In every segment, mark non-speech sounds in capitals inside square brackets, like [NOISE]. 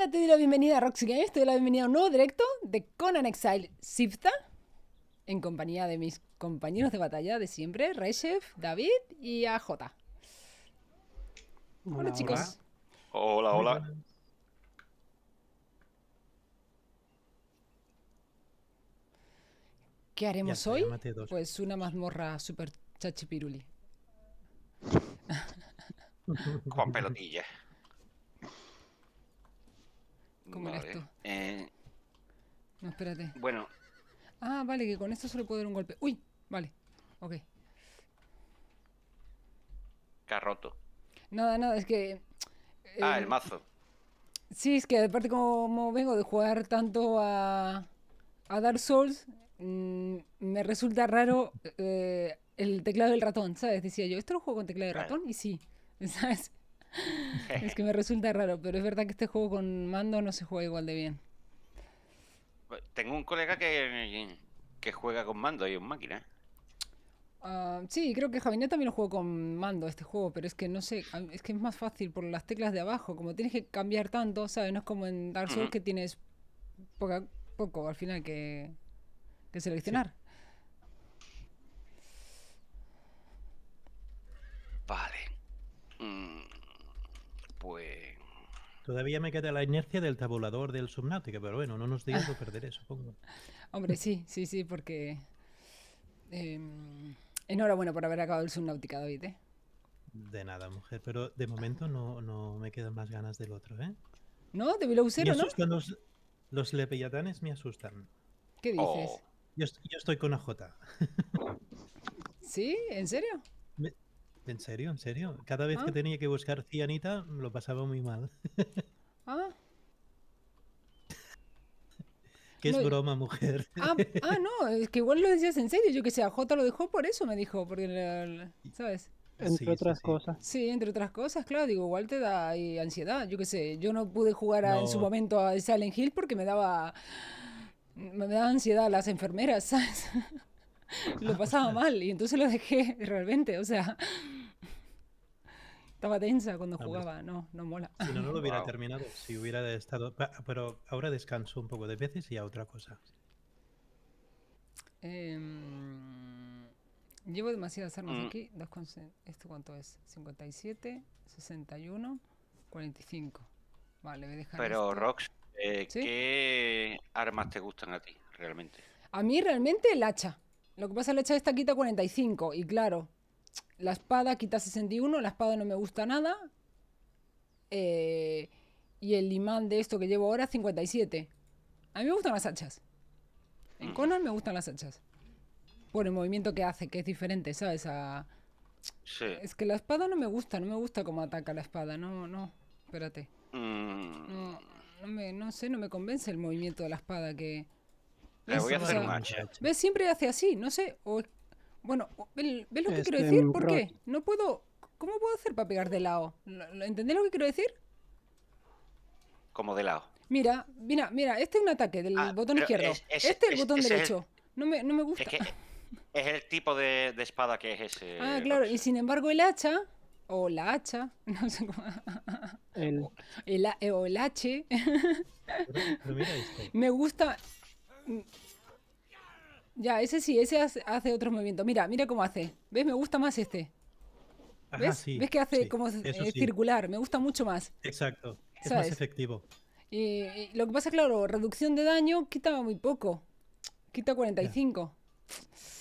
Hola, te doy la bienvenida a Roxy Games, te doy la bienvenida a un nuevo directo de Conan Exile Sifta, en compañía de mis compañeros de batalla de siempre, Reshef, David y AJ. Hola, Hola, chicos. Hola, hola. ¿Qué haremos está, hoy? Pues una mazmorra super chachipiruli. Con pelotillas. ¿Cómo era esto? Eh, No, espérate. bueno, Ah, vale, que con esto solo puedo dar un golpe. Uy, vale. Ok. que ha roto. Nada, nada, es que... Ah, eh, el mazo. Sí, es que aparte como vengo de jugar tanto a, a Dark Souls, mm, me resulta raro eh, el teclado del ratón, ¿sabes? Decía yo, ¿esto lo juego con teclado de ratón? Y sí, [LAUGHS] ¿sabes? [LAUGHS] Es que me resulta raro, pero es verdad que este juego con mando no se juega igual de bien. Tengo un colega que, que juega con mando y en máquina. Ah, sí, creo que Javinet también lo juego con mando este juego, pero es que no sé, es que es más fácil por las teclas de abajo, como tienes que cambiar tanto, ¿sabes? No es como en Dark Souls que tienes poca- poco al final que, que seleccionar. Vale. Mm, pues. Todavía me queda la inercia del tabulador del Subnautica, pero bueno, no unos días lo perderé, supongo. [LAUGHS] Hombre, sí, sí, sí, porque... em, enhorabuena por haber acabado el Subnautica, David, ¿eh? De nada, mujer, pero de momento no, no me quedan más ganas del otro, ¿eh? ¿No? ¿De Below Me Zero, no? los, los me asustan. ¿Qué dices? Oh, Yo, yo estoy con AJ. ¿Sí? ¿En serio? ¿En serio? ¿En serio? Cada vez Ah. que tenía que buscar cianita, lo pasaba muy mal. [LAUGHS] Ah, Que es No, broma, mujer. ah, ah, [LAUGHS] no, es que igual lo decías en serio, yo que sé, a J lo dejó por eso, me dijo, porque, la- la- ¿sabes? Entre Sí, otras sí. cosas. Sí, entre otras cosas, claro, digo, igual te da ahí ansiedad, yo qué sé, yo no pude jugar a- en su momento a Silent Hill porque me daba, me daba ansiedad las enfermeras, [LAUGHS] ¿sabes? [LAUGHS] lo pasaba mal y entonces lo dejé [LAUGHS] realmente, o sea, estaba tensa cuando Hombre. jugaba, no, no mola. Si no, no lo hubiera terminado. Si hubiera estado. Pero ahora descanso un poco de veces y a otra cosa. Em, llevo demasiadas armas Mm. aquí, dos con ¿esto cuánto es? 57, 61, 45. Vale, voy a dejar pero, esto. Rox, eh, ¿Sí? ¿qué armas te gustan a ti, realmente? A mí realmente el hacha. Lo que pasa es que el hacha esta quita 45 y claro, la espada quita 61, la espada no me gusta nada. eh, y el imán de esto que llevo ahora 57. A mí me gustan las hachas. En Conan me gustan las hachas. Por el movimiento que hace, que es diferente, ¿sabes? A- Sí. Es que la espada no me gusta, no me gusta cómo ataca la espada, no, no. Espérate. Mm, No, no, me, no sé, no me convence el movimiento de la espada que... le voy a hacer un hacha. ¿Ves? Siempre hace así, no sé. O, bueno, ¿ves lo que quiero Este, decir? ¿Por qué? No puedo... ¿Cómo puedo hacer para pegar de lado? ¿Lo- lo- ¿Entendés lo que quiero decir? Como de lado. Mira, mira, mira, este es un ataque del Ah, botón izquierdo. es- es- este es el es- botón ese es el- derecho. No, me, no me gusta. Es que es el tipo de, de espada que es ese. ah, claro, y sin embargo el hacha, o la hacha, [LAUGHS] no sé cómo... El, El, a- o el H, Pero, pero mira esto. [LAUGHS] me gusta... Ya, ese sí, ese hace, hace otro movimiento. Mira, mira cómo hace. ¿Ves? Me gusta más este. Ajá, ¿Ves? sí, ¿Ves que hace sí, como eh, sí. circular? Me gusta mucho más. Exacto. Es ¿Sabes? más efectivo. Y, y lo que pasa, claro, reducción de daño quita muy poco. Quita 45.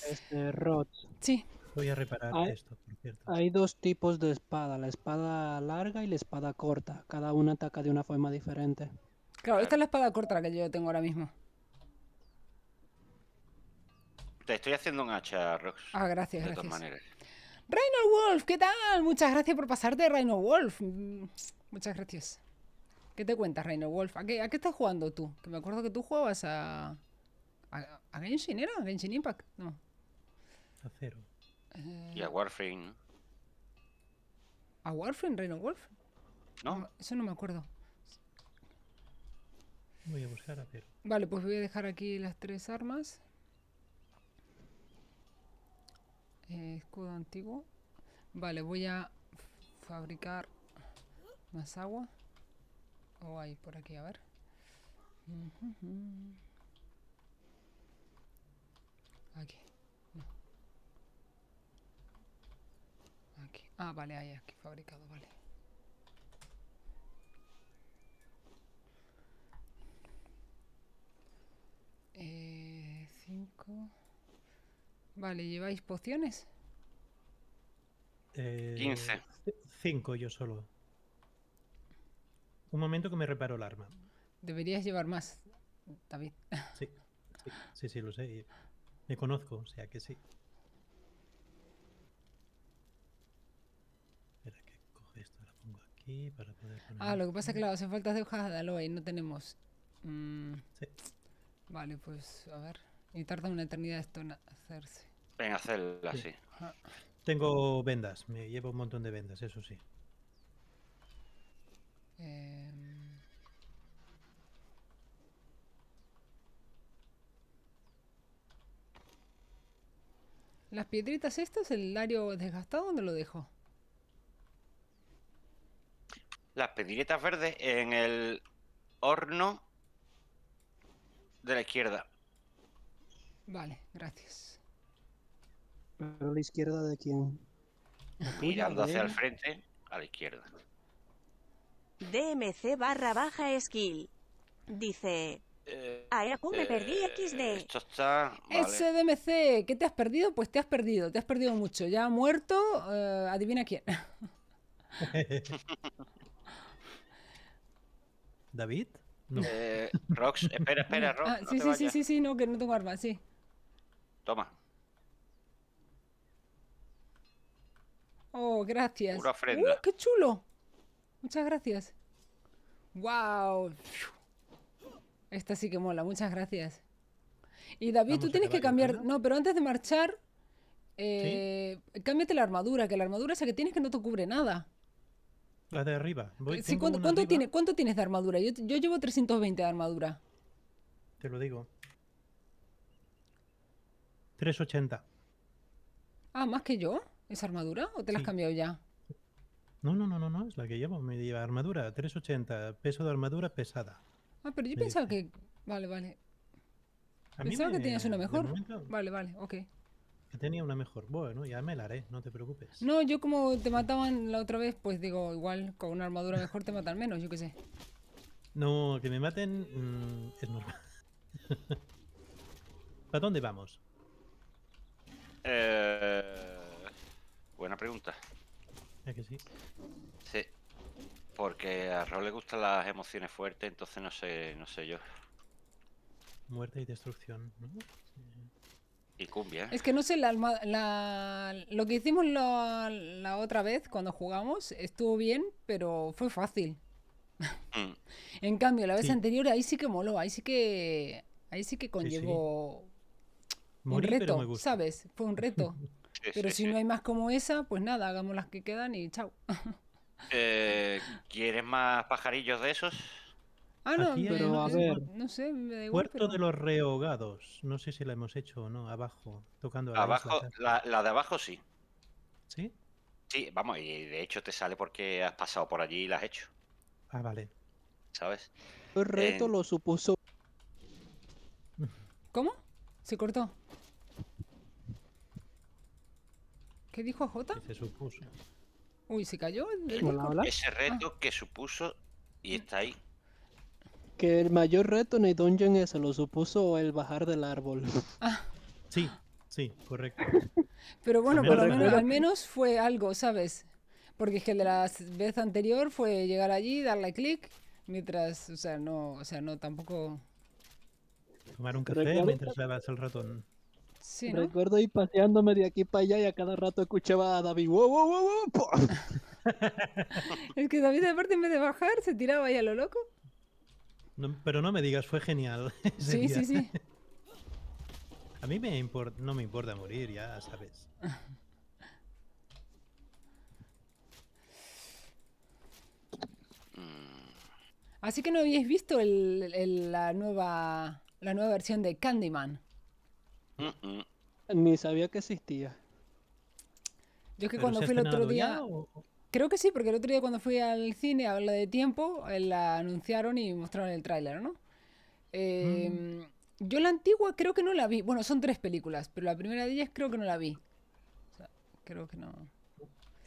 este Rods. Sí. Voy a reparar esto, por cierto. Hay dos tipos de espada, la espada larga y la espada corta. Cada una ataca de una forma diferente. Claro, esta es la espada corta la que yo tengo ahora mismo. Te estoy haciendo un hacha, Rox. Ah, gracias, de todas gracias. maneras. Reino Wolf, ¿qué tal? Muchas gracias por pasarte, Reino Wolf. Mm, Muchas gracias. ¿Qué te cuentas, Reino Wolf? ¿A qué, a qué estás jugando tú? Que me acuerdo que tú jugabas a... ¿A, a Genshin era? ¿A Genshin Impact? No. A cero. Y a Warframe, ¿A Warframe, Reino Wolf? ¿no? Eso no me acuerdo. Voy a buscar a cero. Vale, pues voy a dejar aquí las tres armas. Eh, escudo antiguo. Vale, voy a fabricar más agua. O hay por aquí, a ver. Aquí. no. Aquí. Ah, vale, hay aquí fabricado, vale. Eh, cinco. Vale, ¿lleváis pociones? Eh, 15. c- Cinco yo solo. Un momento que me reparo el arma. Deberías llevar más, David. [LAUGHS] Sí, sí, sí, sí, lo sé. y Me conozco, o sea que sí. Espera que coge esto, la pongo aquí para poder poner Ah, lo que pasa es que claro, hace falta de hojas de aloe y no tenemos. Mm, Sí. Vale, pues a ver. Y tarda una eternidad esto en hacerse. Ven a hacerla Sí. así. Tengo vendas, me llevo un montón de vendas, eso sí. Em, Las piedritas estas, el Dario desgastado, ¿dónde lo dejo? Las pedilletas verdes en el horno de la izquierda. Vale, gracias. Pero a la izquierda de quién. Mirando hacia el frente, a la izquierda. DMC barra baja skill. Dice, Eh, Aeku me perdí eh, XD. Esto está. Vale. SDMC, ¿qué te has perdido? Pues te has perdido, te has perdido mucho. Ya ha muerto, eh, adivina quién. [LAUGHS] ¿David? No. Eh, Rox, espera, espera, Rox. Ah, no sí, sí, sí, sí, sí, no, que no tengo arma, sí. Toma, Oh, gracias. Pura ofrenda. ¡Uh, qué chulo! Muchas gracias. ¡Wow! Esta sí que mola, muchas gracias. Y David, Vamos tú tienes que cambiar. ¿no? No, pero antes de marchar, eh, cámbiate la armadura, que la armadura esa que tienes que no te cubre nada. La de arriba. Voy, Sí, tengo ¿cuánto, cuánto arriba, tiene, ¿Cuánto tienes de armadura? Yo, yo llevo 320 de armadura. Te lo digo. 380. Ah, ¿más que yo? ¿Esa armadura? ¿O te la has Sí. cambiado ya? No, no, no, no, no, es la que llevo. Me lleva armadura, 380. Peso de armadura pesada. Ah, pero yo Me pensaba que... Vale, vale. A mí Pensaba que tenías una mejor. momento Vale, vale, ok. que tenía una mejor. Bueno, ya me la haré, no te preocupes. No, yo como te mataban la otra vez, pues digo, igual con una armadura mejor te matan menos, yo qué sé. No, que me maten mm, es normal. [LAUGHS] ¿Para dónde vamos? Eh, buena pregunta. ¿A que sí? Sí. Porque a Rol le gustan las emociones fuertes, entonces no sé, no sé yo. Muerte y destrucción, ¿no? Sí. Y cumbia. ¿eh? Es que no sé, la, alma- la- lo que hicimos la, la otra vez cuando jugamos estuvo bien, pero fue fácil. Mm. [LAUGHS] En cambio, la vez Sí. anterior ahí sí que moló, ahí sí que ahí sí que sí. conllevó un Morí, reto. ¿sabes? Fue un reto. [LAUGHS] Sí, Pero sí, si sí. no hay más como esa, pues nada, hagamos las que quedan y chao. Eh, ¿Quieres más pajarillos de esos? Ah, no, Aquí Pero, no, a ver. no sé, me da igual, Puerto pero- de los Rehogados. No sé si la hemos hecho o no. Abajo, tocando a la Abajo, isla. la, la de abajo sí. ¿Sí? Sí, vamos, y de hecho te sale porque has pasado por allí y la has hecho, Ah, vale. ¿sabes? El reto En- lo supuso. ¿Cómo? ¿Se cortó? ¿Qué dijo J? se supuso. Uy, ¿se cayó? el? Hola, hola. Ese reto que supuso y está ahí. Que el mayor reto en el dungeon ese lo supuso el bajar del árbol. [LAUGHS] Sí, sí, correcto. Pero bueno, por lo menos, al menos fue algo, ¿sabes? Porque es que el de la vez anterior fue llegar allí, darle clic, mientras, o sea, no, o sea, no tampoco, Tomar un café mientras lavas el ratón. Sí, ¿no? Recuerdo ir paseándome de aquí para allá y a cada rato escuchaba a David. ¡Wow, wow, wow, wow! [LAUGHS] Es que David aparte en vez de bajar se tiraba ahí a lo loco. No- pero no me digas, fue genial. [LAUGHS] ese Sí, día. sí, sí. A mí me impor- no me importa morir, ya sabes. Así que no habíais visto el- el- la nueva la nueva versión de Candyman. Mm, mm. Ni sabía que existía. Yo es que ¿Pero cuando fui el otro día, o- Creo que sí, porque el otro día cuando fui al cine a verla de tiempo, eh, la anunciaron y mostraron el tráiler, ¿no? Eh, Yo la antigua creo que no la vi. Bueno, son tres películas, pero la primera de ellas creo que no la vi. O sea, creo que no.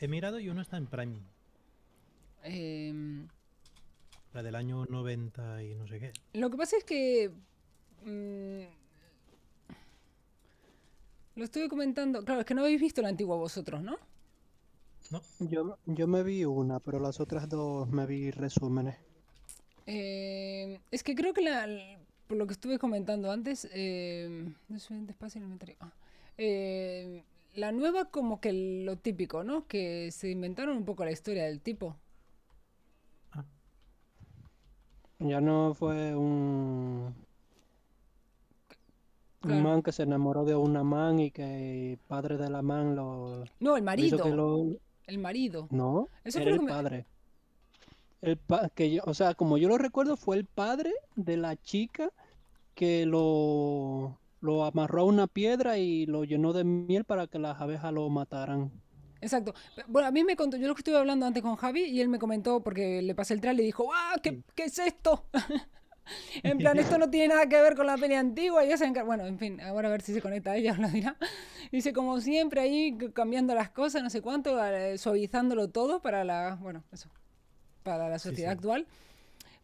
He mirado y uno está en Prime. Em, La del año 90 y no sé qué. Lo que pasa es que. mm, lo estuve comentando. Claro, es que no habéis visto la antigua vosotros, ¿no? No, Yo, yo me vi una, pero las otras dos me vi resúmenes. Eh, es que creo que la, por lo que estuve comentando antes, eh, no sé, despacio en el inventario. Ah, eh, la nueva como que lo típico, ¿no? Que se inventaron un poco la historia del tipo. Ya no fue un, Claro. un man que se enamoró de una man y que el padre de la man lo, No, el marido. lo... El marido. No, Eso era el que me- padre. El pa- que yo, o sea, como yo lo recuerdo, fue el padre de la chica que lo, lo amarró a una piedra y lo llenó de miel para que las abejas lo mataran. Exacto. Bueno, a mí me contó, yo lo que estuve hablando antes con Javi y él me comentó porque le pasé el trailer y dijo, ¡ah! ¿Qué, qué es esto? [LAUGHS] [LAUGHS] en plan, esto no tiene nada que ver con la peli antigua. Y ya se Bueno, en fin, ahora a ver si se conecta ella, os lo dirá. Dice, como siempre, ahí cambiando las cosas, no sé cuánto, eh, suavizándolo todo para la, bueno, eso, para la sociedad sí. actual.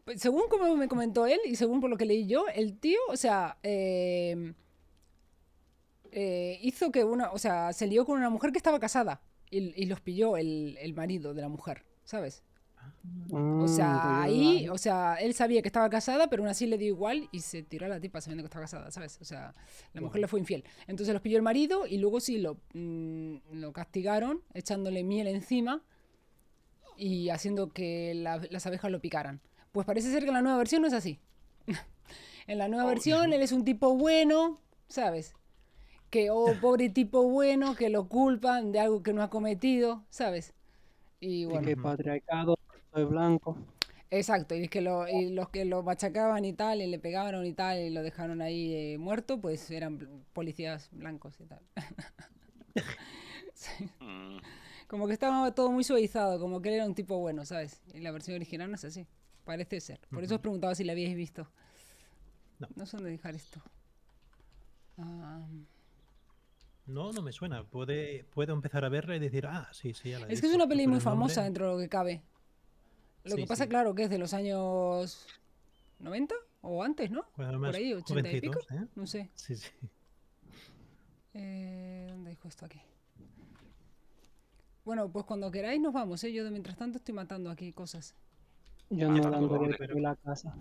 Pues, según como me comentó él y según por lo que leí yo, el tío, o sea, eh, eh, hizo que una, o sea, se lió con una mujer que estaba casada y, y los pilló el, el marido de la mujer, ¿sabes? O Mm, sea, ahí, o sea, él sabía que estaba casada, pero aún así le dio igual y se tiró a la tipa sabiendo que estaba casada, ¿sabes? O sea, la mujer le fue infiel. Entonces los pilló el marido y luego sí lo, mm, lo castigaron echándole miel encima y haciendo que la- las abejas lo picaran. Pues parece ser que en la nueva versión no es así. [LAUGHS] en la nueva Oh, versión él es un tipo bueno, ¿sabes? Que, oh, [LAUGHS] pobre tipo bueno, que lo culpan de algo que no ha cometido, ¿sabes? Y y bueno. que patriarcado, soy blanco. Exacto, y, es que lo- y los que lo machacaban y tal, y le pegaron y tal, y lo dejaron ahí eh, muerto, pues eran policías blancos y tal. [LAUGHS] Sí, Mm, Como que estaba todo muy suavizado, como que él era un tipo bueno, ¿sabes? Y la versión original no es así, parece ser. Por eso os preguntaba si la habíais visto. No. sé dónde dejar esto. No, no me suena. Puede, puedo empezar a verla y decir, ah, sí, sí, ya la he es que es una peli muy nombre- famosa dentro de lo que cabe. Lo Sí, que pasa, sí. claro, que es de los años 90 o antes, ¿no? Por ahí, 80 y pico. ¿eh? No sé. Sí, sí. Eh, ¿Dónde dejo esto aquí? Bueno, pues cuando queráis nos vamos, ¿eh? Yo de mientras tanto estoy matando aquí cosas. Yo Ah, no dando en la casa.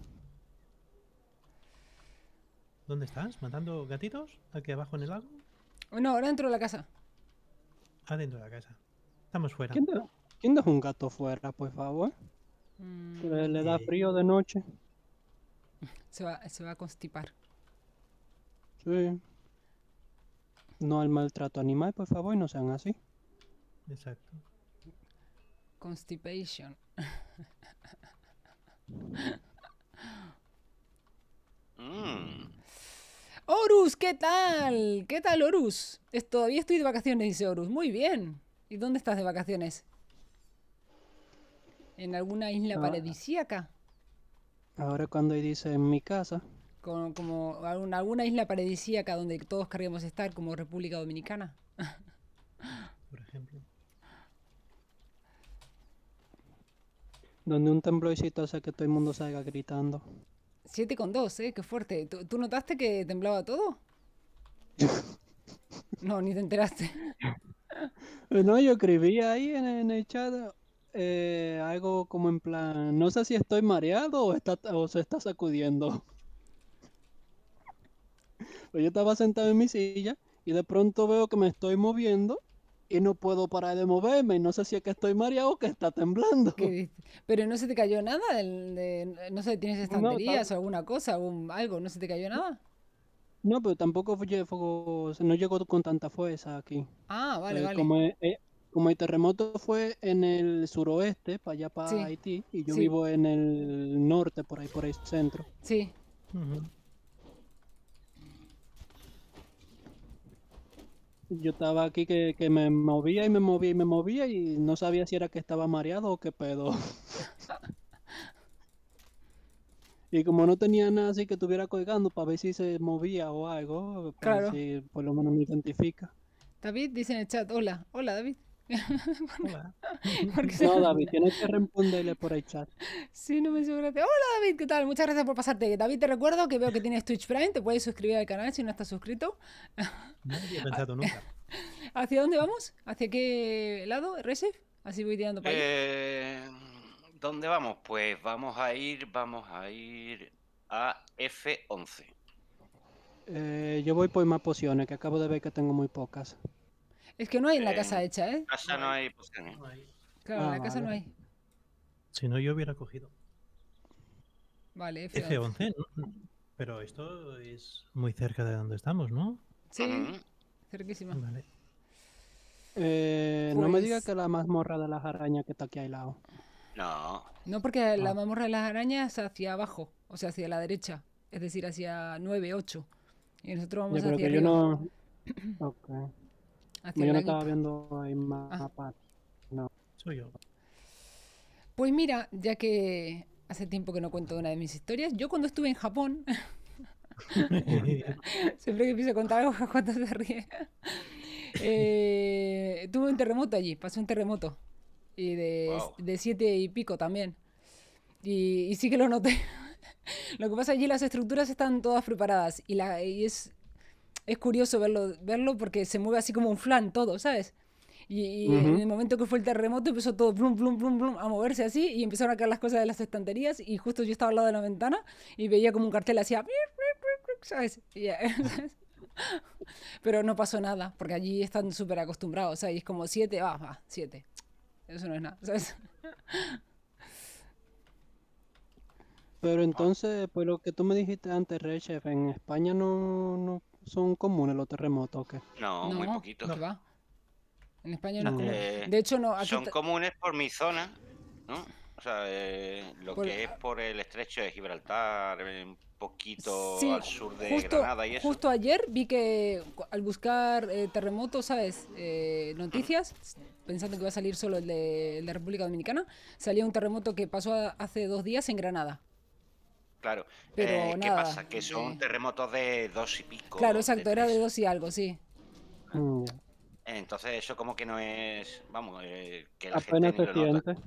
¿Dónde estás? ¿Matando gatitos? ¿Aquí abajo en el lago? No, ahora dentro de la casa. Adentro de la casa. Estamos fuera. ¿Quién, de- quién deja un gato fuera, por favor? Mm, Le, le da frío de noche. se, va, se va a constipar. Sí. No al maltrato animal, por favor, y no sean así. Exacto. Constipation. [LAUGHS] mm. Horus, ¿qué tal? ¿Qué tal, Horus? Es, todavía estoy de vacaciones, dice Horus. Muy bien. ¿Y dónde estás de vacaciones? ¿En alguna isla Ah. paradisíaca? Ahora cuando dice en mi casa, Con- como alguna, alguna isla paradisíaca donde todos querríamos estar, como República Dominicana. [LAUGHS] Por ejemplo. donde un temblorcito hace que todo el mundo salga gritando. 7 con 2, ¿eh? Qué fuerte. ¿Tú, tú notaste que temblaba todo? [LAUGHS] No, ni te enteraste. [LAUGHS] No, yo escribí ahí en, en el chat eh, algo como en plan, no sé si estoy mareado o, está, o se está sacudiendo. [LAUGHS] Pues yo estaba sentado en mi silla y de pronto veo que me estoy moviendo y no puedo parar de moverme no sé si es que estoy mareado o que está temblando. ¿Qué? Pero no se te cayó nada, del- de- no sé, tienes No, estanterías o alguna cosa, algún, algo, no se te cayó nada. No, pero tampoco fue, no llegó con tanta fuerza aquí. Ah, vale, Eh, vale. Como, eh, como el terremoto fue en el suroeste, para allá para Sí, Haití, y yo sí. vivo en el norte, por ahí, por el centro. Sí. Yo estaba aquí que, que me movía y me movía y me movía y no sabía si era que estaba mareado o qué pedo. [LAUGHS] Y como no tenía nada así que estuviera colgando para ver si se movía o algo, para Claro. ver si por lo menos me identifica. David dice en el chat, hola, hola David. Hola. [LAUGHS] No, [LAUGHS] David, tienes que responderle por el chat. Sí, no me gracia. Hola David, ¿qué tal? Muchas gracias por pasarte. David, te recuerdo que veo que tienes Twitch Prime, te puedes suscribir al canal si no estás suscrito. No había [LAUGHS] pensado nunca. ¿Hacia dónde vamos? ¿Hacia qué lado, Resef? Así voy tirando para. Eh, ¿Dónde vamos? Pues vamos a ir, vamos a ir a F11. Eh, yo voy por más pociones, que acabo de ver que tengo muy pocas. Es que no hay en la eh, casa hecha, ¿eh? Casa no hay pociones. Claro, en Ah, la casa no hay. Si no, yo hubiera cogido. Vale, F11. F11, ¿no? Pero esto es muy cerca de donde estamos, ¿no? Sí, cerquísima. Vale. Eh, No me digas Pues- que la mazmorra de las arañas que está aquí al lado. No, No, porque la Ah. mamorra de las arañas es hacia abajo, o sea, hacia la derecha. Es decir, hacia 9, 8. Y nosotros vamos Yo creo hacia que yo arriba, no. [CLEARS THROAT] Ok. Hacia Yo el no estaba viendo ahí Ah. mapa. Soy yo. Pues mira, ya que hace tiempo que no cuento una de mis historias, yo cuando estuve en Japón, [LAUGHS] siempre que empiezo a contar algo, [LAUGHS] cuando se ríe, eh, tuve un terremoto allí, pasó un terremoto, y de, siete y pico también, y, y sí que lo noté. [LAUGHS] Lo que pasa allí las estructuras están todas preparadas y, la, y es, es curioso verlo, verlo porque se mueve así como un flan todo, ¿sabes? Y, y en el momento que fue el terremoto empezó todo plum, plum, plum, plum, a moverse así y empezaron a caer las cosas de las estanterías y justo yo estaba al lado de la ventana y veía como un cartel hacía, ¿sabes? Y ya, ¿sabes? [LAUGHS] Pero no pasó nada porque allí están súper acostumbrados, ¿sabes? Y es como siete, va, va, siete. Eso no es nada, ¿sabes? Pero entonces, pues lo que tú me dijiste antes, Red Chef, en España no, no son comunes los terremotos, ¿o qué? no, muy poquito. ¿qué va? En España no No. Eh, De hecho, no, aquí Son comunes por mi zona, ¿no? O sea, eh, lo Por- que es por el estrecho de Gibraltar, un poquito Sí, al sur de justo, Granada y eso. justo ayer vi que al buscar eh, terremotos, ¿sabes? Eh, noticias, pensando que iba a salir solo el de, el de República Dominicana, salía un terremoto que pasó a- hace dos días en Granada. Claro. Pero Eh, ¿Qué nada, pasa? Que son de- terremotos de dos y pico. Claro, de exacto, era de dos y algo, sí. Mm. Entonces eso como que no es, vamos, eh, que la Apenas gente ni lo nota.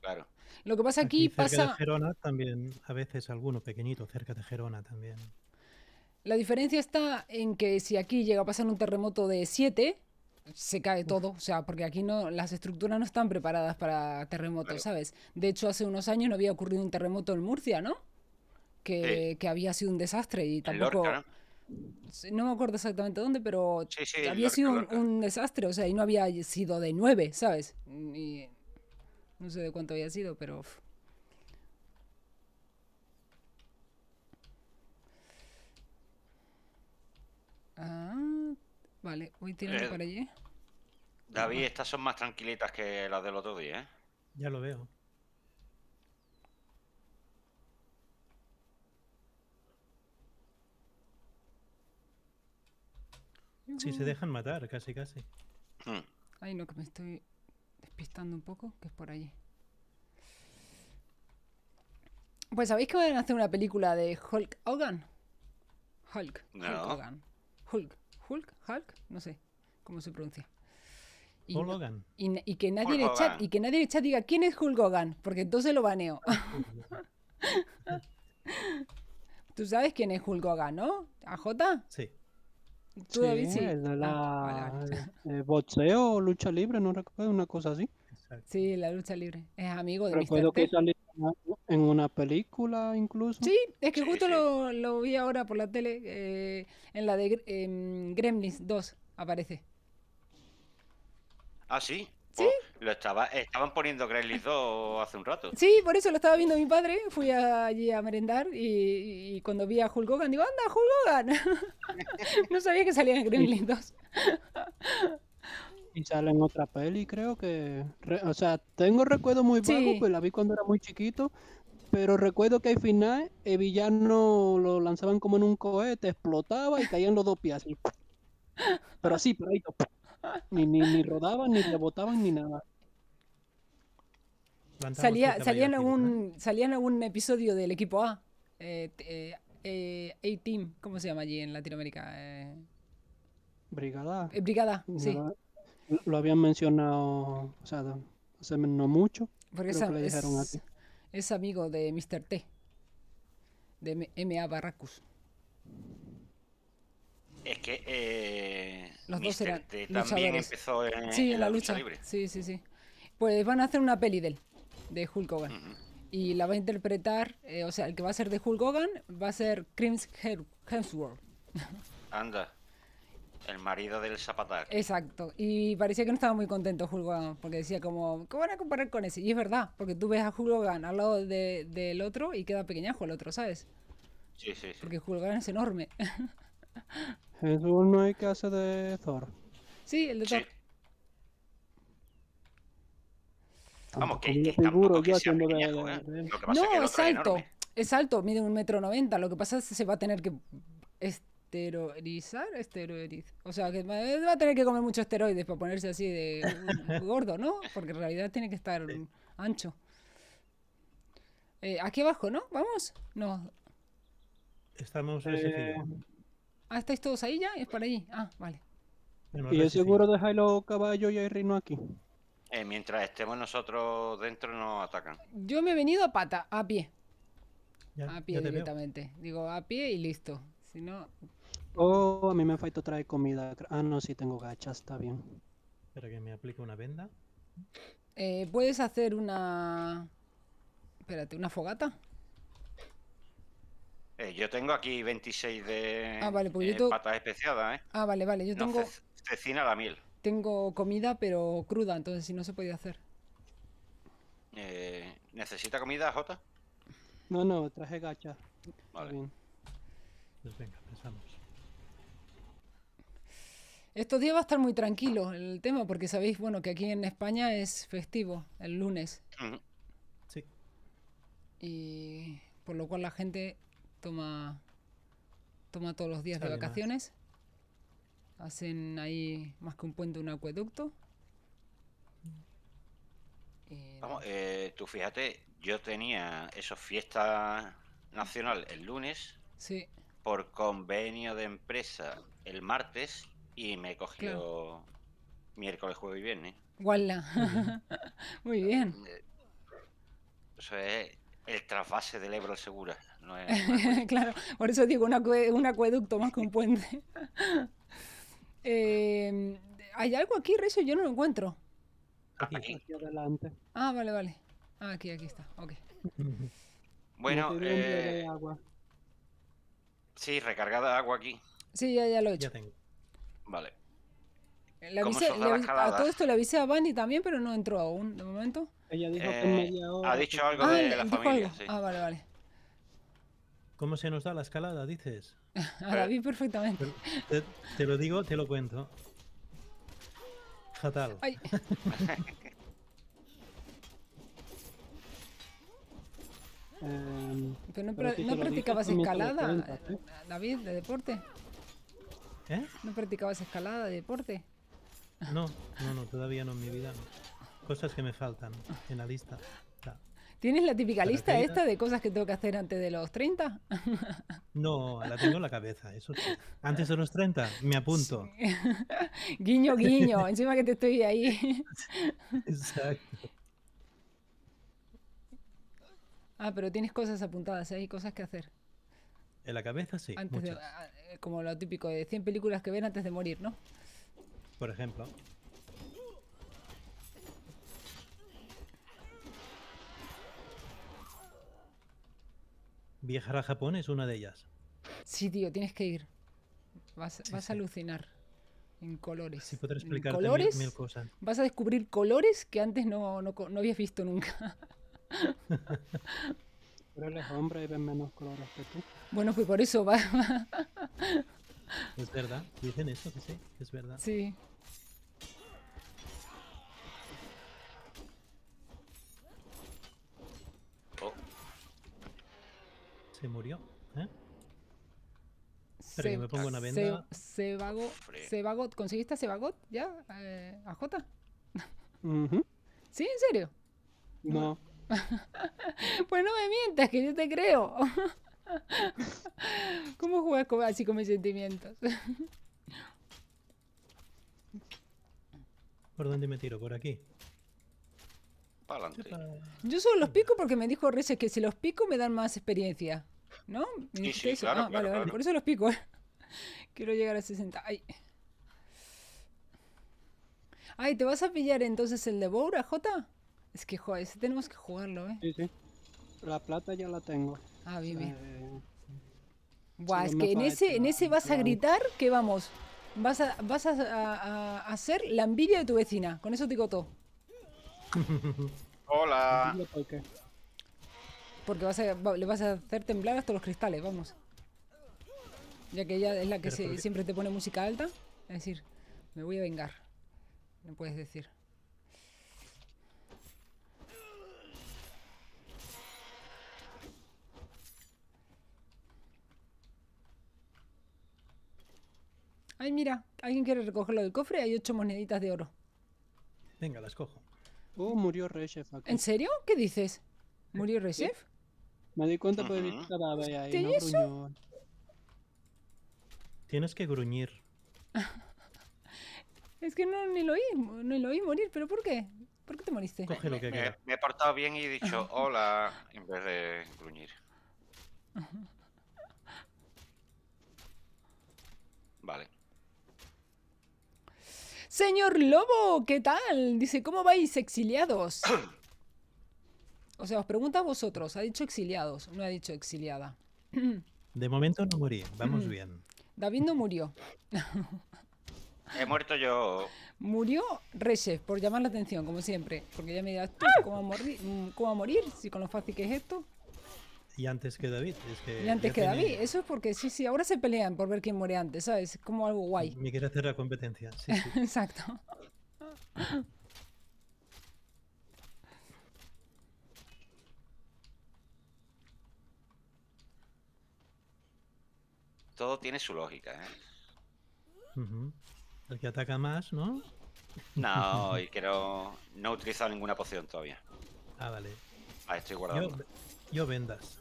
Claro. Lo que pasa aquí, cerca de. Gerona también, a veces alguno pequeñito cerca de Gerona también. La diferencia está en que si aquí llega a pasar un terremoto de 7, se cae todo, o sea, porque aquí no las estructuras no están preparadas para terremotos, Claro. ¿sabes? De hecho, hace unos años no había ocurrido un terremoto en Murcia, ¿no? Que, que había sido un desastre y tampoco... Lorca, ¿no? Me acuerdo exactamente dónde, pero Sí, sí, había Lorca, sido un, desastre, o sea, y no había sido de 9, ¿sabes? Y no sé de cuánto había sido, pero... uf. Ah, vale, voy tirando Eh, para allí. David, estas son más tranquilitas que las del otro día, ¿eh? Ya lo veo. Sí, se dejan matar, casi, casi. Hmm. Ay, no, que me estoy despistando un poco, que es por allí. Pues sabéis que van a hacer una película de Hulk Hogan. Hulk. Hulk No. Hogan. Hulk. Hulk. Hulk. No sé cómo se pronuncia. Y, no- Hogan. y que nadie Hulk en el chat Hogan. y que nadie en el chat diga quién es Hulk Hogan, porque entonces lo baneo. [LAUGHS] [LAUGHS] Tú sabes quién es Hulk Hogan, ¿no? ¿AJ? Sí. ¿Tú, David? Sí. el de Ah, la vale, vale. eh, boxeo o lucha libre, no recuerdo, una cosa así. Exacto. Sí, la lucha libre. Es amigo de Recuerdo Mr. que salió en una película incluso. Sí, es que Sí, justo sí. Lo, lo vi ahora por la tele, eh, en la de em, Gremlins 2 aparece. Ah, sí. Sí. Oh, lo estaba, estaban poniendo Gremlins 2 hace un rato. Sí, por eso lo estaba viendo mi padre, fui a- allí a merendar y, y cuando vi a Hulk Hogan digo, anda, Hulk Hogan. [LAUGHS] no sabía que salía en Gremlins 2. Y sale en otra peli, creo que. o sea, tengo recuerdos muy Sí. vagos, pues la vi cuando era muy chiquito. Pero recuerdo que al final el villano lo lanzaban como en un cohete, explotaba y caían los dos pies así. Pero así, paradito. Ni, ni, ni rodaban, ni rebotaban, ni nada. Salía, caballo salía, en aquí, ¿verdad? algún, salía en algún episodio del equipo A. Eh, eh, eh, A-Team, ¿cómo se llama allí en Latinoamérica? Eh, Brigada. eh, Brigada, sí. Lo- Lo habían mencionado, o sea, hace no mucho. Porque creo esa- que le dijeron es, es amigo de Mr. T. De M- MA Barracus. Es que eh, Los dos eran T también empezó en, Sí, en la lucha. libre. Sí, sí, sí. Pues van a hacer una peli de él, de Hulk Hogan. Y la va a interpretar, eh, o sea, el que va a ser de Hulk Hogan va a ser Chris Hem- Hemsworth. [LAUGHS] Anda. El marido del Zapatar. Exacto. Y parecía que no estaba muy contento Hulk Hogan, porque decía como, ¿qué van a comparar con ese? Y es verdad, porque tú ves a Hulk Hogan al lado de- del otro y queda pequeñajo el otro, ¿sabes? Sí, sí, sí. Porque Hulk Hogan es enorme. [LAUGHS] Jesús no hay que hacer de Thor. sí, el de Sí. Thor. Vamos, que, Tampoco que sea pequeñajo, ¿eh? de él. Lo que pasa es que el No, es alto. Es alto, mide un metro noventa. Lo que pasa es que se va a tener que esteroidizar, esteroidiz. O sea, que va a tener que comer muchos esteroides para ponerse así de [LAUGHS] gordo, ¿no? Porque en realidad tiene que estar Sí. ancho. Eh, aquí abajo, ¿no? ¿Vamos? No. Estamos en ese Eh, filo. Ah, ¿estáis todos ahí ya? ¿Es para allí? Ah, vale. ¿Y ahora es sí, seguro dejar los caballos y el reino aquí? Eh, mientras estemos nosotros dentro nos atacan. Yo me he venido a pata, a pie. Ya, A pie directamente. Digo, a pie y listo. Si no, Oh, a mí me falta traer comida. Ah, no, sí tengo gachas, está bien. Espera que me aplique una venda. Eh, puedes hacer una. Espérate, una fogata. Eh, yo tengo aquí 26 de Ah, vale, pues eh, tengo- patas especiadas, ¿eh? Ah, vale, vale. Yo No, tengo, ce- cecina a la miel. tengo comida, pero cruda, entonces si no se podía hacer. Eh, ¿Necesita comida, Jota? No, no, traje gachas. Está Vale. bien. Pues venga, empezamos. Estos días va a estar muy tranquilo el tema, porque sabéis, bueno, que aquí en España es festivo el lunes. Sí, Y por lo cual la gente toma, toma todos los días de más. vacaciones. Hacen ahí más que un puente, un acueducto. Y Vamos, eh, tú fíjate, yo tenía eso, fiesta nacional el lunes, Sí, por convenio de empresa el martes y me he cogido miércoles, jueves y viernes. guala. [LAUGHS] Muy bien. Eh, Eso es el trasvase del Ebro al Segura. No es, [LAUGHS] claro, por eso digo un, acue- un acueducto más que un puente. [LAUGHS] Eh, ¿Hay algo aquí, Rezo? Yo no lo encuentro. aquí. adelante. Ah, vale, vale. Ah, aquí, aquí está. Ok. Bueno, eh, agua. sí, recargada de agua aquí. Sí, ya, ya lo he Ya hecho. tengo. Vale. Le ¿Cómo avisé- le a todo esto le avisé a Bani también, pero no entró aún, de momento. Ella dijo que Eh, en media hora. ha dicho algo Ah, de la familia. algo. sí. Ah, vale, vale. ¿Cómo se nos da la escalada, dices? [LAUGHS] Ah, la vi perfectamente. Te, te lo digo, te lo cuento. Fatal. Ay, [LAUGHS] Em, pero no, Pero practicabas escalada, ¿eh? eh, David, de deporte. ¿Eh? ¿No practicabas escalada de deporte? No, no, no, todavía no en mi vida. no. Cosas que me faltan en la lista. Ya. ¿Tienes la típica lista esta de cosas que tengo que hacer antes de los 30? [LAUGHS] No, la tengo en la cabeza, eso sí. Antes de los 30, me apunto. [LAUGHS] guiño, guiño. [LAUGHS] Encima que te estoy ahí. Exacto. Ah, pero tienes cosas apuntadas, ¿eh? hay cosas que hacer. En la cabeza sí, antes de, ah, eh, como lo típico de 100 películas que ven antes de morir, ¿no? Por ejemplo. Viajar a Japón es una de ellas. Sí, tío, tienes que ir. Vas, Sí, vas sí. a alucinar en colores. Si podré En explicarte mil, colores, mil cosas. vas a descubrir colores que antes no, no, no habías visto nunca. [LAUGHS] Pero él es hombre y ven menos colores que tú. Bueno, pues por eso va. Es verdad, dicen eso, que sí, es verdad. sí. Se murió. ¿eh? Espera, que me pongo una Se- venda. Sebago- Hombre. Sebagot, ¿conseguiste a Sebagot ya? Eh, ¿A Jota? Ujú. ¿Sí? ¿En serio? No. [LAUGHS] Pues no me mientas, que yo te creo. [LAUGHS] ¿Cómo juegas con- así con mis sentimientos? [LAUGHS] ¿Por dónde me tiro? ¿Por aquí? Para adelante. Sepa. Yo solo los pico porque me dijo Reyes que si los pico me dan más experiencia. ¿No? ¿Me Sí, sí, eso? claro, Ah, claro, vale, vale, por eso los pico. ¿eh? [LAUGHS] Quiero llegar a 60. Ay. Ay, ¿te vas a pillar entonces el de Boura, Jota? Es que, joder, ese tenemos que jugarlo, ¿eh? Sí, sí. La plata ya la tengo. Ah, bien, bien. Eh, Buah, es que en ese, en ese vas a gritar que vamos. Vas a, vas a, a- a hacer la envidia de tu vecina. Con eso te digo todo. Hola. dile por qué. Porque vas a, va- le vas a hacer temblar hasta los cristales, vamos. Ya que ella es la que siempre te pone música alta. Es decir, me voy a vengar. No puedes decir. Ay, mira, alguien quiere recogerlo del cofre. Hay ocho moneditas de oro. Venga, las cojo. Oh, murió Rechef aquí. ¿En serio? ¿Qué dices? ¿Murió Resef? Me di cuenta por el Ujú. cadáver ahí. ¿Te no eso? Tienes que gruñir. [LAUGHS] Es que no ni lo oí, ni lo oí morir, pero ¿por qué? ¿Por qué te moriste? Coge lo que Me, queda. me he portado bien y he dicho [LAUGHS] hola en vez de gruñir. [LAUGHS] Vale. Señor Lobo, ¿qué tal? Dice, ¿cómo vais exiliados? [COUGHS] O sea, os pregunta a vosotros, ha dicho exiliados, no ha dicho exiliada. [CLEARS THROAT] De momento no morí. Vamos Mm. bien. David no murió. [LAUGHS] He muerto yo. Murió Resef, por llamar la atención, como siempre. Porque ya me dirás, ¿tú cómo va a morir? Mm, ¿Cómo va a morir? Si con lo fácil que es esto. Y antes que David. Es que Y antes que tiene- David. Eso es porque sí, sí, ahora se pelean por ver quién muere antes, ¿sabes? Es como algo guay. Me quiere hacer la competencia. Sí, sí. [LAUGHS] Exacto. Todo tiene su lógica, ¿eh? Ujú. El que ataca más, ¿no? No, [LAUGHS] y que no, no he utilizado ninguna poción todavía. Ah, vale. Ahí estoy Yo, guardando. yo vendas.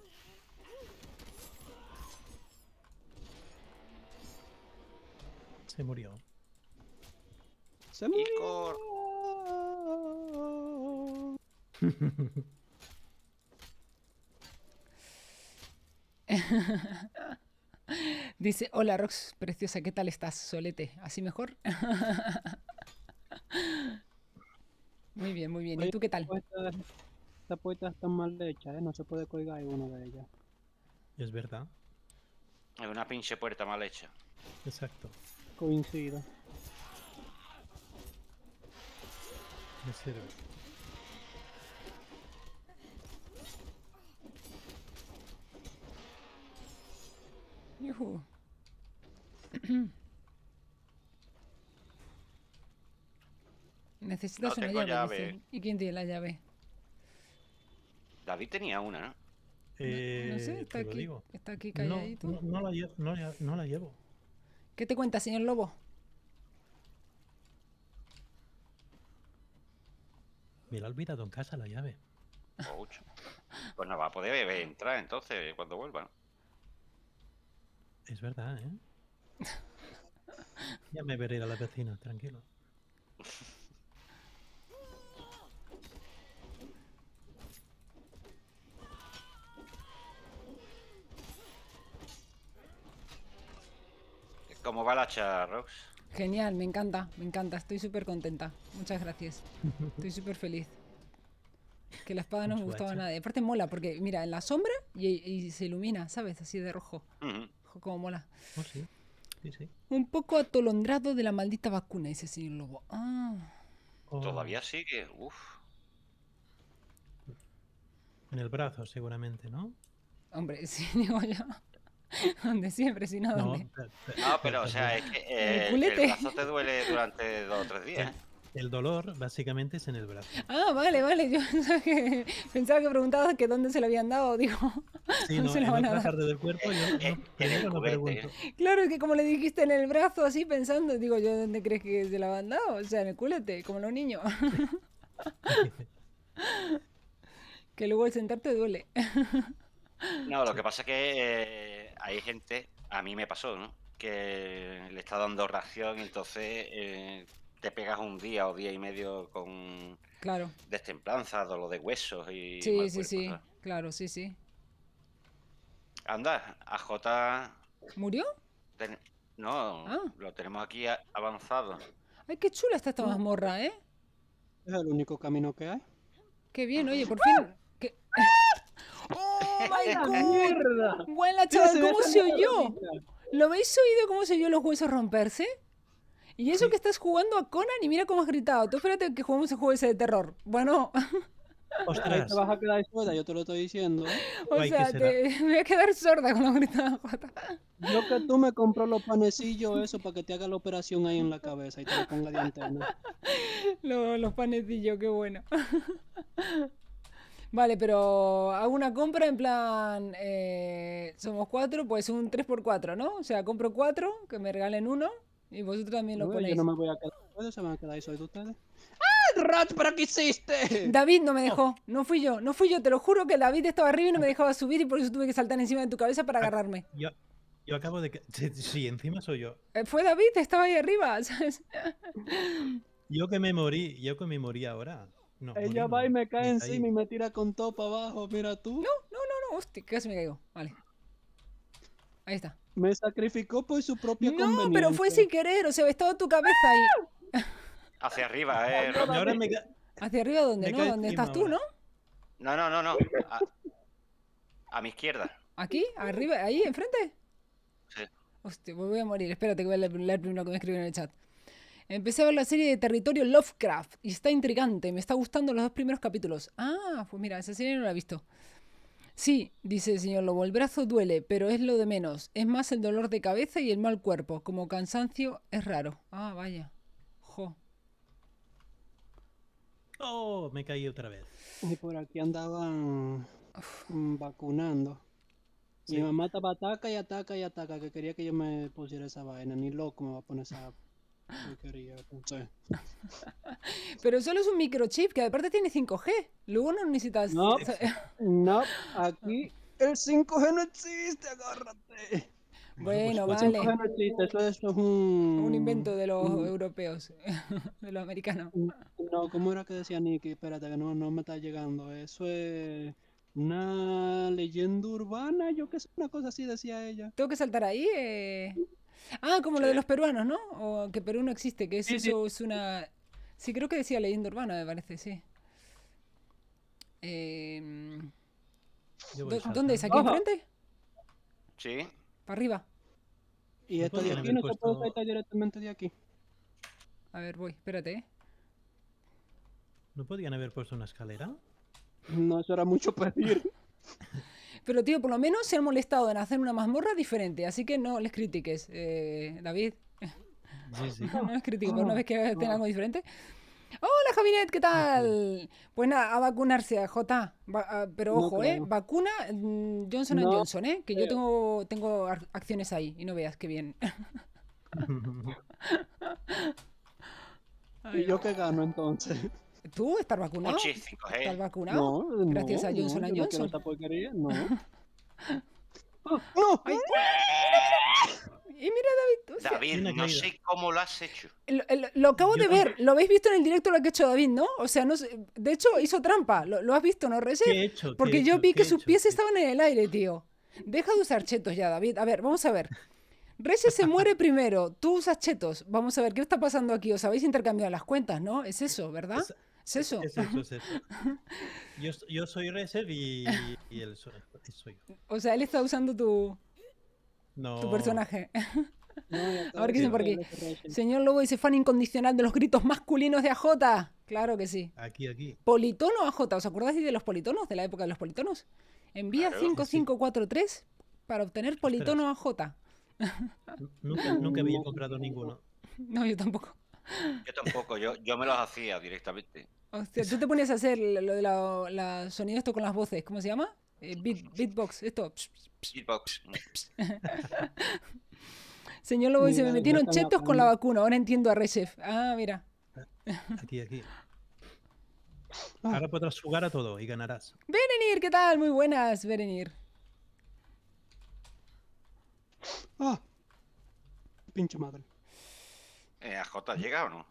Se murió. Se murió. cor- [LAUGHS] Dice, hola Rox, preciosa, ¿qué tal estás, Solete? ¿Así mejor? [LAUGHS] muy bien, muy bien. ¿Y tú qué tal? Estas esta puertas están mal hechas, ¿eh? No se puede colgar una de ellas. Es verdad. Es una pinche puerta mal hecha. Exacto. Coincido. Me sirve. Yujú. [CLEARS THROAT] Necesitas No una llave. ¿Y quién tiene la llave? David tenía una, ¿no? No- Eh, no sé, está aquí, digo. está aquí No, calladito. no, no la lle- no la- no la llevo. ¿Qué te cuenta, señor Lobo? Me la he olvidado en casa la llave. Ouch. Pues no va a poder entrar entonces cuando vuelva. ¿no? Es verdad, ¿eh? [LAUGHS] Ya me veré a la vecina, tranquilo. ¿Cómo va la hacha, Rox? Genial, me encanta, me encanta, estoy súper contenta. Muchas gracias. Estoy súper feliz. Que la espada no me gustaba nada. Y aparte mola, porque mira, en la sombra y, y se ilumina, ¿sabes? Así de rojo. Como mola. Oh, sí. Sí, sí. Un poco atolondrado de la maldita vacuna, dice el señor Lobo. Ah, Oh, Todavía sigue. Uf. En el brazo, seguramente, ¿no? hombre, [LAUGHS] sí, digo yo. Donde siempre, si no, No, ¿dónde? No, pero o sea, es que eh, el, brazo te duele durante dos o tres días. El dolor básicamente es en el brazo. Ah, vale, vale. Yo [LAUGHS] pensaba que, pensaba que preguntabas que dónde se lo habían dado. Digo, Sí, No no, se en van a dar. parte del cuerpo yo no, Eh, en primero el no juguete. pregunto. claro, es que como le dijiste en el brazo, así pensando, digo, ¿yo dónde crees que se lo habían dado? O sea, en el culete, como los niños. [LAUGHS] que luego el sentarte duele. No, lo que pasa es que eh, hay gente, a mí me pasó, ¿no? Que le está dando ración y entonces eh, te pegas un día o día y medio con Claro. destemplanza, dolor de huesos y Sí, mal sí, cuerpo, sí. ¿sabes? Claro, sí, sí. Anda, AJ... ¿Murió? ten- No, Ah. lo tenemos aquí avanzado. Ay, qué chula está esta mazmorra, ¿eh? Es el único camino que hay. Qué bien, oye, por fin. ¿Qué? ¡Oh, my God! ¡Mierda! Buena, chaval, ¿cómo se oyó? ¿Lo habéis oído cómo se oyó los huesos romperse? Y eso Sí. que estás jugando a Conan y mira cómo has gritado. Tú espérate que juguemos el juego ese de terror. Bueno, [LAUGHS] Ahí Ostras, te vas a quedar sorda, yo te lo estoy diciendo. [LAUGHS] o Guay, ¿qué sea, te... [LAUGHS] me voy a quedar sorda con los gritos de Jota. Yo que tú me compro los panecillos, eso, para que te haga la operación ahí en la cabeza y te lo ponga de antena. Los, los panecillos, qué bueno. Vale, pero hago una compra en plan, eh, somos cuatro, pues un 3x4, ¿no? O sea, compro cuatro, que me regalen uno, y vosotros también lo No, ponéis. yo no me voy a quedar. ¿Ustedes se van a quedar ahí soy de ustedes? ¡Ah, Rat, pero qué hiciste! [LAUGHS] David no me dejó, no fui yo, no fui yo, te lo juro que David estaba arriba y no me dejaba subir y por eso tuve que saltar encima de tu cabeza para agarrarme. yo, yo acabo de... que- Sí, encima soy yo. Eh, Fue David, estaba ahí arriba, [LAUGHS] ¿sabes? Yo que me morí, yo que me morí ahora. No, Ella morí va no, y me cae encima y me tira con todo para abajo, mira tú. No, no, no, hostia, casi me caigo. Vale. Ahí está. Me sacrificó por su propia No, conveniencia. pero fue sin querer, o sea, estaba tu cabeza ahí. [LAUGHS] Hacia arriba, eh. Ahora me ca- Hacia arriba donde, Me ¿no? Donde estás tú. ¿no? No, no, no, no. A, a mi izquierda. ¿Aquí? ¿Arriba? ¿Ahí? ¿Enfrente? Sí. Hostia, voy a morir. Espérate que voy a leer, primero lo que me escriben en el chat. Empecé a ver la serie de Territorio Lovecraft y está intrigante. Me está gustando los dos primeros capítulos. Ah, pues mira, esa serie no la he visto. Sí, dice el señor Lobo, el brazo duele, pero es lo de menos. Es más el dolor de cabeza y el mal cuerpo. Como cansancio es raro. Ah, vaya. Jo. Oh, me caí otra vez. Y por aquí andaban mm, vacunando. Sí. Mi mamá estaba ataca y ataca y ataca, que quería que yo me pusiera esa vaina. Ni loco me va a poner esa [LAUGHS] Pero solo es un microchip que aparte tiene 5G. Luego no necesitas... No. No, [LAUGHS] aquí el 5G no existe, agárrate. Bueno, pues, El vale. 5G no existe, eso, eso es un... Un invento de los europeos, [LAUGHS] de los americanos. No, ¿cómo era que decía Nicky? Espérate, que no, no me está llegando. Eso es una leyenda urbana, yo qué sé, una cosa así decía ella. Tengo que saltar ahí. eh. Ah, como lo de los peruanos, ¿no? O que Perú no existe, que es Sí, sí. eso es una. Sí, creo que decía leyenda urbana, me parece, sí. Em, Yo voy ¿dó- ¿Dónde es? ¿Aquí enfrente? Sí. ¿Para arriba? Y No esta de aquí haber no se puede puesto- saltar directamente de aquí. A ver, voy, espérate, ¿eh? ¿No podían haber puesto una escalera? No, eso era mucho pedir. [LAUGHS] Pero, tío, por lo menos se han molestado en hacer una mazmorra diferente, así que no les critiques, eh, David. Sí, sí. [LAUGHS] No les critiques por una vez que hacen algo diferente. Hola, Javinet, ¿qué tal? Pues nada, a vacunarse, a J. Va- pero No ojo, ¿eh? Vacuna mm, Johnson No Johnson, ¿eh? Que yo tengo, tengo acciones ahí y no veas qué bien. Ay, [LAUGHS] [LAUGHS] ¿Y yo qué gano entonces? ¿Tú estás vacunado? ¿Estás 5G. vacunado? No, Gracias no, a Johnson no, quiero Johnson. porquería, no. ¡Ah, ¡No! Ay, Y mira, David, o sea, David, no sé cómo lo has hecho. lo, lo- lo acabo Yo de ver, lo habéis visto en el directo lo que ha hecho David, ¿no? O sea, no sé, de hecho hizo trampa, lo, lo has visto, ¿no, Rese? ¿Qué he hecho? ¿Qué Porque he yo hecho? vi ¿Qué que sus hecho? pies ¿Qué- estaban en el aire, tío. Deja de usar chetos ya, David. A ver, vamos a ver. Rese se muere [LAUGHS] primero, tú usas chetos. Vamos a ver, ¿qué está pasando aquí? Os habéis intercambiado las cuentas, ¿no? Es eso, ¿verdad? Es- Es eso. Es eso, es eso. [LAUGHS] Yo, yo soy Reserve y, y él soy, soy yo. O sea, él está usando tu, No. tu personaje. No, A ver qué dicen por aquí. Señor Lobo dice fan incondicional de los gritos masculinos de AJ. Claro que sí. Aquí, aquí. Politono AJ. ¿Os acordáis de los politonos? De la época de los politonos. Envía Claro. 5543 para obtener politono AJ. Nunca, nunca había comprado ninguno. [LAUGHS] No, yo tampoco. [LAUGHS] Yo tampoco, yo, yo me los hacía directamente. Hostia, tú te ponías a hacer lo de la, la sonido esto con las voces, ¿cómo se llama? Eh, beat- beatbox, esto. Beatbox. [LAUGHS] Señor Lobo dice, me metieron chetos con la vacuna, ahora entiendo a Rechef. Ah, mira. Aquí, aquí. Ah. [LAUGHS] Ahora podrás jugar a todo y ganarás. Berenir, ¿qué tal? Muy buenas, Berenir. Ah, pinche madre. Eh, ¿A J llega o no?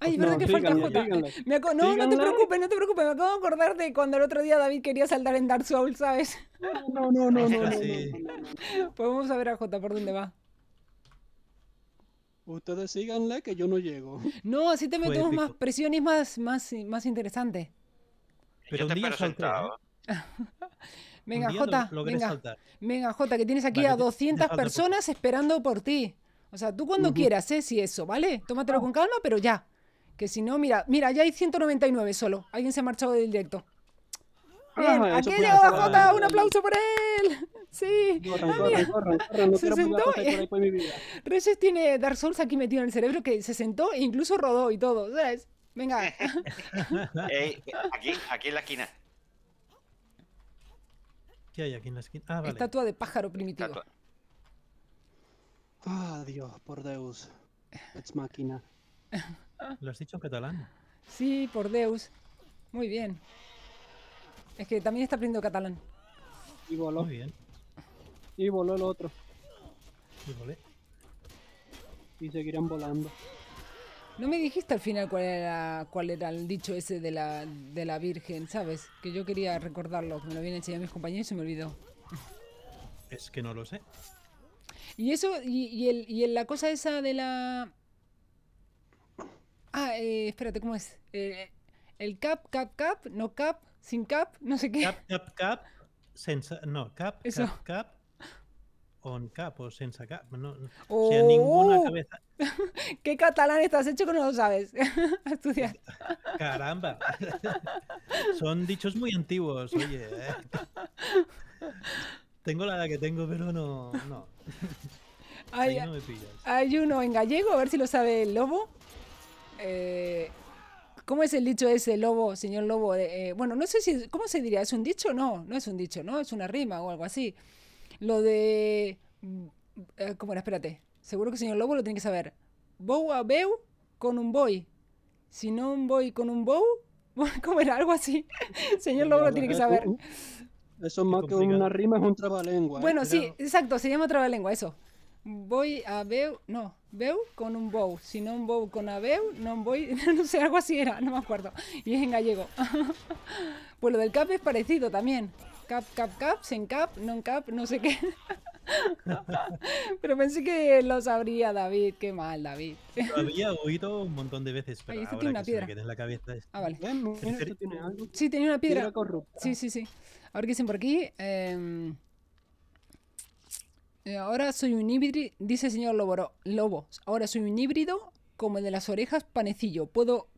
Ay, No, ¿verdad que falta díganle, díganle. Me no, no te preocupes, no te preocupes. Me acabo de acordar de cuando el otro día David quería saltar en Dark Souls, ¿sabes? No, no, no, no, no, no, Sí. no. Pues vamos a ver a Jota por dónde va. Ustedes síganle que yo no llego. No, así te Fue metemos más épico. presión y es más, más, más interesante. Pero yo un te día espero salté, ¿eh? sentado. [LAUGHS] Venga, Jota, venga. saltar. Venga, Jota, que tienes aquí Vale, a te- 200 te falta poco. personas esperando por ti. O sea, tú cuando quieras, ¿eh? Si eso, ¿vale? Tómatelo con calma, pero ya. Que si no, mira, mira, ya hay 199 solo. Alguien se ha marchado del directo. Bien, Ah, aquí ser. Jota, un aplauso por él. [LAUGHS] Sí. Corran, Ah, corran, mira, corran, corran. No Se sentó, pillar cosas por ahí por mi vida. [LAUGHS] Reyes tiene Dark Souls aquí metido en el cerebro que se sentó e incluso rodó y todo, ¿sabes? Venga, [LAUGHS] Ey, aquí, aquí en la esquina. ¿Qué hay aquí en la esquina? Ah, vale. estatua de pájaro primitivo. Estatua. Ah, Dios, por Deus. Es máquina. Lo has dicho en catalán. Sí, por Deus. Muy bien. Es que también está aprendiendo catalán. Y voló. Muy bien. Y voló el otro. Y volé. Y seguirán volando. No me dijiste al final cuál era, cuál era el dicho ese de la, de la Virgen, ¿sabes? Que yo quería recordarlo, que me lo habían enseñado mis compañeros y se me olvidó. Es que no lo sé. Y eso, y, y el, y el- la cosa esa de la... Ah, eh, espérate, ¿cómo es? Eh, el cap, cap, cap, no cap, sin cap, no sé qué. Cap, cap, cap. Sense... No, cap, Eso. cap, cap. On cap o sense cap. No, no. O sea, ninguna Oh, cabeza. [LAUGHS] ¿Qué catalán estás hecho que no lo sabes? [LAUGHS] Estudiar. [LAUGHS] Caramba. Son dichos muy antiguos, oye. Tengo la edad que tengo, pero no. no. [LAUGHS] Hay, Ahí no me pillas. hay uno en gallego, a ver si lo sabe el lobo. Eh, ¿Cómo es el dicho ese, lobo, señor lobo? Eh, bueno, no sé si. ¿Cómo se diría? ¿Es un dicho? No, no es un dicho, ¿no? Es una rima o algo así. Lo de. mm, eh, ¿Cómo era? Espérate. Seguro que el señor lobo lo tiene que saber. Bou a beu con un boy. Si no un boy con un bow. [LAUGHS] ¿Cómo era? Algo así. [LAUGHS] Señor lobo lo tiene que saber. Eso más que una rima es un trabalengua. ¿eh? Bueno, sí, exacto, se llama trabalengua, eso. Voy a veu, no, veu con un bow. Si no un bow con a veu, no voy, [LAUGHS] no sé, algo así era, no me acuerdo. Y es en gallego. [LAUGHS] pues lo del cap es parecido también. Cap, cap, cap, sin cap, non cap, no sé qué. [LAUGHS] Pero pensé que lo sabría David, qué mal, David. Lo había oído un montón de veces, pero este ahora tiene una que se piedra. me queda en la cabeza. es- Ah, vale. Tiene algo. Sí, tenía una piedra. Piedra corrupta. Sí, sí, sí. Ahora que dicen por aquí. em, eh, ahora soy un híbrido, dice el señor Lobo, Lobo. Ahora soy un híbrido como el de las orejas panecillo. Puedo,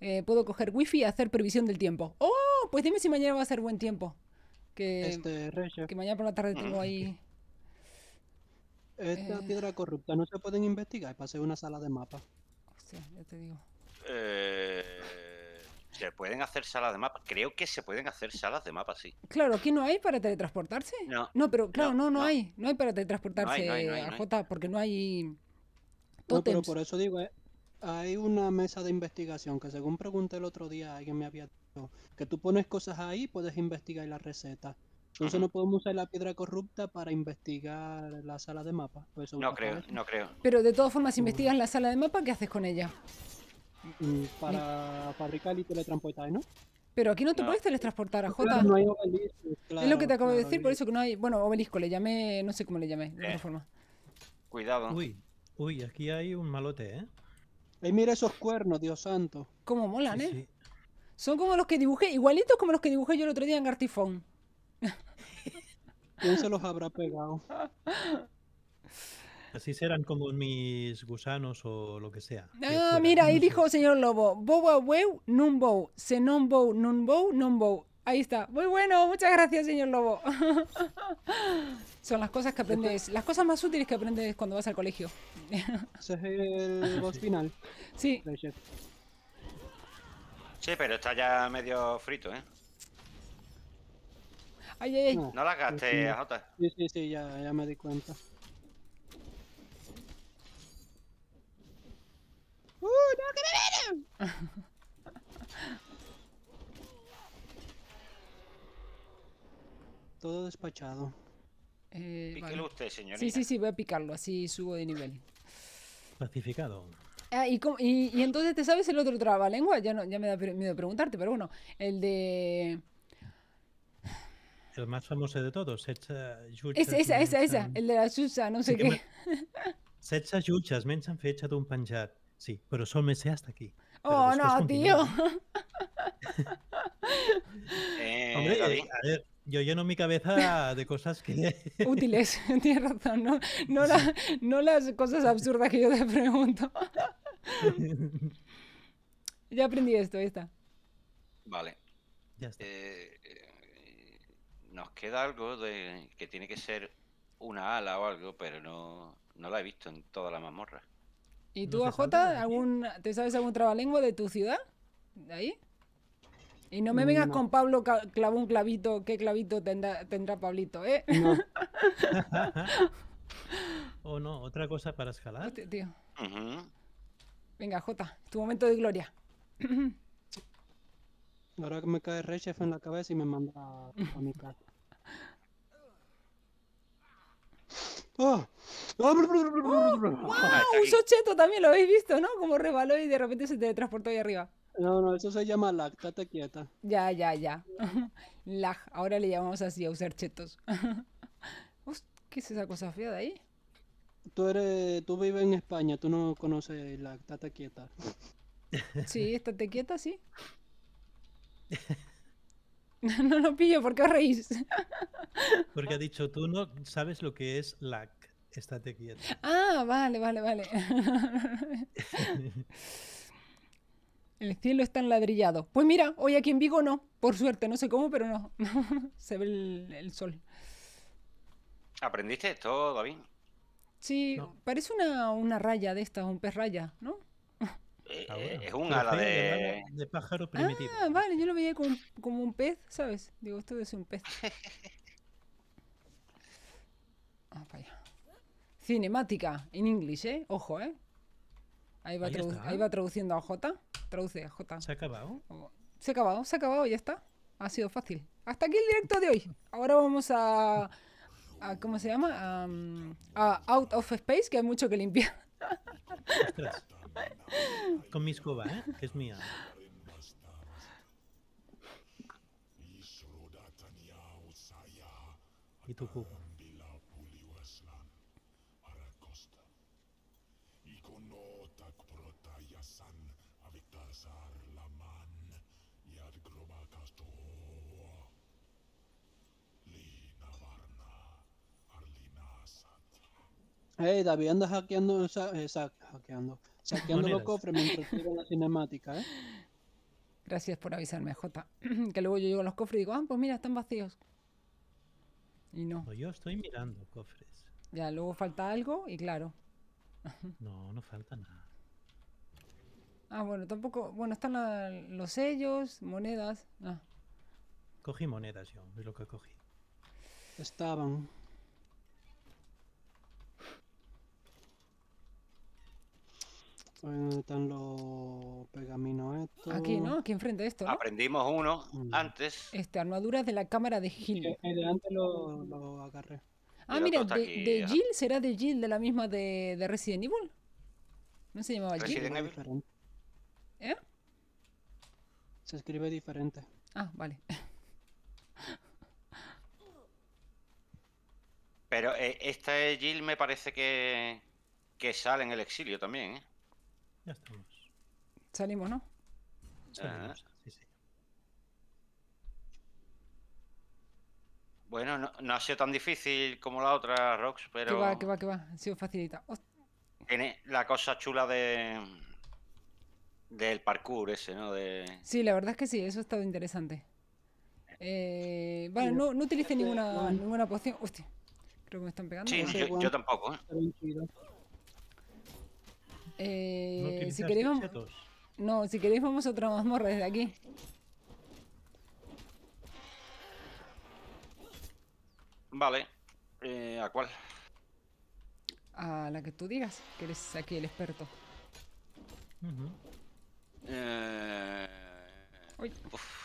eh, puedo coger wifi y hacer previsión del tiempo. ¡Oh! Pues dime si mañana va a ser buen tiempo. Que, Este, que mañana por la tarde tengo ahí. esta eh. piedra corrupta no se pueden investigar para hacer una sala de mapa. Hostia, ya te digo. Eh, ¿Se pueden hacer salas de mapas? Creo que se pueden hacer salas de mapas, sí. Claro, aquí no hay para teletransportarse. No, pero claro, no, no, no, no. hay. No hay para teletransportarse no hay, no hay, a no hay. J porque no hay. No, pero tótems. por eso digo, eh, hay una mesa de investigación que según pregunté el otro día, alguien me había dicho que tú pones cosas ahí y puedes investigar la receta. Entonces no podemos usar la piedra corrupta para investigar la sala de mapa. Pues eso no creo, no creo. Pero de todas formas, si investigas la sala de mapa, ¿qué haces con ella? Mm, Para fabricar y teletransportar, ¿no? Pero aquí no te No. puedes teletransportar a Claro, Jota. no hay obeliscos, es lo que claro, te acabo de claro, decir, por eso que no hay. Bueno, obelisco, le llamé, no sé cómo le llamé, de otra Eh. forma. Cuidado. Uy, uy, aquí hay un malote, ¿eh? Ey, mira esos cuernos, Dios santo. Cómo molan, Sí, ¿eh? sí. Son como los que dibujé, igualitos como los que dibujé yo el otro día en Gartifón. ¿Quién se los habrá pegado? [LAUGHS] Así serán como mis gusanos o lo que sea. Ah, mira, ahí dijo señor Lobo, boba weu nun bow, se non bow nun bow non bow. Ahí está. Muy bueno, muchas gracias, señor Lobo. [LAUGHS] Son las cosas que aprendes, las cosas más útiles que aprendes cuando vas al colegio. [LAUGHS] Ese es el boss final. Sí. Sí, pero está ya medio frito, ¿eh? ay, ay, ay. No, No la gastes. Jota. Sí, sí, sí, ya, ya me di cuenta. [LAUGHS] Todo despachado. Eh, Píquelo vale. usted, señorita. Sí, sí, sí, voy a picarlo, así subo de nivel. Pacificado. Ah, y, y, y entonces, ¿te sabes el otro trabalengua? Ya, no, ya me da miedo preguntarte, pero bueno, el de... El más famoso de todos. Setza jutges Esa, esa, esa, el de la Susa, no sé que qué. me- Setza jutges mengen fetge d'un penjat. Sí, pero solo me sé hasta aquí. Pero Oh, no, tío. Eh, [LAUGHS] Hombre, eh, a ver, yo lleno mi cabeza de cosas que... [LAUGHS] Útiles, [LAUGHS] tienes razón, no, no, la- no las cosas absurdas que yo te pregunto. Ya aprendí esto, esta. Vale. ya está. Eh, eh, nos queda algo de que tiene que ser una ala o algo, pero no, no la he visto en toda la mazmorra. ¿Y ¿No tú, se AJ, algún, te sabes algún trabalengua de tu ciudad? ¿De ahí? Y no me vengas No. con Pablo clavó un clavito, ¿qué clavito tendrá, tendrá Pablito, eh? No, [LAUGHS] O no, otra cosa para escalar. Hostia, tío. Ujú. Venga, Jota, tu momento de gloria. [CLEARS THROAT] ahora que me cae Red Chef en la cabeza y me manda a mi casa. ¡Oh! ¡Oh! ¡Wow! Un también lo habéis visto, ¿no? Como rebaló y de repente se teletransportó ahí arriba. No, no, eso se llama lactate quieta. Ya, ya, ya. [LAUGHS] Lag, ahora le llamamos así a usar chetos. [LAUGHS] Host- ¿Qué es esa cosa fea de ahí? Tú eres, tú vives en España, tú no conoces lactate quieta. Sí, estate quieta, sí. [LAUGHS] [LAUGHS] No lo pillo, ¿por qué os reís? [LAUGHS] Porque ha dicho, tú no sabes lo que es lag. Estate quieto. Ah, vale, vale, vale. [LAUGHS] El cielo está enladrillado. Pues mira, hoy aquí en Vigo no. Por suerte, no sé cómo, pero no. Se ve el, el sol. ¿Aprendiste esto, David? Sí, No. parece una, una raya de estas, un pez raya, ¿no? Eh, Ah, eh, bueno. es un ala de de... pájaro primitivo. Ah, vale, yo lo veía como, como un pez, ¿sabes? Digo, esto debe ser un pez. [LAUGHS] Ah, para allá. Cinemática, en inglés, ¿eh? Ojo, ¿eh? Ahí va, Ahí va traduciendo a J. Traduce a J. ¿Se ha acabado? Se ha acabado, se ha acabado, ya está. Ha sido fácil. Hasta aquí el directo de hoy. Ahora vamos a. a- ¿Cómo se llama? A, a Out of Space, que hay mucho que limpiar. [LAUGHS] Con mi escoba, ¿eh? Que es mía. Y tu cubo. Hey, David, anda hackeando, sa- eh, sa- hackeando, saqueando los cofres mientras sigo la cinemática, ¿eh? Gracias por avisarme, J. [CLEARS THROAT] que luego yo llego a los cofres y digo, ah, pues mira, están vacíos. Y no. No, yo estoy mirando cofres. Ya, luego falta algo y claro. [LAUGHS] No, no falta nada. Ah, bueno, tampoco. Bueno, están la- los sellos, monedas. Ah, Cogí monedas yo, es lo que cogí. Estaban. ¿Dónde están los pergaminos estos? aquí, ¿no? Aquí enfrente de esto, ¿no? Aprendimos uno Mm. antes. Este, armaduras de la cámara de Gil. Que- El de antes lo, lo agarré. Ah, mira, de, está aquí, de ajá. Jill, ¿será de Jill, de la misma de, de Resident Evil? ¿No se llamaba Jill? Resident Escribe Evil. diferente. ¿Eh? Se escribe diferente. Ah, vale. Pero eh, esta de Jill me parece que, que sale en el exilio también, ¿eh? Ya estamos. Salimos, ¿no? Salimos, sí, sí. Bueno, no, no ha sido tan difícil como la otra, Rox, Que pero va, que va, que va. Ha sido facilita. Host- tiene la cosa chula de del parkour ese, ¿no? De Sí, la verdad es que sí, eso ha estado interesante. Eh, vale, no, no utilice ninguna, ninguna poción. Hostia, creo que me están pegando. Sí, ese yo, yo tampoco, ¿eh? Eh, ¿No si queréis, vamos, no, si queréis vamos a otra mazmorra desde aquí. Vale. Eh, ¿A cuál? A la que tú digas, que eres aquí el experto. Ujú. Eh, Uy,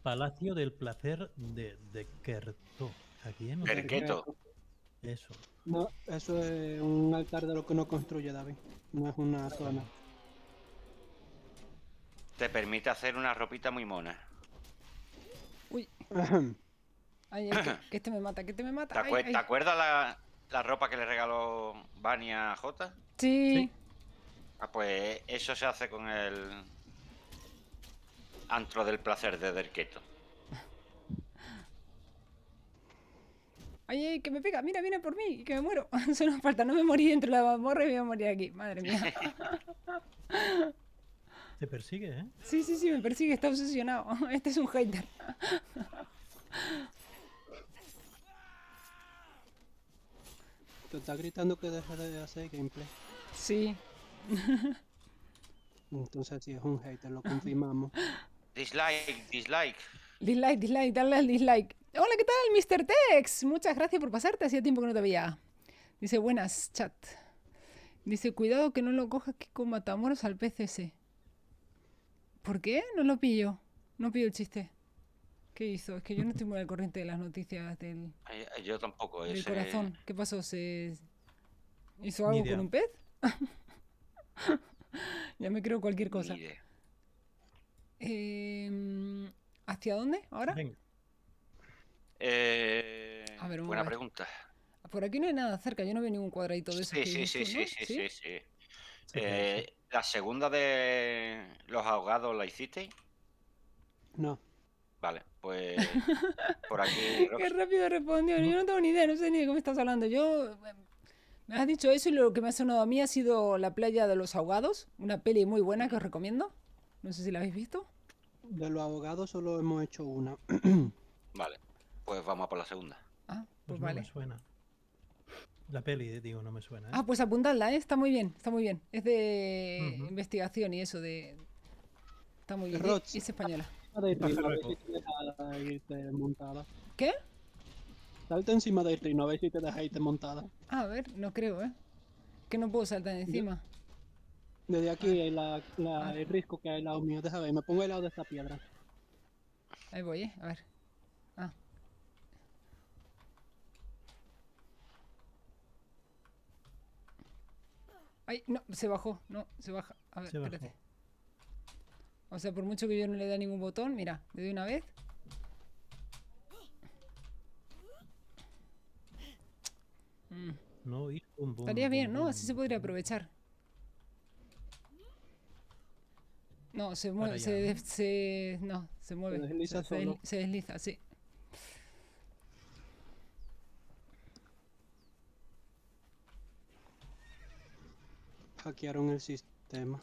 Palacio del Placer de, de Kerto. Aquí hemos Ker- Kerketo. Eso. No, eso es un altar de lo que no construye David. No es una zona. te permite hacer una ropita muy mona. uy, [COUGHS] ay, ay, que, que este me mata, que este me ¿Te, mata. ay, acue- ay. te acuerdas la, la ropa que le regaló Bani a Jota? Sí. Sí. Ah, pues eso se hace con el antro del placer de Derketo. Ay, ay, que me pega, mira, viene por mí, que me muero. [LAUGHS] Solo falta, no me morí dentro de la mazmorra y me voy a morir aquí. Madre mía. [LAUGHS] Te persigue, ¿eh? Sí, sí, sí, me persigue, está obsesionado. [LAUGHS] Este es un hater. Te está gritando que deja de hacer gameplay. Sí. Entonces sí es un hater, lo confirmamos. Dislike, dislike. Dislike, dislike, dale al dislike. Hola, ¿qué tal, Mr. Tex? Muchas gracias por pasarte, hacía tiempo que no te veía. Dice, buenas, chat. Dice, cuidado que no lo cojas que con matamoros al PCS. ¿Por qué? No lo pillo. No pillo el chiste. ¿Qué hizo? Es que yo no estoy muy al corriente de las noticias del, Ay, ay, Yo tampoco. del ese- corazón. ¿Qué pasó? ¿Se hizo algo con un pez? [LAUGHS] ya me creo cualquier cosa. Em, ¿Hacia dónde ahora? Venga. Eh, A ver, vamos buena a ver. pregunta. Por aquí no hay nada cerca, yo no veo ningún cuadradito de esos Sí, que sí, sí, sí, ¿no? sí, sí, sí. Sí, Eh, La segunda de los ahogados la hiciste. No. Vale, pues [LAUGHS] por aquí. Qué rápido respondió, yo no tengo ni idea, no sé ni de qué me estás hablando. Yo eh, me has dicho eso y lo que me ha sonado a mí ha sido La playa de los ahogados, una peli muy buena que os recomiendo. No sé si la habéis visto. De los abogados solo hemos hecho una. [CLEARS THROAT] Vale, pues vamos a por la segunda. Ah, Pues pues no vale. me suena. La peli, digo, no me suena. ¿eh? Ah, pues apuntadla, ¿eh? está muy bien, está muy bien. Es de investigación y eso de... Está muy bien. y- es española. Encima de Irrino, a ver Pájaro si te deja irte montada. ¿Qué? Salta encima de Irrino, a ver si te deja irte montada. Ah, a ver, no creo, ¿eh? Que no puedo saltar encima. Desde aquí hay la, la- el risco que hay al lado mío. Deja ver, me pongo al lado de esta piedra. Ahí voy, ¿eh? A ver. Ah. Ay, no, se bajó. No, se baja. A ver, Se bajó. espérate. O sea, por mucho que yo no le dé ningún botón, mira, le doy una vez. Mm, No, ir bum, bum, Estaría bien, ¿no? Así se podría aprovechar. No, se mueve, se, ¿no? se- no, se mueve. desliza se, solo. se desliza, sí. Hackearon el sistema.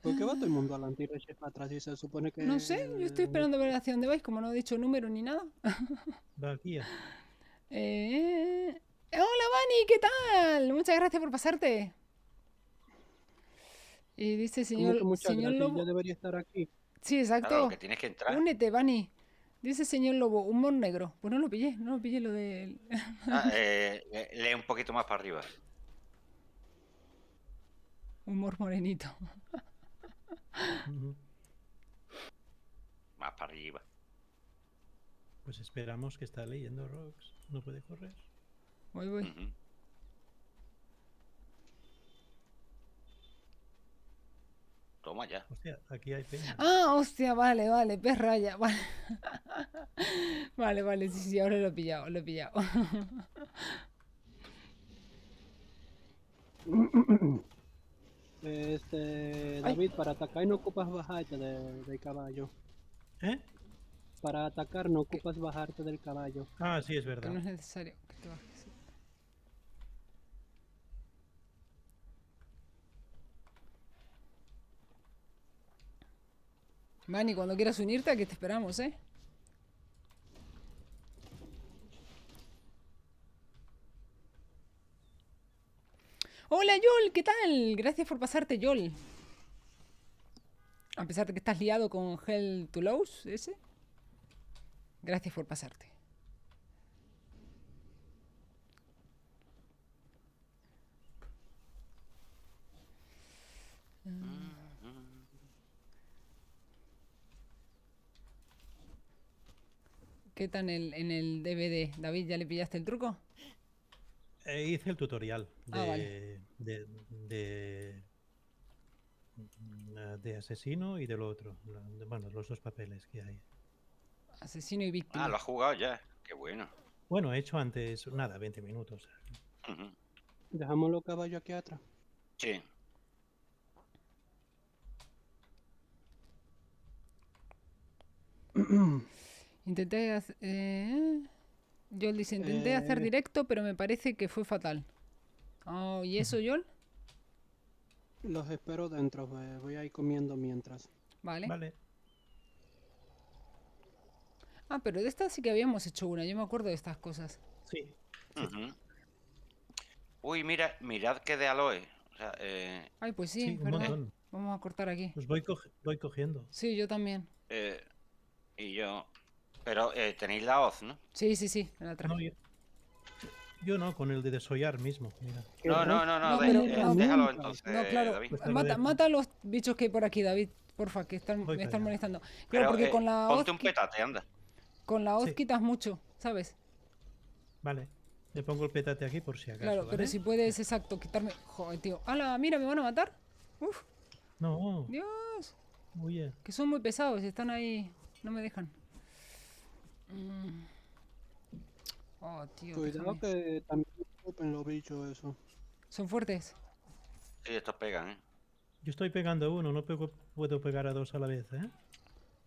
¿Por qué va todo el mundo adelante y Reche para atrás? Y se supone que. No sé, yo estoy esperando a ver hacia dónde vais, como no he dicho número ni nada. [LAUGHS] Ah. Eh, Hola, Vani, ¿qué tal? Muchas gracias por pasarte. Y dice ¿Cómo señor, señor gracias? Lobo. Yo debería estar aquí. Sí, Claro, exacto. lo que tienes que entrar. Únete, Vani. Dice señor Lobo, humor negro. Pues no lo pillé, no lo pillé lo del. Ah, [LAUGHS] eh, lee un poquito más para arriba. humor morenito. Más para arriba. Pues esperamos que está leyendo Rox. No puede correr. Voy, voy. Toma ya. Hostia, aquí hay peña. Ah, hostia, vale, vale, pez raya, vale. [LAUGHS] Vale, vale, sí, sí, ahora lo he pillado, lo he pillado. [LAUGHS] Este, David, para atacar no ocupas bajarte de- del caballo. ¿Eh? Para atacar no ocupas bajarte del caballo. Ah, sí, es Que verdad. no es necesario que te bajes. Manny, cuando quieras unirte, aquí te esperamos, ¿eh? Hola, Yol, ¿qué tal? Gracias por pasarte, Yol. A pesar de que estás liado con Hell to Lows, ese. Gracias por pasarte. ¿Qué tal en el, en el DVD? David, ¿ya le pillaste el truco? Eh, hice el tutorial de, Ah, vale. de, de, de asesino y del otro. Bueno, los dos papeles que hay. Asesino y víctima. Ah, lo has jugado ya. Qué bueno. Bueno, he hecho antes, nada, 20 minutos. Dejamos los caballos aquí atrás. Sí. [CLEARS THROAT] Intenté hacer... Yol dice, intenté hacer Eh. directo, pero me parece que fue fatal. Oh, ¿y eso, Yol? Los espero dentro, pues, voy a ir comiendo mientras. Vale. Vale. Ah, pero de esta sí que habíamos hecho una. Yo me acuerdo de estas cosas. Sí. Uy, mira, mirad que de aloe. O sea, eh, Ay, pues sí, Sí, verdad. montón. Vamos a cortar aquí. Pues voy, voy cogiendo. Sí, yo también. eh, y yo. Pero eh, tenéis la hoz, ¿no? Sí, sí, sí, me la traje. No, yo, yo no, con el de desollar mismo. Mira. ¿Qué No, no, no, no, No, de- pero- eh, no, déjalo entonces, No, claro. David. Pues Mata, mata a los bichos que hay por aquí, David. Porfa, que están, Voy me están allá. molestando. Claro, Pero, porque eh, con la hoz, ponte un petate, anda. con la hoz Sí. quitas mucho, ¿sabes? Vale. Le pongo el petate aquí por si acaso. Claro, pero ¿vale? si puedes, exacto, quitarme... Joder, tío. ¡Hala! Mira, me van a matar. Uf, No, Dios. huye. Que son muy pesados están ahí... No me dejan. Mm. Oh, tío. Cuidado que también ocupen los bichos eso. Son fuertes. Sí, estos pegan, ¿eh? Yo estoy pegando a uno, no pego- puedo pegar a dos a la vez, ¿eh?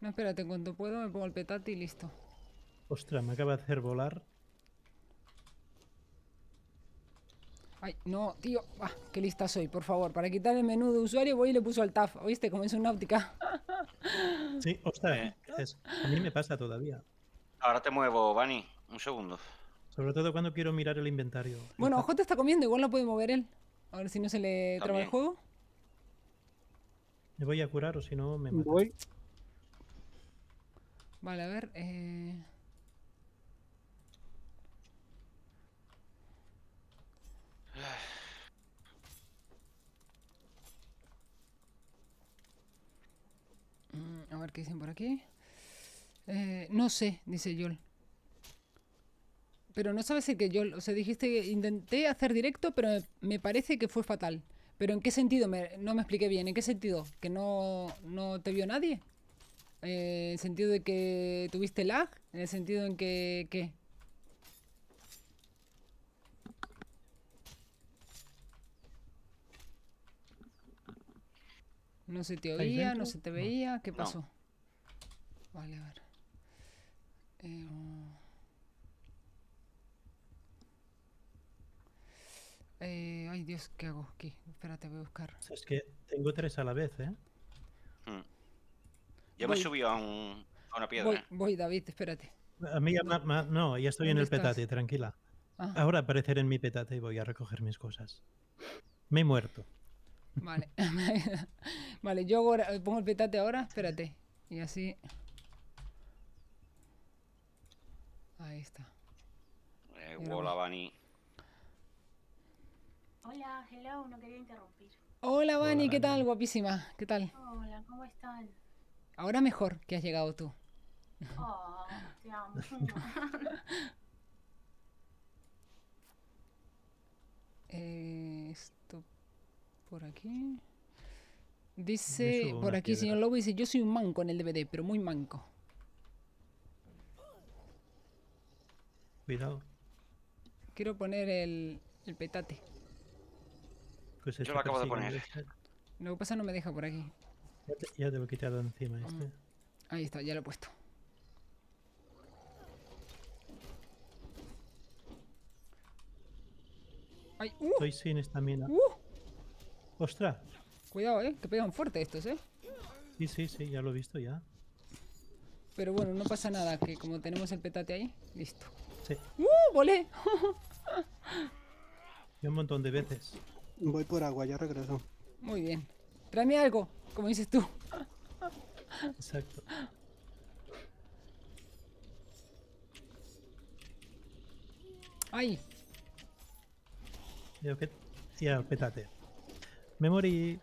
No, espérate, en cuanto puedo me pongo el petate y listo. Ostras, me acaba de hacer volar. Ay, no, tío. Ah, qué lista soy, por favor. Para quitar el menú de usuario voy y le puso al TAF. ¿Oíste? Como es un náutica. Sí, ostras, Eh. es- a mí me pasa todavía. Ahora te muevo, Vani. Un segundo. Sobre todo cuando quiero mirar el inventario. Bueno, Está- te está comiendo, igual lo puede mover él. A ver si no se le traba el juego. Me voy a curar o si no me mata. Voy. Vale, a ver. Eh... Mm, A ver qué dicen por aquí. Eh, no sé, dice Yol. Pero no sabes el que Yol. O sea, dijiste que intenté hacer directo, pero me, parece que fue fatal. ¿Pero en qué sentido? Me- no me expliqué bien. ¿En qué sentido? ¿Que no, no te vio nadie? Eh, ¿En el sentido de que tuviste lag? ¿En el sentido en que... ¿Qué? No se te ¿Estáis oía, no se te veía, ¿qué No. pasó? Vale, a ver. Eh, oh. Eh, ay, Dios, ¿qué hago aquí? Espérate, voy a buscar. Es que tengo tres a la vez, ¿eh? Mm. Yo me Voy. subí a, un, a una piedra. Voy, voy, David, espérate. A mí ya ma- ma- no, ya estoy en ¿Dónde el estás? petate, tranquila. Ah, Ahora apareceré en mi petate y voy a recoger mis cosas. Me he muerto. vale. [LAUGHS] vale, yo ahora pongo el petate ahora, espérate. Y así. Ahí está. Eh, hola, Vani. Hola, hello, no quería interrumpir. Hola, Vani, Hola, ¿qué tal? Guapísima. ¿Qué tal? Hola, ¿cómo están? Ahora mejor que has llegado tú. Oh, te amo. [LAUGHS] Eh, esto por aquí. Dice, por aquí, señor. Lobo dice, yo soy un manco en el DVD, pero muy manco. Cuidado. Quiero poner el, el petate. Pues Yo este lo acabo de poner. este. Lo que pasa no me deja por aquí. Ya te, ya te lo he quitado encima este. Mm. Ahí está, ya lo he puesto. Ay, uh, Estoy sin estamina. uh, ¡Ostras! cuidado, eh, que pegan fuerte estos, eh. Sí, sí, sí, ya lo he visto ya. Pero bueno, no pasa nada, que como tenemos el petate ahí, listo. Sí, ¡Uh! ¡Volé! y un montón de veces. Voy por agua, ya regreso. Muy bien. Tráeme algo, como dices tú. Exacto. ¡Ay! Ya, ya, pétate. Me morí.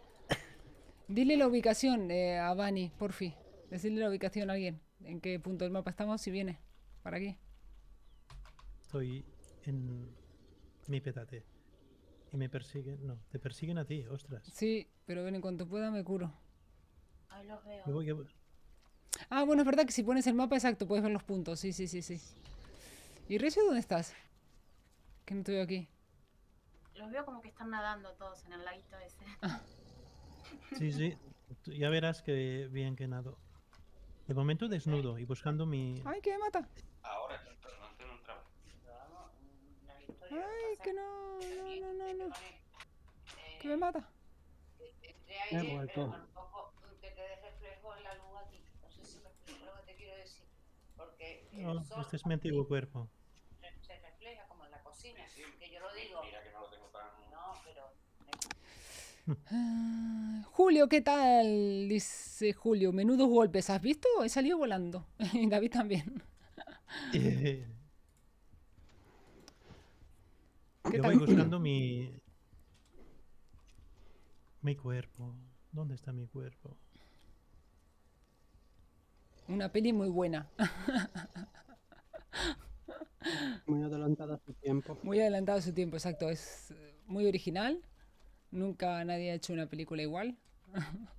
Dile la ubicación eh, a Vani, porfi. Decirle la ubicación a alguien. ¿En qué punto del mapa estamos? Si viene. ¿Para aquí? Estoy en mi pétate. Y me persiguen. No, te persiguen a ti, ostras. Sí, pero ven, en cuanto pueda me curo. Ahí los veo. Voy Ah, bueno, es verdad que si pones el mapa exacto puedes ver los puntos. Sí, sí, sí, sí. ¿Y Recio dónde estás? Que no te veo aquí. Los veo como que están nadando todos en el laguito ese. Sí, sí. tú Ya verás que bien que nado. De momento desnudo y buscando mi. ¡Ay, que me mata! Ahora, no tengo un trabajo. ¡Ay, que no! No, no, no, no. Que me mata. He vuelto. tampoco que te dé reflejo en la luz a ti. No sé si me explico lo que te quiero decir. Porque el No, sol este es mi antiguo cuerpo. se, refleja como en la cocina. Que yo lo digo. Mira que no lo tengo tan. No, pero Ah, Julio, ¿qué tal? Dice Julio. Menudos golpes. ¿Has visto? He salido volando. [LAUGHS] Y David también. [LAUGHS] Eh, ¿Qué Yo tal? voy buscando mi. Mi cuerpo. ¿Dónde está mi cuerpo? Una peli muy buena. Muy adelantada a su tiempo. Muy adelantado a su tiempo, exacto. Es eh, muy original. Nunca nadie ha hecho una película igual. [LAUGHS]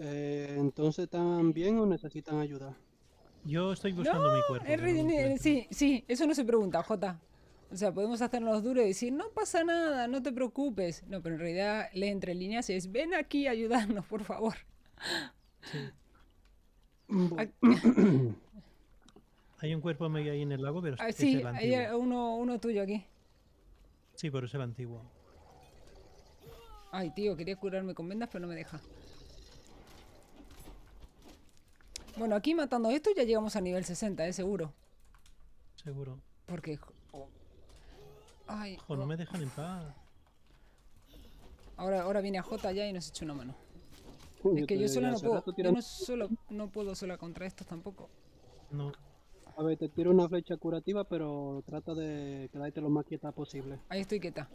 Eh, entonces, ¿están bien o necesitan ayuda? Yo estoy buscando mi cuerpo. Es no encuentro. sí, sí, eso no se pregunta, Jota. O sea, podemos hacernos duros y decir, no pasa nada, no te preocupes. No, pero en realidad lee entre líneas y es, ven aquí a ayudarnos, por favor. Hay un cuerpo medio ahí en el lago, pero es, Ah, es sí, el hay antiguo. uno, uno tuyo aquí. Sí, pero es el antiguo. Ay, tío, quería curarme con vendas, pero no me deja. Bueno, aquí matando esto ya llegamos a nivel 60, ¿eh? Seguro. Seguro. Porque... oh. Ay, Ojo, no oh. me dejan en paz. ahora, ahora viene a Jota ya y nos echa una mano. Es que yo sola no puedo. Yo no, solo, no puedo sola contra estos tampoco. No. A ver, te tiro una flecha curativa, pero trata de quedarte lo más quieta posible. Ahí estoy quieta.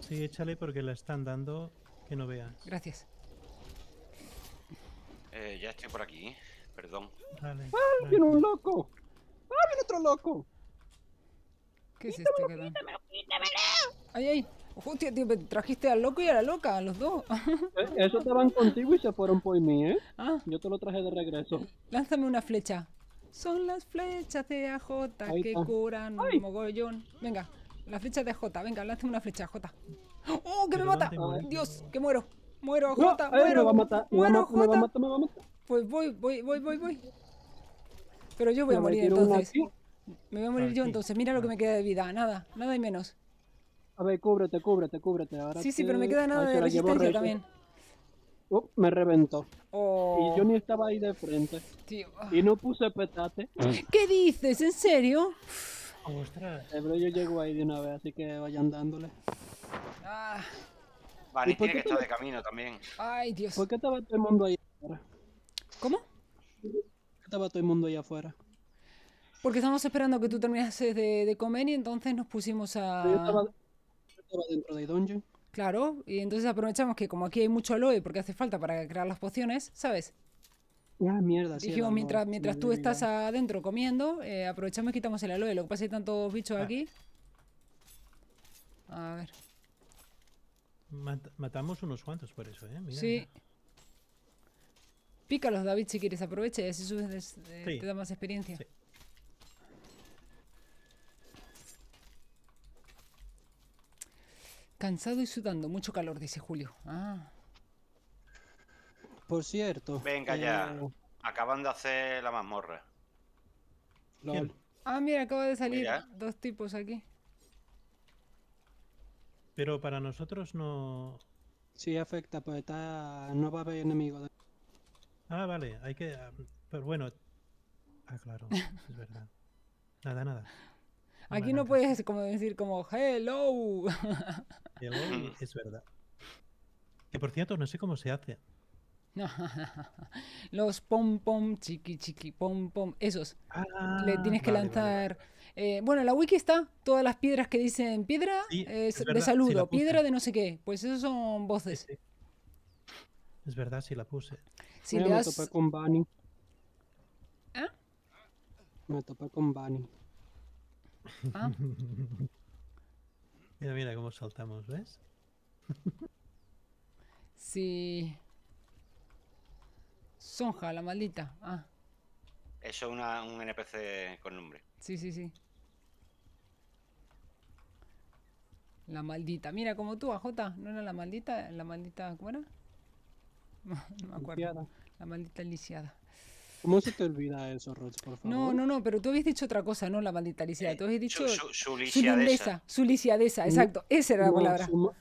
Sí, échale porque la están dando que no veas. Gracias. Eh, ya estoy por aquí, perdón. Vale. ¡Ah, viene un loco! ¡Ah, viene otro loco! ¿Qué es esto que dan? ¡Ay, ay! Hostia, tío, me trajiste al loco y a la loca, a los dos. Eh, Esos estaban contigo y se fueron por mí, ¿eh? ah, Yo te lo traje de regreso. lánzame una flecha. Son las flechas de AJ que curan Ay. mogollón. Venga, la flecha de AJ. Venga, lánzame una flecha, AJ. ¡Oh, que me mata! Dios, que muero. Muero, No, AJ, eh, me muero. va a matar, me va a muero, ma- me va a matar, me va a matar. Pues voy, voy, voy, voy, voy. Pero yo voy a morir entonces. Me voy a morir yo entonces. Mira lo que me queda de vida. Nada, nada y menos. A ver, cúbrete, cúbrete, cúbrete. Ahora Sí, sí, pero me queda nada de resistencia también. Oh, me reventó. Oh, Y yo ni estaba ahí de frente. tío. Y no puse petate. ¿Qué dices? ¿En serio? ¡Ostras! Pero yo llego ahí de una vez, así que vayan dándole. Ah, Vani ¿Y por tiene que estar de camino también. ay, Dios. ¿Por qué estaba todo el mundo ahí afuera? ¿Cómo? ¿Por qué estaba todo el mundo ahí afuera? Porque estamos esperando que tú terminases de, de comer y entonces nos pusimos Yo estaba, a... yo estaba dentro de Dungeon. Claro, y entonces aprovechamos que como aquí hay mucho aloe porque hace falta para crear las pociones, ¿sabes? Ah, mierda, sí. Dijimos, mientras, mientras tú estás adentro comiendo, eh, aprovechamos y quitamos el aloe. Lo que pasa es que hay tantos bichos Ah. aquí. A ver. Mat- matamos unos cuantos por eso, ¿eh? Mira, Sí. mira. Pícalos, David, si quieres. Aprovecha y así subes, des- eh, Sí. te da más experiencia. Sí. Cansado y sudando. Mucho calor, dice Julio. Ah. Por cierto. Venga eh, ya. Acaban de hacer la mazmorra. Ah, mira, acaba de salir Mira. dos tipos aquí. Pero para nosotros no. Sí afecta, pues está... no va a haber enemigo. de- Ah, vale, hay que. ah, Pero bueno. Ah, claro, es [LAUGHS] verdad. Nada, nada. Aquí no puedes como decir como [LAUGHS] hello. Es verdad. Que por cierto, no sé cómo se hace. [LAUGHS] Los pom pom chiqui chiqui pom pom esos. Ah, Le tienes que vale, vale. Eh, bueno, en la wiki está todas las piedras que dicen piedra Sí, eh, es de sí, saludo, piedra de no sé qué. Pues esos son voces. sí. Es verdad, sí la puse. Si Mira, le me das. topé con Bunny. ¿Ah? Me topé con Bunny. Ah, [LAUGHS] Mira, mira cómo saltamos, ¿ves? [LAUGHS] sí. Sonja, la maldita. Ah, Eso es una- un NPC con nombre. sí, sí, sí. La maldita. Mira, como tú, AJ. ¿No era la maldita? La maldita, ¿cómo era? [LAUGHS] No, no me acuerdo. Lisiada. La maldita lisiada. ¿Cómo se te olvida eso, Roch, por favor? No, no, no, pero tú habías dicho otra cosa, no la maldita lisiada. Tú habías dicho Su, su, su lindeza, su lisiadesa, exacto. Esa era la No, palabra. Su, ma-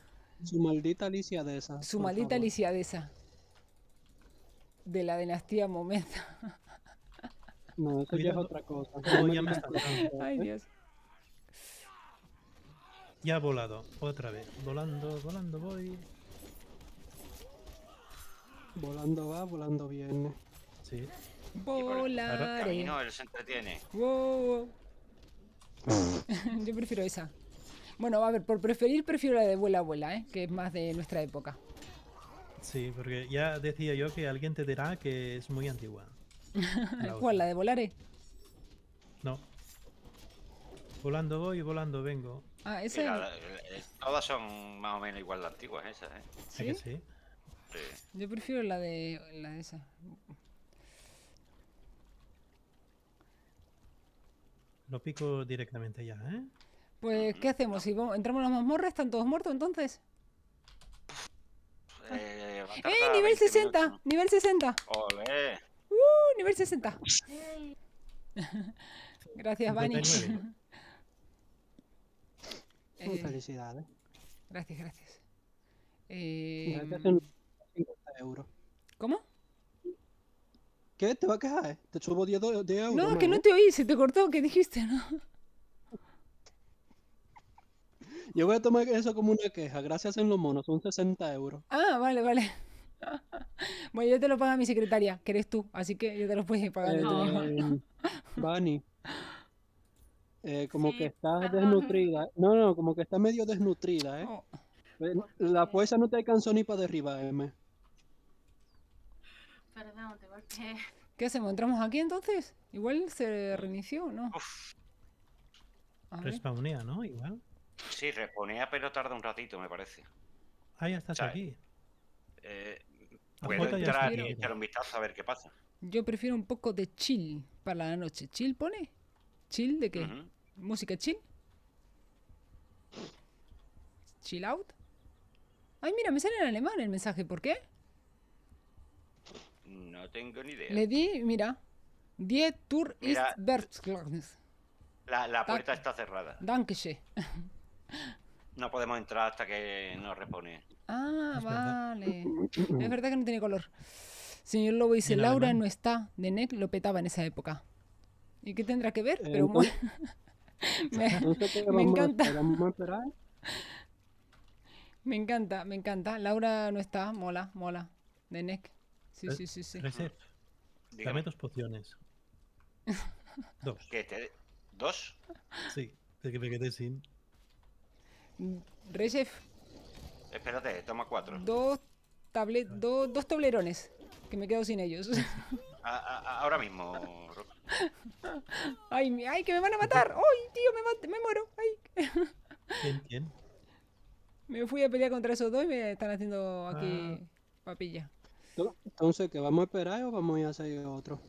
su maldita Alicia de esa. Su maldita favor. lisiadesa. De la dinastía Momenta. No, eso ya es otra cosa. No ya me está. Ay, ¿eh? Dios. Ya ha volado, otra vez. Volando, volando voy. Volando va, volando viene. Sí. Volaré. camino él se entretiene. Wow. [LAUGHS] Yo prefiero esa. Bueno, a ver, por preferir prefiero la de Vuela Abuela, ¿eh? que es más de nuestra época. Sí, porque ya decía yo que alguien te dirá que es muy antigua. [LAUGHS] La ¿Cuál? ¿La de Volaré? No. Volando voy, volando vengo. Ah, la- eh, todas son más o menos igual de antiguas esas, ¿eh? ¿A que ¿Sí? sí? Sí. Yo prefiero la de la de esa. Lo pico directamente ya, ¿eh? Pues, ¿qué hacemos? Si vamos- entramos en las mazmorras, ¿están todos muertos entonces? Eh, a ¡Eh! ¡Nivel 20 60! minutos. ¡Nivel 60! ¡Olé! ¡Uh! ¡Nivel 60! Ey, [LAUGHS] [LAUGHS] Gracias, Vani. [LAUGHS] 59. Eh, Felicidades. gracias, gracias. Eh, Gracias 50 euros. ¿Cómo? ¿Qué? ¿Te va a quejar? eh? Te subo 10, do- 10 euros. No, es que no ¿eh? te oí, se te cortó, ¿qué dijiste? No. [LAUGHS] Yo voy a tomar eso como una queja. Gracias en los monos, son 60 euros. Ah, vale, vale. [LAUGHS] Bueno, yo te lo paga mi secretaria, que eres tú, así que yo te lo puedes pagar. Eh, Vani. [LAUGHS] Eh, como Sí, que estás perdón. desnutrida. No, no, como que estás medio desnutrida, ¿eh? Oh, Eh, La fuerza no te alcanzó ni para derribarme. Perdón, te golpeé. ¿Qué hacemos? ¿Entramos aquí entonces? Igual se reinició, ¿no? Uf. Respawnea, ¿no? Igual. sí, reponea, pero tarda un ratito, me parece. Ah, ya estás ¿Sabes? aquí. Eh, puedo entrar y echar un vistazo a ver qué pasa. Yo prefiero un poco de chill para la noche. ¿Chill pone? ¿Chill de qué? ¿Música chill? ¿Chill out? Ay, mira, me sale en alemán el mensaje. ¿Por qué? No tengo ni idea. Le di, mira. Die Tour ist Mira. Bergsklonis. La, la puerta está cerrada. Dankeschön. No podemos entrar hasta que nos repone. Ah, Es verdad. vale. Es verdad que no tiene color. Señor Lobo dice, Laura alemán. no está. De Neck lo petaba en esa época. ¿Y qué tendrá que ver? Eh, Pero [LAUGHS] [LAUGHS] me, [LAUGHS] Entonces, ¿qué me vamos a encanta. me encanta, me encanta. Laura no está. Mola, mola. De Neck. Sí, sí, sí, sí. Dígame, Dame dos pociones. [LAUGHS] Dos. ¿qué te- ¿Dos? Sí. De que me quedé sin. Rechef, Espérate, toma cuatro. dos, table do- dos tablerones. Que me quedo sin ellos. A- a- a- ahora mismo. Ro- ay, ay, que me van a matar. Ay, tío, me, muero. Ay. ¿Quién? ¿Quién? Me fui a pelear contra esos dos y me están haciendo aquí Ah. papilla. Entonces, ¿qué vamos a esperar o vamos a ir a hacer otro?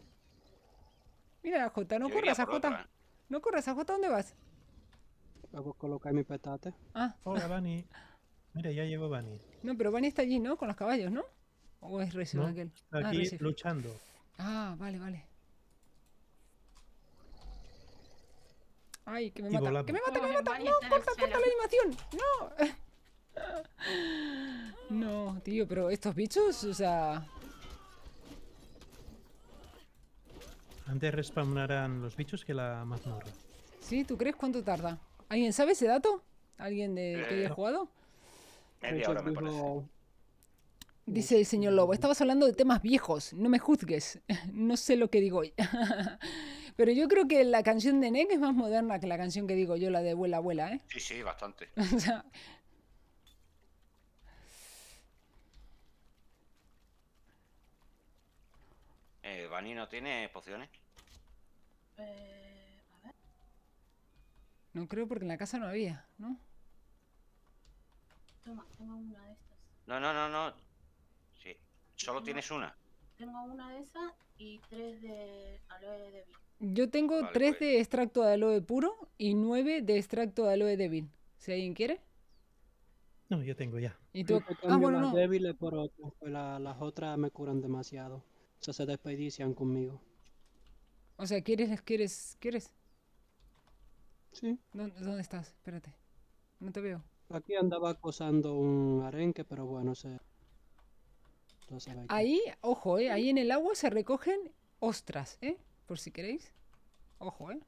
Mira, Jota, no corras, Jota. otra. No corras, Jota, ¿dónde vas? A colocar mi petate. Ah, Hola, Bani. Mira, ya llegó Bani. no, pero Vani está allí, ¿no? Con los caballos, ¿no? ¿O es Recife ¿no? aquel? Está Ah, aquí luchando. Ah, vale, vale. Ay, que me mata. volando. ¡Que me mata, que me mata! ¡No, corta, corta la animación! ¡No! [LAUGHS] No, tío, pero estos bichos, o sea... Antes respawnarán los bichos que la mazmorra. ¿Sí? ¿Tú crees cuánto tarda? ¿Alguien sabe ese dato? ¿Alguien de que haya Eh, jugado? Media hora me parece. Dice el señor Lobo, estabas hablando de temas viejos, no me juzgues, [LAUGHS] no sé lo que digo hoy. [LAUGHS] Pero yo creo que la canción de Nick es más moderna que la canción que digo yo, la de Vuela, Vuela, ¿eh? Sí, sí, bastante. [LAUGHS] O sea, Eh, Vani no tiene pociones. Eh, a ver. no creo porque en la casa no había, ¿no? Toma, tengo una de estas. No, no, no, no. Sí. Solo tienes una. Tengo una de esas y tres de aloe de vida. Yo tengo Vale, tres pues. de extracto de aloe puro y nueve de extracto de aloe débil. Si alguien quiere. No, yo tengo ya. Y Yo tú... te Ah, cambio bueno, las no. débiles por otras, pues la- las otras me curan demasiado. O sea, se desperdician conmigo. O sea, ¿quieres, quieres, quieres? Sí, ¿Dónde, dónde estás? Espérate. No te veo. aquí andaba acosando un arenque, pero bueno, se... no se ve qué. Ahí, ojo, ¿eh? Ahí en el agua se recogen ostras, ¿eh? Por si queréis. Ojo, ¿eh?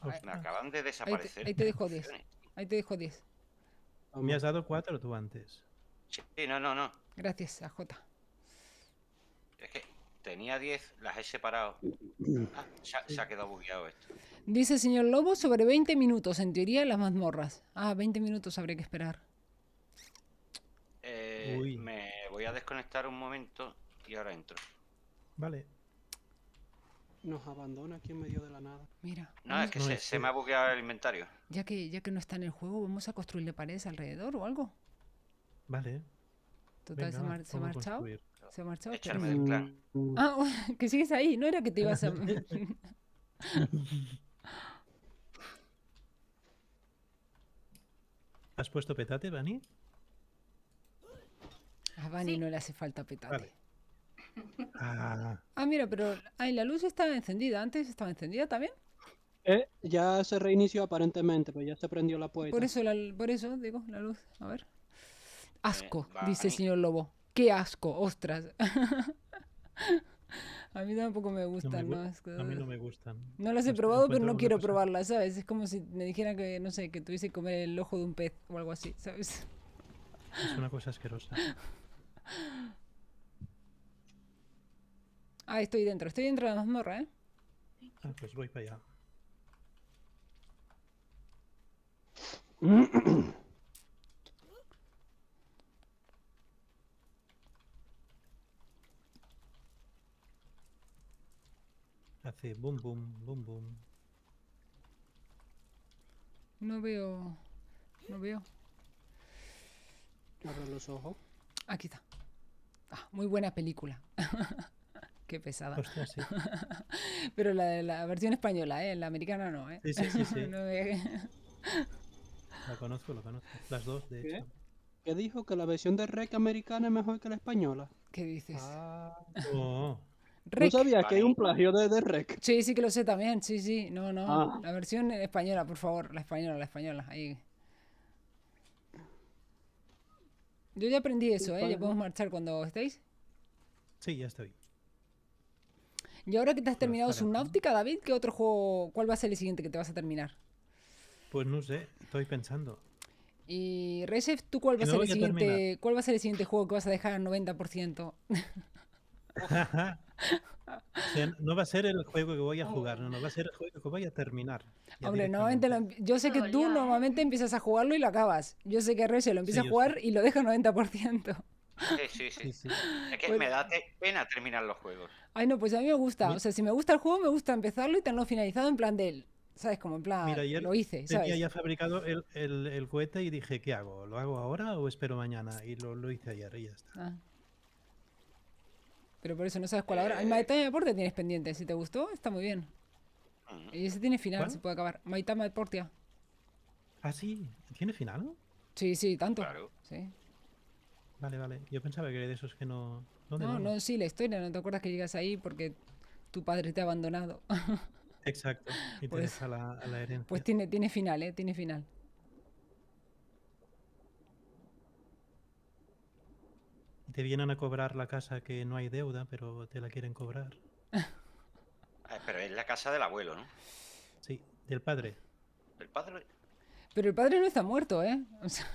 Ahí- Me acaban de desaparecer. ahí te dejo 10. pociones. Ahí te dejo 10. Me has dado cuatro tú antes. Sí, no, no, no. Gracias, AJ. Es que tenía 10, las he separado. Ah, se, ha, se ha quedado bugueado esto. Dice el señor Lobo sobre 20 minutos, en teoría, las mazmorras. Ah, 20 minutos habría que esperar. Eh, Uy. me voy a desconectar un momento y ahora entro. Vale. Nos abandona aquí en medio de la nada. Mira, No, es que No, se, es se me ha bugueado el inventario. ya, que, ya que no está en el juego, vamos a construirle paredes alrededor o algo. Vale. Total, Venga, se, mar- se ha marchado. construir. Se ha marchado. Echarme pero- del clan. Ah, [LAUGHS] que sigues ahí. No era que te ibas a... [LAUGHS] ¿Has puesto petate, Bani? A Vani Sí. no le hace falta petate. Vale. Ah, Ah, mira, pero ay, la luz está encendida. Antes estaba encendida también. Eh, ya se reinició aparentemente, pues ya se prendió la puerta. Por eso, la, por eso digo, la luz. A ver. Asco, dice el Vani. señor Lobo. Qué asco, ostras. [LAUGHS] a mí tampoco me no me gustan, gu- ¿no? Que- a mí no me gustan. No las he probado, pero no quiero cosa- probarlas, ¿sabes? Es como si me dijeran que, no sé, que tuviese que comer el ojo de un pez o algo así, ¿sabes? Es una cosa asquerosa. [LAUGHS] Ah, estoy dentro, estoy dentro de la mazmorra, ¿eh? Ah, pues voy para allá. [COUGHS] Hace boom, boom, boom, boom. No veo... No veo. Abre los ojos. Aquí está. Ah, muy buena película. [LAUGHS] Qué pesada. Sí. [LAUGHS] Pero la de la versión española, ¿eh? La americana no, ¿eh? Sí, sí, sí, sí. [LAUGHS] No me- La conozco, la conozco. Las dos, de ¿Qué? hecho. ¿Qué dijo? ¿Que la versión de Rec americana es mejor que la española? ¿Qué dices? Ah, [LAUGHS] Oh, ¿No Rec. sabías que hay un plagio de, de Rec? Sí, sí que lo sé también, sí, sí. No, no. Ah. La versión española, por favor. La española, la española. Ahí. Yo ya aprendí eso, ¿eh? Ya podemos marchar cuando estéis. sí, ya estoy. Y ahora que te has terminado espera. Subnautica, David, ¿qué otro juego, cuál va a ser el siguiente que te vas a terminar? Pues no sé, estoy pensando. Y Recep, ¿tú cuál va a ser el siguiente, terminar. cuál va a ser el siguiente juego que vas a dejar al 90%? O sea, no va a ser el juego que voy a jugar, no, no va a ser el juego que voy a terminar. Hombre, normalmente lo empie- yo sé que tú ¿eh? normalmente empiezas a jugarlo y lo acabas. Yo sé que Recep lo empieza Sí, a jugar y lo deja al 90%. Sí, sí, sí. Sí, sí. Es que me da pena terminar los juegos. Ay, no, pues a mí me gusta. O sea, si me gusta el juego, me gusta empezarlo y tenerlo finalizado en plan de él. ¿Sabes? Como en plan, Mira, ayer lo hice, Tenía ¿sabes? ya fabricado el, el, el cohete y dije, ¿qué hago? ¿Lo hago ahora o espero mañana? Y lo, lo hice ayer y ya está. Ah. Pero por eso no sabes cuál ahora. El Maitama Deporte tienes pendiente. Si te gustó, está muy bien. Mm. Y ese tiene final, ¿Cuál? se puede acabar. Maitama Deportia. Ah, sí, ¿tiene final? Sí, sí, tanto. Claro. Sí. Vale, vale. Yo pensaba que era de esos que no... ¿Dónde No, vamos? no, sí, la historia. No te acuerdas que llegas ahí porque tu padre te ha abandonado. [LAUGHS] Exacto. Y te Pues- deja la, a la herencia. Pues tiene, tiene final, ¿eh? Tiene final. te vienen a cobrar la casa que no hay deuda, pero te la quieren cobrar. Ah, [LAUGHS] pero es la casa del abuelo, ¿no? Sí, del padre. El padre. Pero el padre no está muerto, ¿eh? O sea,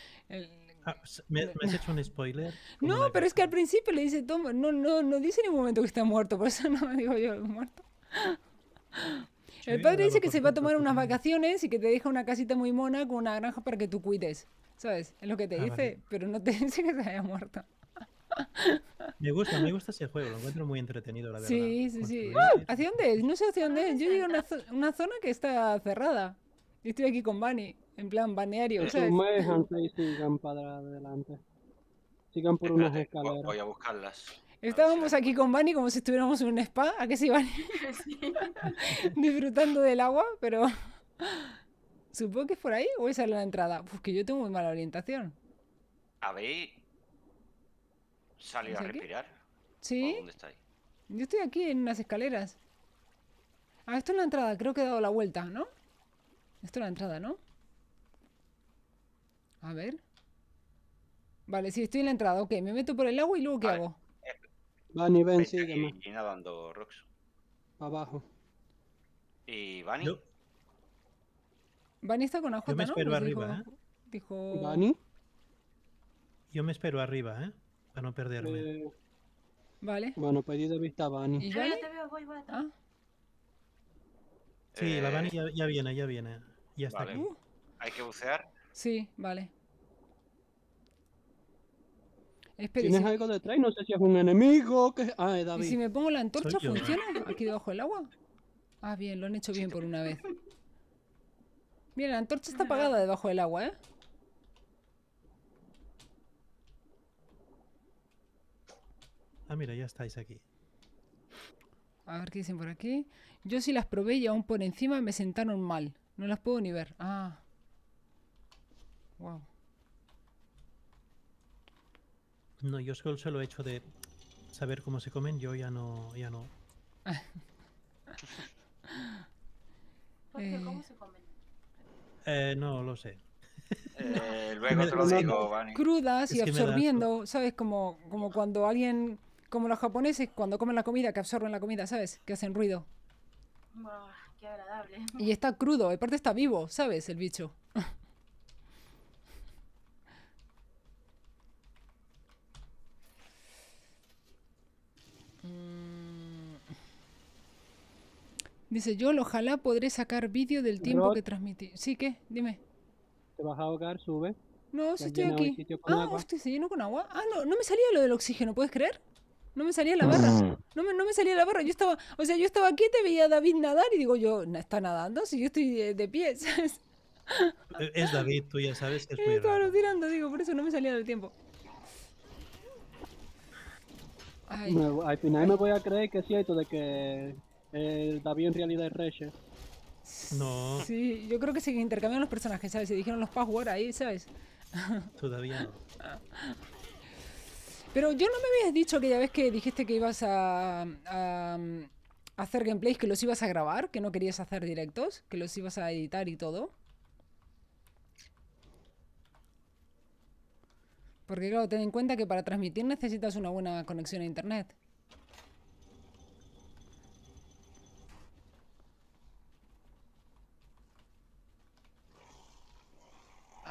[LAUGHS] el- Ah, ¿me, me has hecho un spoiler? No, pero es que al principio le dice Tom, no, no, no dice en ningún momento que está muerto, por eso [LAUGHS] no digo yo muerto. Sí, El padre dice que se va a tomar unas vacaciones y que te deja una casita muy mona con una granja para que tú cuides. ¿Sabes? Es lo que te Ah, dice, vale. pero no te [LAUGHS] dice que se haya muerto. Me gusta, me gusta ese juego, lo encuentro muy entretenido, la verdad. Sí, sí, sí. ¡Ah! ¿Hacia dónde es? No sé hacia dónde es. Yo llegué a una, zo- una zona que está cerrada. Y estoy aquí con Bunny, en plan balneario, ¿sabes? Suméjanse [LAUGHS] y sigan para adelante. Sigan por unas Espérate, escaleras. voy a buscarlas. Estábamos aquí con Bunny como si estuviéramos en un spa, ¿a qué [LAUGHS] sí, Bunny? [LAUGHS] Disfrutando del agua, pero... Supongo que es por ahí o esa es la entrada. Pues que yo tengo muy mala orientación. ¿Habéis salido a respirar? ¿O ¿Sí? ¿Dónde estáis? Yo estoy aquí en unas escaleras. Ah, esto es la entrada, creo que he dado la vuelta, ¿no? Esto es la entrada, ¿no? A ver. Vale, sí, estoy en la entrada, ok. Me meto por el agua y luego ¿qué Vale. hago? Van y ven, sígueme. aquí nadando, Rox. Abajo. ¿Y Vani? Yo, Vani está con AJ, Yo me ¿no? espero Pues arriba, dijo, dijo... ¿Vani? yo me espero arriba, ¿eh? Para no perderme. Eh, Vale. bueno, pedí de vista a Vani. ¿Y Yo Vani? ya te veo, voy, voy atrás. Ah, Sí, la Eh, Vani ya, ya viene, ya viene. Ya está Vale. aquí. uh, Hay que bucear. Sí, vale. Espera, ¿y ¿Tienes si, algo detrás? No sé si es un enemigo. Que... Ah, es y David. si me pongo la antorcha yo. funciona aquí debajo del agua? Ah, bien, lo han hecho bien por una vez. Mira, la antorcha está apagada debajo del agua, ¿eh? Ah, mira, ya estáis aquí. A ver qué dicen por aquí. Yo sí las probé y aún por encima me sentaron mal. No las puedo ni ver. Ah. Wow. No, yo solo se lo he hecho de saber cómo se comen, yo ya no, ya no. [LAUGHS] Jorge, Eh. ¿cómo se comen? Eh, no lo sé. Eh, [LAUGHS] luego te lo digo, Vani. Crudas y Es que absorbiendo, ¿sabes? Como, como cuando alguien, como los japoneses, cuando comen la comida, que absorben la comida, ¿sabes? Que hacen ruido. Buah, qué agradable. Y está crudo, aparte está vivo, ¿sabes? El bicho. [LAUGHS] Dice, yo ojalá podré sacar vídeo del tiempo Rod. que transmití. Sí, ¿qué? Dime. Te vas a ahogar, sube. No, si has estoy aquí. Ah, agua. hostia, ¿se llenó con agua? Ah, no, no me salía lo del oxígeno, ¿puedes creer? No me salía la barra. No me, no me salía la barra. Yo estaba, o sea, yo estaba aquí, te veía a David nadar y digo yo, "Na- está nadando, si yo estoy de, de pie, [LAUGHS] ¿sabes? Eh, Es David, tú ya sabes que es muy estaba tirando, digo, por eso no me salía del tiempo. Ay, Me- al final me voy a creer que es cierto de que el David en realidad es Reche. No, sí, yo creo que se intercambiaron los personajes, ¿sabes? Se dijeron los passwords ahí, ¿sabes? [LAUGHS] todavía no. Pero yo no me habías dicho aquella vez que dijiste que ibas a, a, hacer gameplays, que los ibas a grabar, que no querías hacer directos, que los ibas a editar y todo. Porque claro, ten en cuenta que para transmitir necesitas una buena conexión a internet.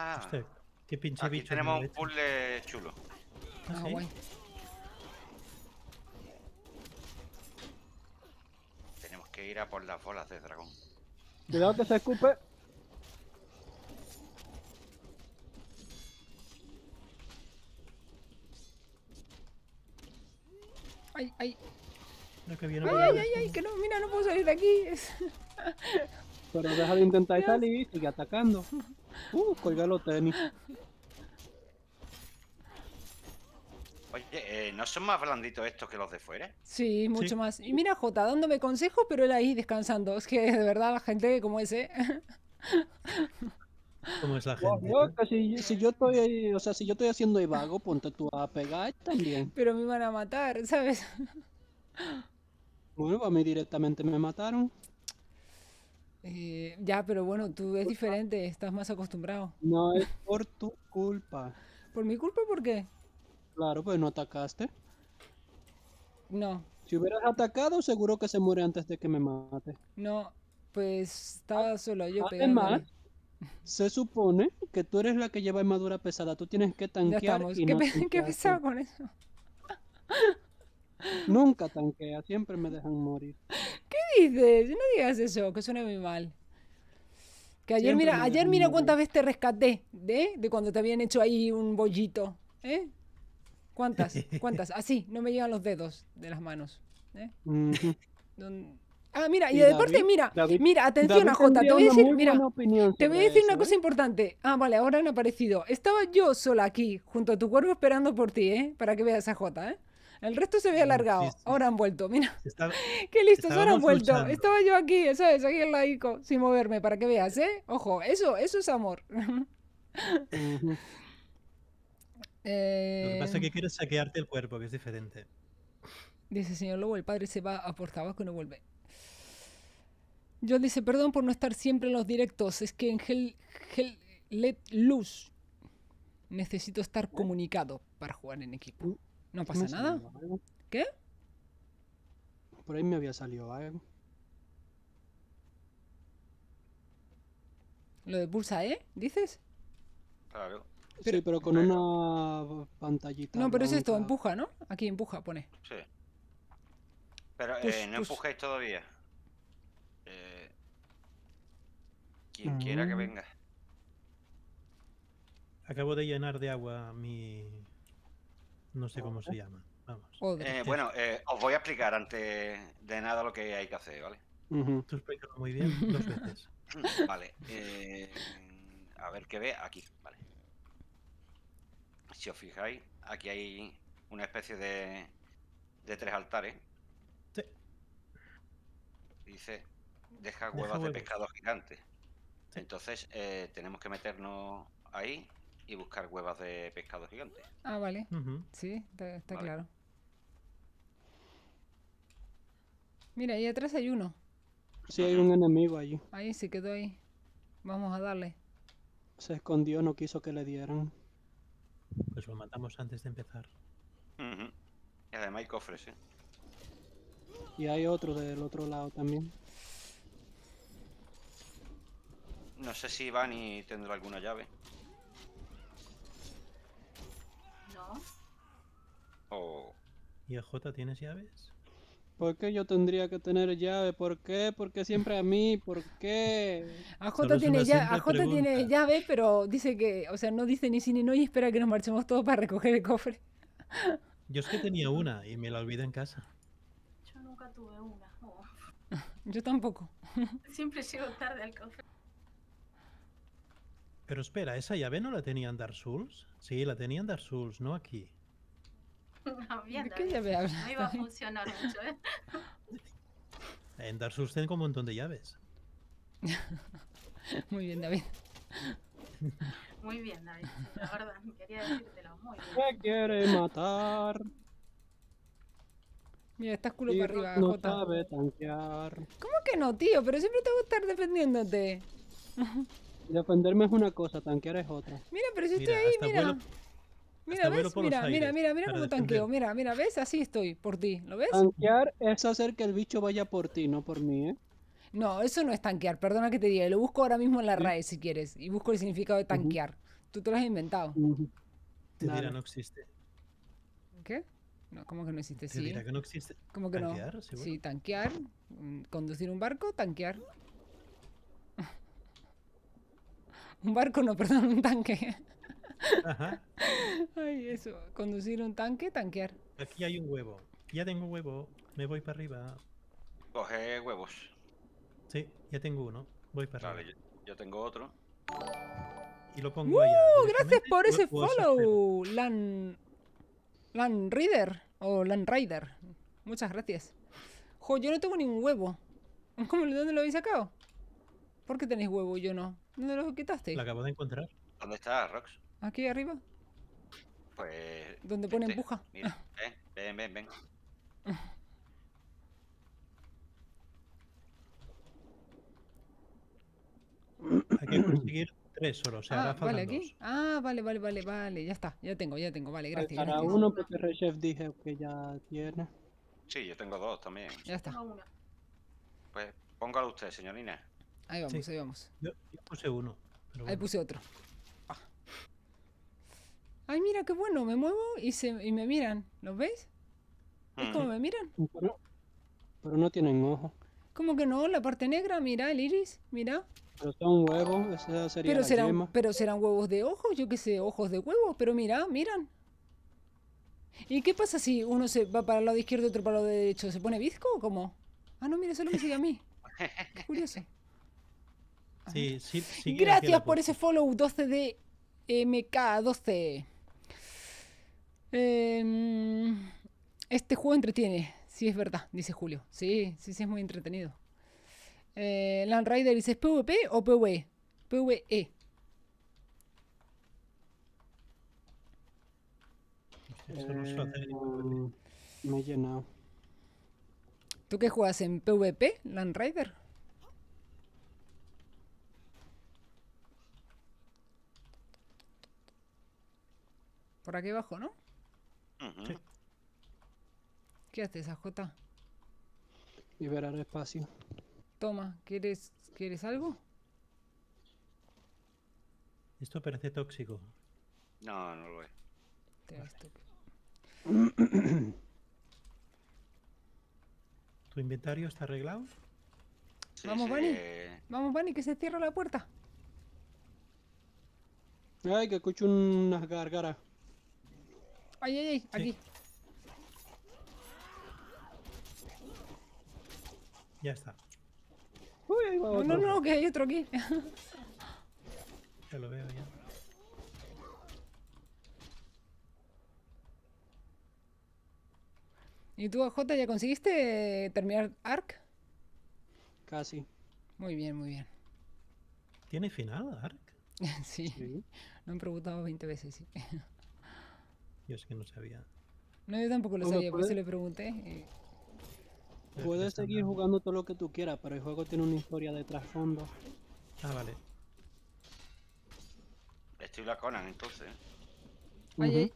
Ah, Hostia, qué pinche aquí bicho. tenemos un hecho. puzzle chulo. Ah, sí? guay. Tenemos que ir a por las bolas de dragón. Cuidado que se escupe. Ay, ay, Lo que viene ay, ay, ay, que no, mira, no puedo salir de aquí. Pero deja de intentar Dios. salir, sigue atacando. [LAUGHS] Uh, colga los tenis. Oye, eh, ¿no son más blanditos estos que los de fuera? Sí, mucho Sí. más. Y mira, Jota, dándome consejos, pero él ahí descansando. Es que de verdad la gente como ese. ¿Cómo es la gente? Si, si yo estoy o sea, si yo estoy haciendo el vago, ponte tú a pegar también. pero me iban a matar, ¿sabes? Bueno, a mí directamente me mataron. Eh, ya, pero bueno, tú es diferente, estás más acostumbrado. No es [LAUGHS] por tu culpa. ¿Por mi culpa? ¿Por qué? Claro, pues no atacaste. No, Si hubieras atacado, seguro que se muere antes de que me mate. no, pues estaba solo yo Además, se supone que tú eres la que lleva armadura pesada. Tú tienes que Ya tanquear estamos. y ¿Qué, no pe- [LAUGHS] qué pesado con eso? Nunca tanquea, siempre me dejan morir. ¿Qué dices? No digas eso, que suena muy mal. Que ayer, Siempre mira, ayer mira cuántas veces te rescaté, ¿de? De cuando te habían hecho ahí un bollito, ¿eh? ¿Cuántas? [LAUGHS] ¿Cuántas? Así, no me llegan los dedos de las manos, ¿eh? Don- Ah, mira, y de David- mira, David- mira, atención, David AJ, te voy a decir, mira, te voy a decir una cosa ¿eh? importante. Ah, vale, ahora han aparecido. Estaba yo sola aquí, junto a tu cuerpo, esperando por ti, ¿eh? Para que veas a J, ¿eh? El resto se había sí, alargado. sí. Ahora han vuelto, mira. [LAUGHS] Está- [LAUGHS] Qué listos, ahora han vuelto. luchando. Estaba yo aquí, ¿sabes? Aquí al ladico, sin moverme, para que veas, ¿eh? Ojo, eso, eso es amor. [LAUGHS] Lo que pasa es Eh, que quieres saquearte el cuerpo, que es diferente. Dice señor Lobo, el padre se va a por tabaco y no vuelve. John dice, perdón por no estar siempre en los directos, es que en Hell, Hell Let Loose necesito estar comunicado para jugar en equipo. No pasa nada. algo. ¿Qué? Por ahí me había salido algo. Lo de pulsa, ¿eh? ¿Dices? Claro. Pero- sí, pero con una pantallita. No, pero es esto, empuja, ¿no? Aquí empuja, pone. Sí. Pero Push, eh, no push. empujéis todavía. Eh, quien quiera que venga. Acabo de llenar de agua mi... No sé cómo se llama. Vamos. Eh, bueno, eh, os voy a explicar antes de nada lo que hay que hacer, ¿vale? Ujú. Tú muy bien dos veces. [LAUGHS] Vale. eh, a ver qué ve aquí, vale. Si os fijáis, aquí hay una especie de, de tres altares. Sí. Dice, deja Deja huevas de pescado gigante. Sí. Entonces, eh, tenemos que meternos ahí y buscar huevas de pescado gigante. Ah, vale. Sí, está, está Vale. claro. Mira, ahí atrás hay uno. Sí, hay un enemigo allí. Ahí se quedó ahí. Vamos a darle. Se escondió, no quiso que le dieran. Pues lo matamos antes de empezar. Y además hay cofres, ¿eh? Y hay otro del otro lado también. No sé si Vani tendrá alguna llave. No. O... ¿Y a J tienes llaves? ¿Por qué yo tendría que tener llave? ¿Por qué? ¿Por qué siempre a mí? ¿Por qué? AJ tiene, AJ tiene llave, pero dice que, o sea, no dice ni sí ni no y espera que nos marchemos todos para recoger el cofre. Yo es que tenía una y me la olvidé en casa. Yo nunca tuve una. Oh. Yo tampoco. Siempre llego tarde al cofre. Pero espera, ¿esa llave no la tenía en Dark Souls? Sí, la tenía en Dark Souls, no aquí. [LAUGHS] No, bien, ¿De qué David. llave hablas? No iba a David? funcionar mucho, ¿eh? [LAUGHS] En Dark Souls tengo un montón de llaves. [LAUGHS] Muy bien, David. Muy bien, David. La verdad, quería decírtelo. Muy bien. Me quiere matar. Mira, estás culo Y para arriba, no Jota. sabe tanquear. ¿Cómo que no, tío? Pero siempre te gusta estar defendiéndote. Defenderme es una cosa, tanquear es otra. Mira, pero si Mira, estoy ahí, mira. vuelo- Mira, ¿ves? Mira, mira, mira, mira cómo tanqueo. Mira, mira, ¿ves? Así estoy, por ti. ¿Lo ves? Tanquear es hacer que el bicho vaya por ti, no por mí, ¿eh? No, eso no es tanquear, perdona que te diga. Lo busco ahora mismo en la RAE si quieres. Y busco el significado de tanquear. Tú te lo has inventado. Ujú. Te dirá no existe. ¿Qué? No, ¿cómo que no existe? Te Sí. dirá que no existe. ¿Cómo que no? ¿Tanquear? ¿Seguro? Sí, tanquear. mm, Conducir un barco, tanquear. [LAUGHS] un barco, no, perdón, un tanque. Ajá. Ay, eso. Conducir un tanque, tanquear. Aquí hay un huevo. Ya tengo huevo. Me voy para arriba. Coge huevos. Sí, ya tengo uno. Voy para Vale, arriba. yo, yo tengo otro. Y lo pongo allá. ¡Uh! Gracias directamente, por ese follow, Lan. Lan Reader o Lan Rider. Muchas gracias. Jo, yo no tengo ningún huevo. [LAUGHS] ¿Cómo, ¿De dónde lo habéis sacado? ¿Por qué tenéis huevo y yo no? ¿Dónde lo quitaste? Lo acabo de encontrar. ¿Dónde está Rox? ¿Aquí arriba? Pues. Donde pone empuja. Mira, ven, ven, ven, ven. Hay que conseguir tres solo, o sea, Ah, vale, aquí. dos. Ah, vale, vale, vale, vale. Ya está, ya tengo, ya tengo. Vale, gracias. Para gracias. uno, porque Rechef dije que ya tiene. Sí, yo tengo dos también. Ya está. Pues póngalo usted, señorina. Ahí vamos, Sí. ahí vamos. Yo, yo puse uno. Pero Ahí puse otro. Ay, mira qué bueno, me muevo y, se, y me miran. ¿Los veis? ¿Ves Mm. cómo me miran? Pero, pero no tienen ojos. ¿Cómo que no? La parte negra, mira el iris, mira. Pero son huevos, esa sería Pero la serán, yema. pero serán huevos de ojos, yo qué sé, ojos de huevo, pero mira, miran. ¿Y qué pasa si uno se va para el lado izquierdo y otro para el lado derecho? ¿Se pone bizco o cómo? Ah, no, mira, solo me sigue a mí. Qué curioso. Sí, sí, Gracias por ese follow 12 de MK12. Em, este juego entretiene. Sí, es verdad, dice Julio. Sí, sí, sí, es muy entretenido. Eh, Land Rider dice, ¿es PvP o PvE? PvE. Eso no se lo hace Eh, me he llenado. ¿Tú qué juegas en PvP, Land Rider? Por aquí abajo, ¿no? ¿Qué haces, AJ? Liberar espacio. Toma, ¿quieres, ¿quieres algo? Esto parece tóxico. No, no lo es. Te vas tú. ¿Tu inventario está arreglado? Sí, Vamos, sí, eh, Vamos, Vani, que se cierra la puerta. Ay, que escucho unas gargaras. Ay, ay, ay, aquí. Ya está. Uy, ahí va No, otro. no, no, que hay otro aquí. Ya lo veo ya. ¿Y tú, AJ, ya conseguiste terminar Ark? Casi. Muy bien, muy bien. ¿Tiene final, Ark? [LAUGHS] sí, Sí. lo han preguntado 20 veces, sí. Yo es que no sabía. No, yo tampoco lo sabía, por eso puede- le pregunté. eh, Puedes seguir jugando todo lo que tú quieras, pero el juego tiene una historia de trasfondo. Ah, vale. estoy la Conan entonces. Ujú. ay.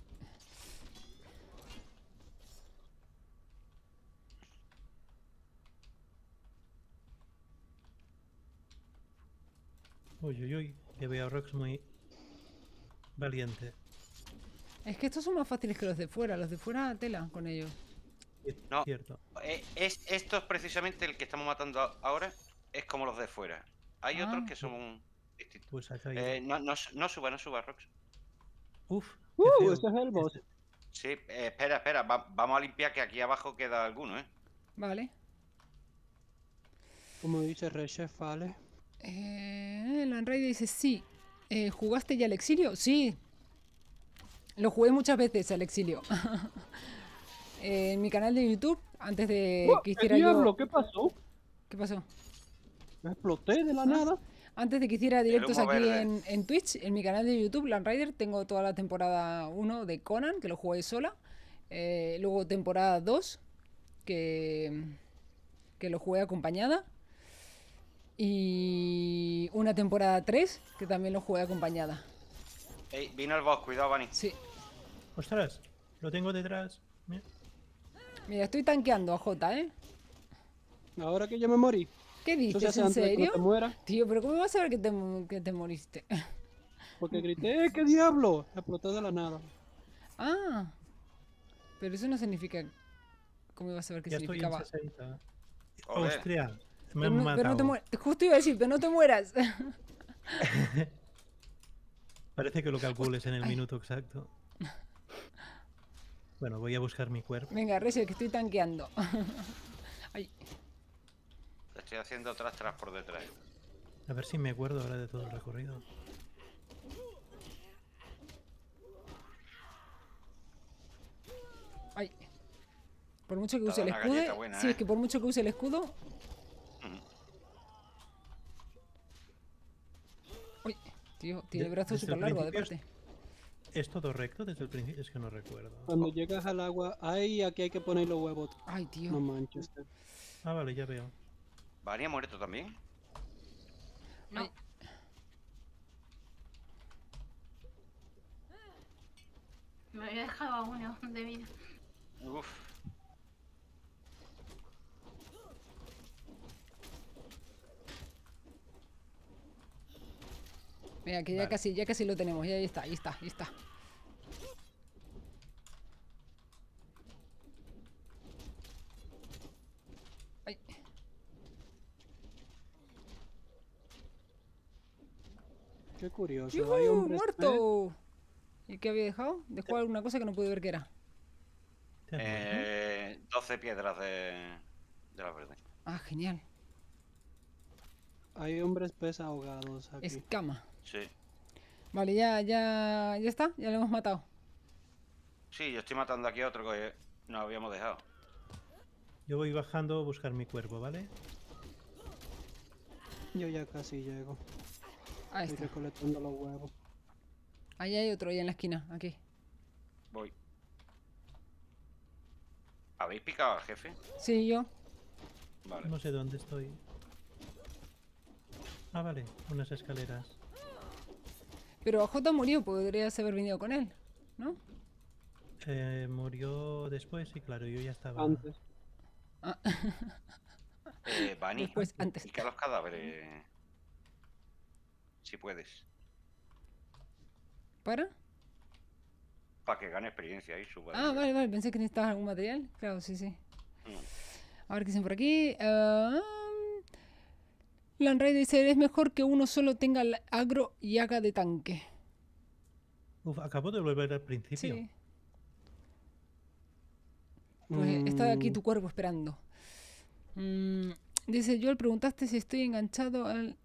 Uy, uy, uy. Que veo a Rox muy valiente. Es que estos son más fáciles que los de fuera. Los de fuera, tela con ellos. No. Cierto. Eh, es, esto es precisamente el que estamos matando ahora. Es como los de fuera. Hay Ah. otros que son distintos. Pues. Eh, no, no, no suba, no suba, Rox. Uf. Uh, ese es el boss. Sí, eh, espera, espera. va- vamos a limpiar que aquí abajo queda alguno, ¿eh? Vale. Como dice Rechef, vale. Eh, Lanray dice, sí. Eh, ¿Jugaste ya al exilio? Sí. Lo jugué muchas veces al exilio. Eh, [LAUGHS] en mi canal de YouTube, antes de ¡Oh, que ¿Qué hiciera diablo? yo... ¿Qué pasó? ¿Qué pasó? Me exploté de la Ah. nada. Antes de que hiciera directos aquí en, en Twitch, en mi canal de YouTube, Landrider, tengo toda la temporada 1 de Conan, que lo jugué sola. Eh, luego temporada 2, que, que lo jugué acompañada. Y una temporada 3, que también lo jugué acompañada. Ey, vino el boss, cuidado, Vani. Sí. Ostras, lo tengo detrás. Mira. Mira, estoy tanqueando a J, ¿eh? Ahora que yo me morí. ¿Qué dices? ¿En serio? no te muera. Tío, pero ¿cómo vas a ver que te, que te moriste? [LAUGHS] Porque grité, ¡eh, qué diablo! Exploté de la nada. ah. Pero eso no significa... ¿Cómo ibas a ver qué Ya estoy en significaba? 60. Joder. Ostras, me Pero han no, matado. pero no te mueras. Justo iba a decir, pero no te mueras. [LAUGHS] Parece que lo calcules en el Ay. minuto exacto. [LAUGHS] Bueno, voy a buscar mi cuerpo. Venga, Rese, que estoy tanqueando. [LAUGHS] Ay, Estoy haciendo tras tras por detrás. A ver si me acuerdo ahora de todo el recorrido. ay. Por mucho que use el escudo. buena, sí, ¿eh? es que por mucho que use el escudo. tío. Tiene brazos súper largos, aparte. ¿Es todo recto desde el principio? Es que no recuerdo. Cuando llegas al agua, ay, aquí hay que poner los huevos. Ay, tío. No manches. Ah, vale, ya veo. ¿Varía muerto también? No. Me había dejado uno de vida. Uf. Mira, que ya Vale. casi, ya casi lo tenemos. Ya ahí está, ahí está, ahí está. Ay, Qué curioso. ¡yujú! Hay hombres ¡Muerto! ¿Y qué había dejado? Dejó alguna cosa que no pude ver qué era. Eh, 12 piedras de, de la verde. Ah, genial. Hay hombres pez ahogados aquí. Escama. Sí. Vale, ya, ya, ya está. Ya lo hemos matado. Sí, yo estoy matando aquí a otro que nos habíamos dejado. Yo voy bajando a buscar mi cuervo, ¿vale? Yo ya casi llego. Ahí Estoy está. recolectando los huevos. Ahí hay otro, ahí en la esquina. Aquí. Voy. ¿Habéis picado al jefe? Sí, yo. Vale. No sé dónde estoy. Ah, vale, unas escaleras. Pero J murió, podrías haber venido con él, ¿no? Eh, murió después y claro, yo ya estaba. Antes. Ah, [LAUGHS] Eh, Bani, Después, antes. pica los cadáveres. Si puedes. ¿Para? Para que gane experiencia y suba. Ah, vale, vale. Pensé que necesitabas algún material. Claro, sí, sí. Mm. A ver qué dicen por aquí. Ah, Lanray dice, es mejor que uno solo tenga el agro y haga de tanque. Uf, acabo de volver al principio. Sí. Pues está aquí Mm, tu cuerpo esperando. Mm, dice, Joel, preguntaste si estoy enganchado al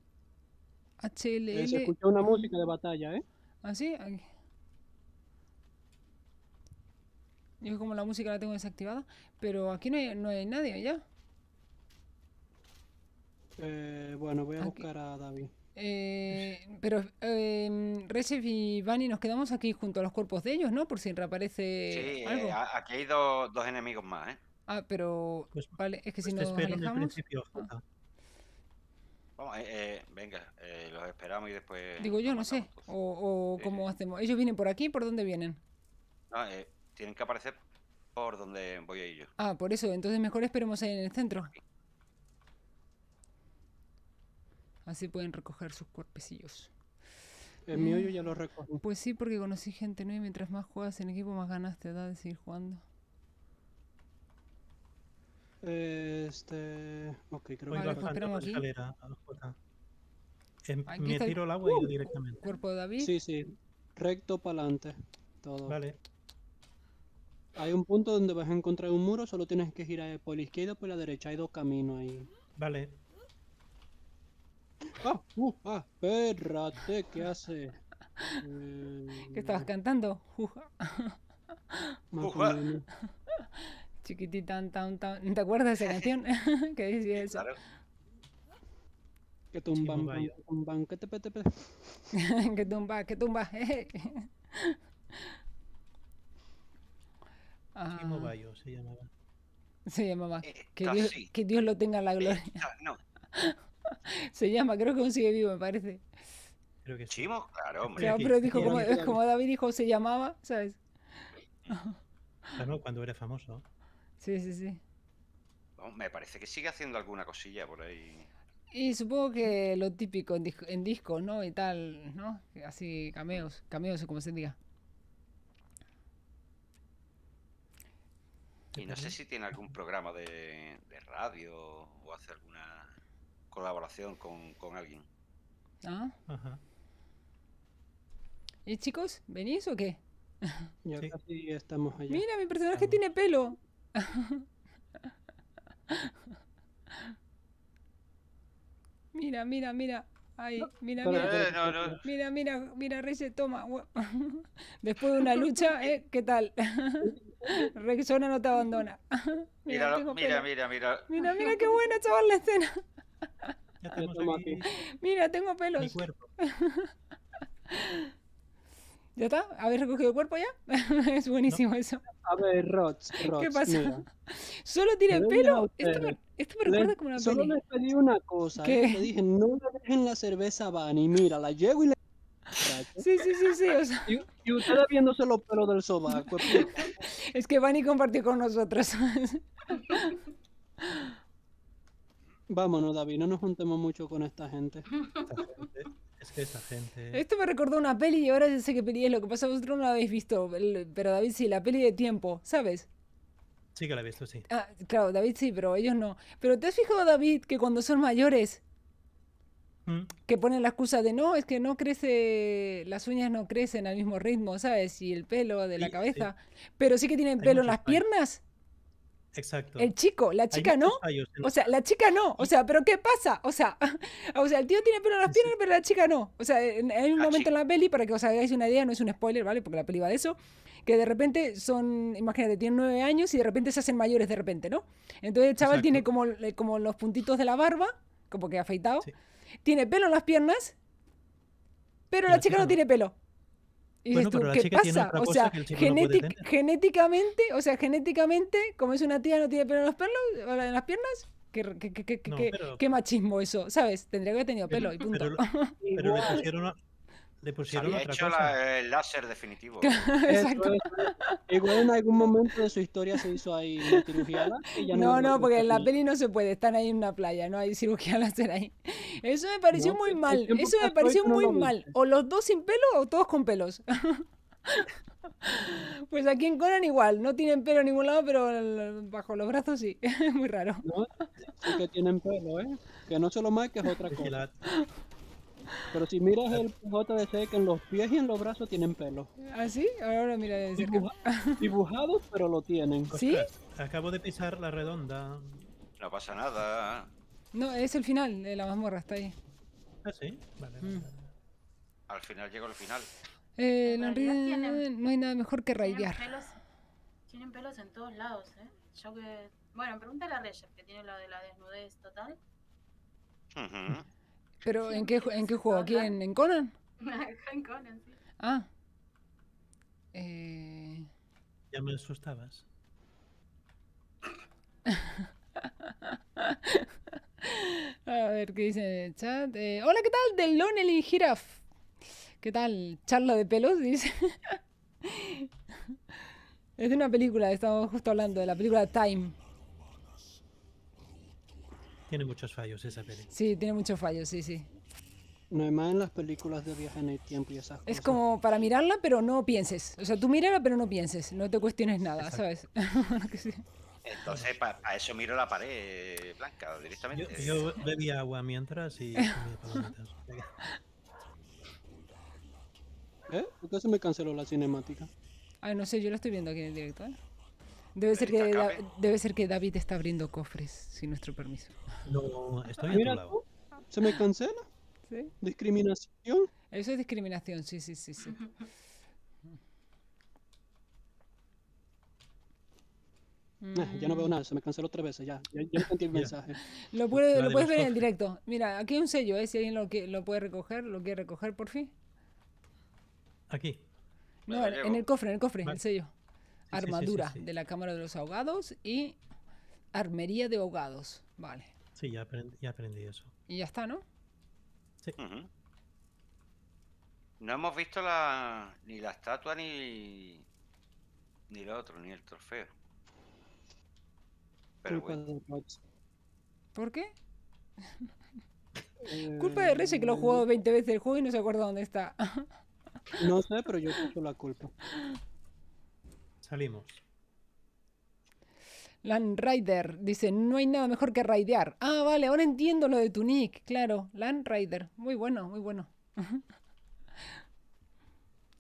eh, Se HLL. escucha una música de batalla, ¿eh? ¿Ah, sí? Aquí. Yo como la música la tengo desactivada, pero aquí no hay, no hay nadie ya. Eh, Bueno, voy a Aquí. buscar a David. Eh, pero eh, Recep y Vani nos quedamos aquí junto a los cuerpos de ellos, ¿no? Por si reaparece Sí, algo. eh, aquí hay dos, dos enemigos más, ¿eh? Ah, pero Pues- vale, es que si Pues te nos espero en el alejamos, principio, Ah. Vamos, eh, eh, venga, eh, los esperamos y después. digo yo, no sé, o, o cómo hacemos. ¿Ellos vienen por aquí? ¿Por dónde vienen? No, eh, tienen que aparecer por donde voy a ir yo. Ah, por eso, entonces mejor esperemos ahí en el centro. Así pueden recoger sus cuerpecillos. El mío Mm. yo ya lo recogí. Pues sí, porque conocí gente, ¿no? Y mientras más juegas en equipo, más ganas te da de seguir jugando. Este. Ok, creo Vale, que. pues aquí. escalera, Jota. Em, Aquí me el- tiro al agua y yo directamente. Cuerpo de David. Sí, sí. Recto para adelante. Todo. Vale. Hay un punto donde vas a encontrar un muro, solo tienes que girar por la izquierda o por la derecha. Hay dos caminos ahí. Vale. ¡Ah! ¡Uh! ¡Ah! Espérate, ¿qué hace? Eh, ¿Qué estabas cantando? Juja. más o Uja. menos. Chiquititan, tan, tan. ¿Te acuerdas de esa [LAUGHS] canción? [LAUGHS] que decía eso. Claro. Que tumban, Chimo que tumban, que te pe, te pe. [LAUGHS] que tumba, que tumba. Chimo Ah, Bayo se llamaba. se llamaba. Eh, Que. Dios, que Dios lo tenga en la gloria. Ah, no, [LAUGHS] Se llama, creo que aún sigue vivo, me parece. Creo que sí. Chimo, claro, hombre. Claro, pero dijo como, David dijo, se llamaba, ¿sabes? Claro, cuando era famoso. [LAUGHS] Sí, sí, sí. Vamos, me parece que sigue haciendo alguna cosilla por ahí. Y supongo que lo típico en, disco, en discos, ¿no? Y tal, ¿no? Así, cameos, cameos o como se diga. Y no sé si tiene algún programa de, de radio o hace alguna colaboración con, con alguien. ¿Ah? Ajá. ¿Y chicos, venís o qué? Ya Sí. casi estamos allá. Mira, mi personaje tiene pelo. mira, mira, mira. Ay, mira, mira. Eh, no, no. Mira, mira, mira, Reyes, toma. [LAUGHS] Después de una lucha, ¿eh? ¿Qué tal? [LAUGHS] Rexona no te abandona. Mira, Mira, mira, mira, mira. Mira, mira qué buena, chaval, la escena. Ya tenemos aquí aquí. Mira, tengo mi pelos. [LAUGHS] cuerpo. ¿Ya está? ¿Habéis recogido el cuerpo ya? es buenísimo eso. A ver, Rods, Rods, ¿Qué pasa? mira. [LAUGHS] Solo tiene Le pelo. Esto me, esto me recuerda como una Solo peli. les pedí una cosa, ¿Qué? ¿eh? Le dije, no le dejen la cerveza a Bunny. Mira, la llevo y le... [LAUGHS] Sí, sí, sí, sí. o sea, Y, y ustedes viéndose los pelos del sobaco. explica. es que Vani compartió con nosotros. Vámonos, David, no nos juntemos mucho con esta gente. [LAUGHS] Esta gente- es que esta gente. Esto me recordó una peli y ahora ya sé qué peli es. Lo que pasa, vosotros no la habéis visto. Pero David sí, la peli de tiempo, ¿sabes? Sí que la he visto, sí. Ah, claro, David sí, pero ellos no. Pero ¿te has fijado, David, que cuando son mayores, Mm, que ponen la excusa de no, es que no crece, las uñas no crecen al mismo ritmo, ¿sabes? Y el pelo de la Sí, sí. cabeza. Pero sí que tienen Hay pelo en las piernas. Exacto. El chico, la chica no. O sea, la chica no. O sea, ¿pero qué pasa? O sea, [LAUGHS] o sea, el tío tiene pelo en las piernas, pero la chica no. O sea, hay un La momento en la peli, para que os hagáis una idea, no es un spoiler, ¿vale? Porque la peli va de eso, que de repente son, imagínate, tienen nueve años y de repente se hacen mayores de repente, ¿no? Entonces el chaval Exacto. tiene como, como los puntitos de la barba, como que afeitado, Sí. tiene pelo en las piernas, pero la, chica no tiene pelo. Y Bueno, dices tú, pero la ¿qué pasa? O sea, no genéticamente, o sea, genéticamente, como es una tía no tiene pelo en los pelos, en las piernas, qué, qué- qué- qué- No, qué- pero- qué machismo eso, ¿sabes? Tendría que haber tenido Pero- pelo y punto. pero- Pero le Igual, [LAUGHS] pusieron, a- le pusieron había otra hecho cosa. la- el láser definitivo. [LAUGHS] Exacto. es. Igual en algún momento de su historia se hizo ahí una cirugía láser y ya No, no, lo porque en la peli no se puede, están ahí en una playa, no hay cirugía [LAUGHS] láser ahí. Eso me pareció No, muy mal, eso me pareció no muy mal. O los dos sin pelo o todos con pelos. [LAUGHS] Pues aquí en Conan igual, no tienen pelo en ningún lado, pero bajo los brazos sí, muy raro. No, sí que tienen pelo, ¿eh? Que no se lo marques es otra cosa. Pero si miras el PJ de C, que en los pies y en los brazos tienen pelo. ¿Ah, sí? Ahora mira de cerca. Dibuja- dibujados, pero lo tienen. ¿Sí? Ostras, Acabo de pisar la redonda. No pasa nada. No, es el final de la mazmorra, está ahí. Ah, sí. Vale. Mm. Al final llegó el final. Eh, En la realidad ri- tienen- no hay nada mejor que Tienen raidear. pelos, tienen pelos en todos lados, ¿eh? Yo que... Bueno, pregúntale a Reyes, que tiene lo de la desnudez total. Ujú. ¿Pero en qué, ju- en qué juego? ¿Aquí en, en Conan? [LAUGHS] En Conan, sí. Ah. Eh, Ya me asustabas. [LAUGHS] a ver, ¿qué dice en el chat? Eh, Hola, ¿qué tal? De Lonely Giraffe. ¿Qué tal? Charla de pelos, dice. [LAUGHS] es de una película, estamos justo hablando de la película Time. Tiene muchos fallos esa peli. Sí, tiene muchos fallos, sí, sí. No hay más en las películas de viaje en el tiempo y esas cosas. Es como para mirarla, pero no pienses. O sea, tú mírala, pero no pienses. No te cuestiones nada, Exacto. ¿sabes? [LAUGHS] Entonces, para eso miro la pared blanca Yo, directamente. yo bebía agua mientras y. [LAUGHS] ¿Eh? ¿Por qué se me canceló la cinemática? Ah, no sé, yo lo estoy viendo aquí en el directo. ¿eh? Debe ser, que Da- debe ser que David está abriendo cofres sin nuestro permiso. No, estoy a tu Mira lado. se me cancela. ¿Sí? Discriminación. Eso es discriminación, sí, sí, sí. sí. Eh, ya no veo nada, se me canceló tres veces, ya. Ya, ya entendí el mensaje. Lo, puede- puedes ver en el directo. Mira, aquí hay un sello, ¿eh? Si alguien lo, que, lo puede recoger, lo quiere recoger por fin. Aquí. No, en el cofre, en el cofre, Vale. el sello. Sí, sí, Armadura sí. de la Cámara de los Ahogados y Armería de Ahogados. Vale. Sí, ya aprendí, ya aprendí eso. Y ya está, ¿no? Ujú. No hemos visto la, ni la estatua ni, ni lo otro, ni el trofeo. Pero Culpa bueno, de. ¿Por qué? Culpa de Reyes que lo ha Eh, jugado 20 veces el juego y no se acuerda dónde está. No sé, pero yo tengo la culpa. Salimos. Land Rider dice, no hay nada mejor que raidear. Ah, vale, ahora entiendo lo de tu nick, claro. Land Rider, muy bueno, muy bueno. [LAUGHS]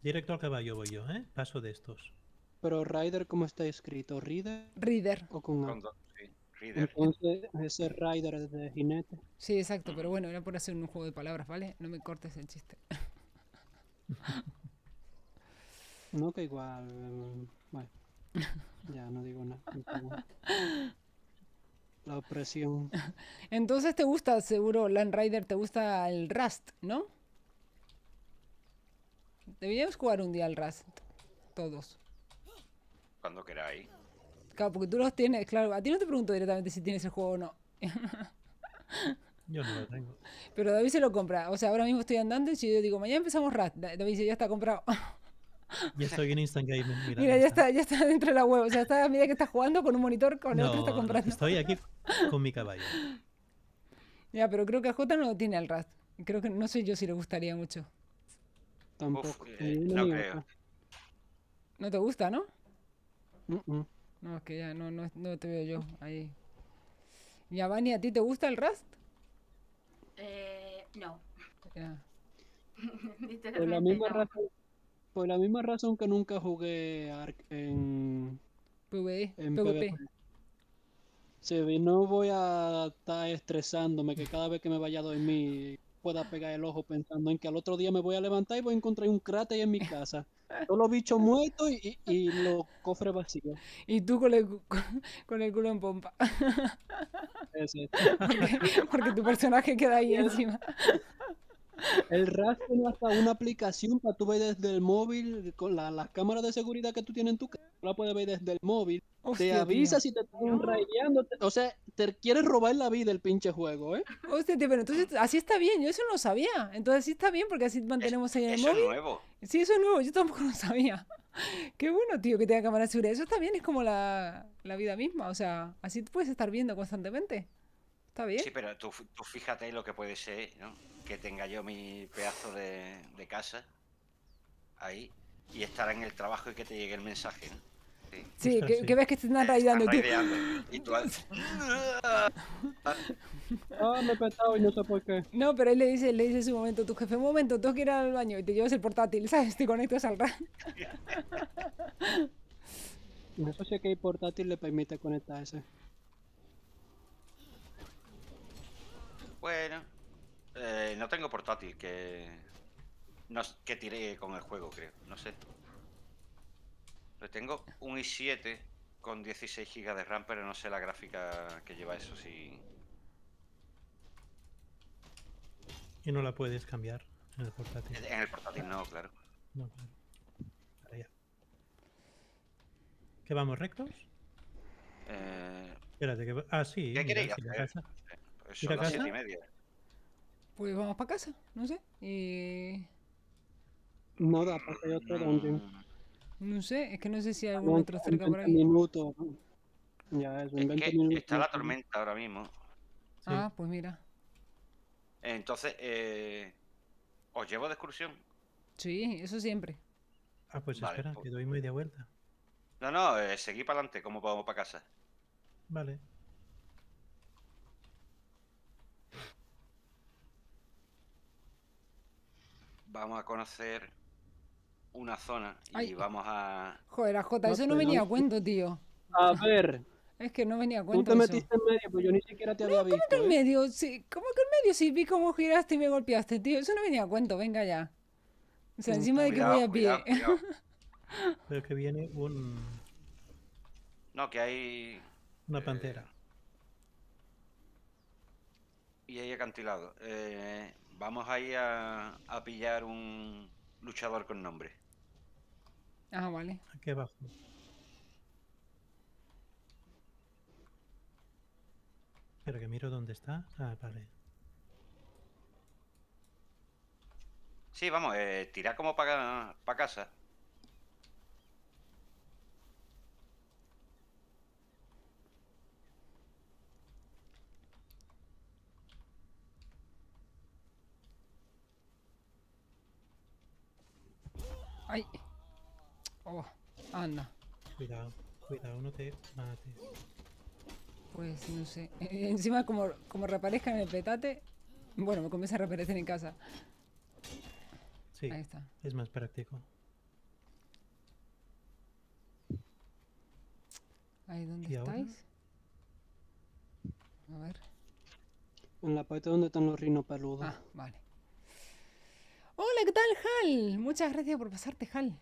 Directo al caballo voy yo, ¿eh? Paso de estos. Pero Rider, ¿cómo está escrito? ¿Rider Rider, o con A? con dos, sí, Reader. Entonces, ese Rider de jinete. sí, exacto, pero bueno, era por hacer un juego de palabras, ¿vale? No me cortes el chiste. [LAUGHS] No, que igual. Bueno, [LAUGHS] ya no digo nada. no. [LAUGHS] La opresión. Entonces te gusta, seguro, Land Rider, te gusta el Rust, ¿no? Deberíamos jugar un día al Rust, todos. Cuando queráis. Claro, porque tú los tienes, claro, a ti no te pregunto directamente si tienes el juego o no. Yo no lo tengo. [LAUGHS] Pero David se lo compra. O sea, ahora mismo estoy andando y si yo digo, mañana empezamos Da- David dice, ya está comprado. Ya estoy en Instant Gaming. Mira, Mira, ya está, ya está dentro de la web. O sea, está, mira que está jugando con un monitor, con el otro No, está no, comprando. estoy aquí con mi caballo. Ya, pero creo que a Jota no lo tiene al Rat. Creo que no sé yo si le gustaría mucho. Tampoco. eh, una no creo. No te gusta, ¿no? No, es que ya no, no, no te veo yo ahí. ¿Y a Vani, a ti te gusta el Rust? Eh, no. Ya. [LAUGHS] Por la misma no. razón. Por la misma razón que nunca jugué Ark en, PvE, en PvP. PvP. Sí, no voy a estar estresándome que cada vez que me vaya a dormir pueda pegar el ojo pensando en que al otro día me voy a levantar y voy a encontrar un cráter en mi casa. Todos los bichos [LAUGHS] muertos y, y- los cofres vacíos. Y tú con el, con, el culo en pompa. [LAUGHS] Porque, porque tu personaje queda ahí [LAUGHS] encima. El RAS tiene hasta una aplicación para tú ver desde el móvil con la- las cámaras de seguridad que tú tienes en tu casa. La puedes ver desde el móvil. te Hostia, avisa tío. si te están raideando. te- O sea, te quieres robar la vida el pinche juego, ¿eh? Hostia, tío, pero entonces así está bien. Yo eso no lo sabía. Entonces sí está bien porque así mantenemos ahí en el Eso es móvil. nuevo. Sí, eso es nuevo. Yo tampoco lo sabía. Qué bueno, tío, que tenga cámara de seguridad. Eso está bien. Es como la, la vida misma. O sea, así puedes estar viendo constantemente. Está bien. Sí, pero tú, tú fíjate lo que puede ser, ¿no? Que tenga yo mi pedazo de, de casa ahí y estar en el trabajo y que te llegue el mensaje, ¿no? Sí. Sí, que, sí. que ves que te están tú. raideando. Y tú Ah, me he petado y no sé por qué. No, pero él le dice, le dice en su momento, tu jefe, un momento, tengo que ir al baño y te llevas el portátil, ¿sabes? Te conectas al RAN. Eso sí que hay portátil le permite conectarse. Bueno, eh, no tengo portátil que no, que tiré con el juego, creo. No sé. Pero tengo un i7 con 16 GB de RAM, pero no sé la gráfica que lleva eso. Si Y no la puedes cambiar en el portátil. en el portátil no, claro. No, claro. Para allá. ¿Qué vamos, rectos? Eh, Espérate, que... va- Ah, sí. ¿Qué mira, queréis hacer? Pues ¿Ir son las casa? siete y media. Pues vamos para casa, no sé. Y... No da para que hay otro dungeon. Mm, No sé, es que no sé si hay algún otro cerca por 20 ahí. minutos. Ya, Es 20 que minutos. está la tormenta ahora mismo. Sí. Ah, pues mira. Entonces, eh, ¿os llevo de excursión? Sí, eso siempre. Ah, pues Vale, espera, pues- que doy media vuelta. No, no, eh, seguí para adelante, como vamos para casa. Vale. Vamos a conocer una zona y Ay. vamos a... Joder, a Jota, No, eso no pero venía a no- cuento, tío. A ver, Es que no venía a tú cuento te eso. metiste en medio, pues yo ni siquiera te había visto. ¿Cómo que en ¿eh? medio? Sí, ¿Cómo que en medio? Sí, vi cómo giraste y me golpeaste, tío. Eso no venía a cuento, venga ya. O sea, Mm, encima de que voy a pie. cuidado, cuidado. [LAUGHS] Veo que viene un... No, que hay... una Eh, pantera. Y hay acantilado. Eh, vamos ahí a, a pillar un luchador con nombre. Ah, vale. Aquí abajo. Espera que miro dónde está. Ah, vale. Sí, vamos, eh, tirar como para casa. Ay. Oh, anda. Cuidado, cuidado, no te mates. Pues no sé. [LAUGHS] Encima, como, como reaparezca en el petate. Bueno, me comienza a reaparecer en casa. Sí, Ahí está. es más práctico. Ahí, ¿dónde ¿Y ahora? estáis? A ver. En la parte donde están los rinos peludos. Ah, vale. Hola, ¿qué tal, Hal? Muchas gracias por pasarte, Hal.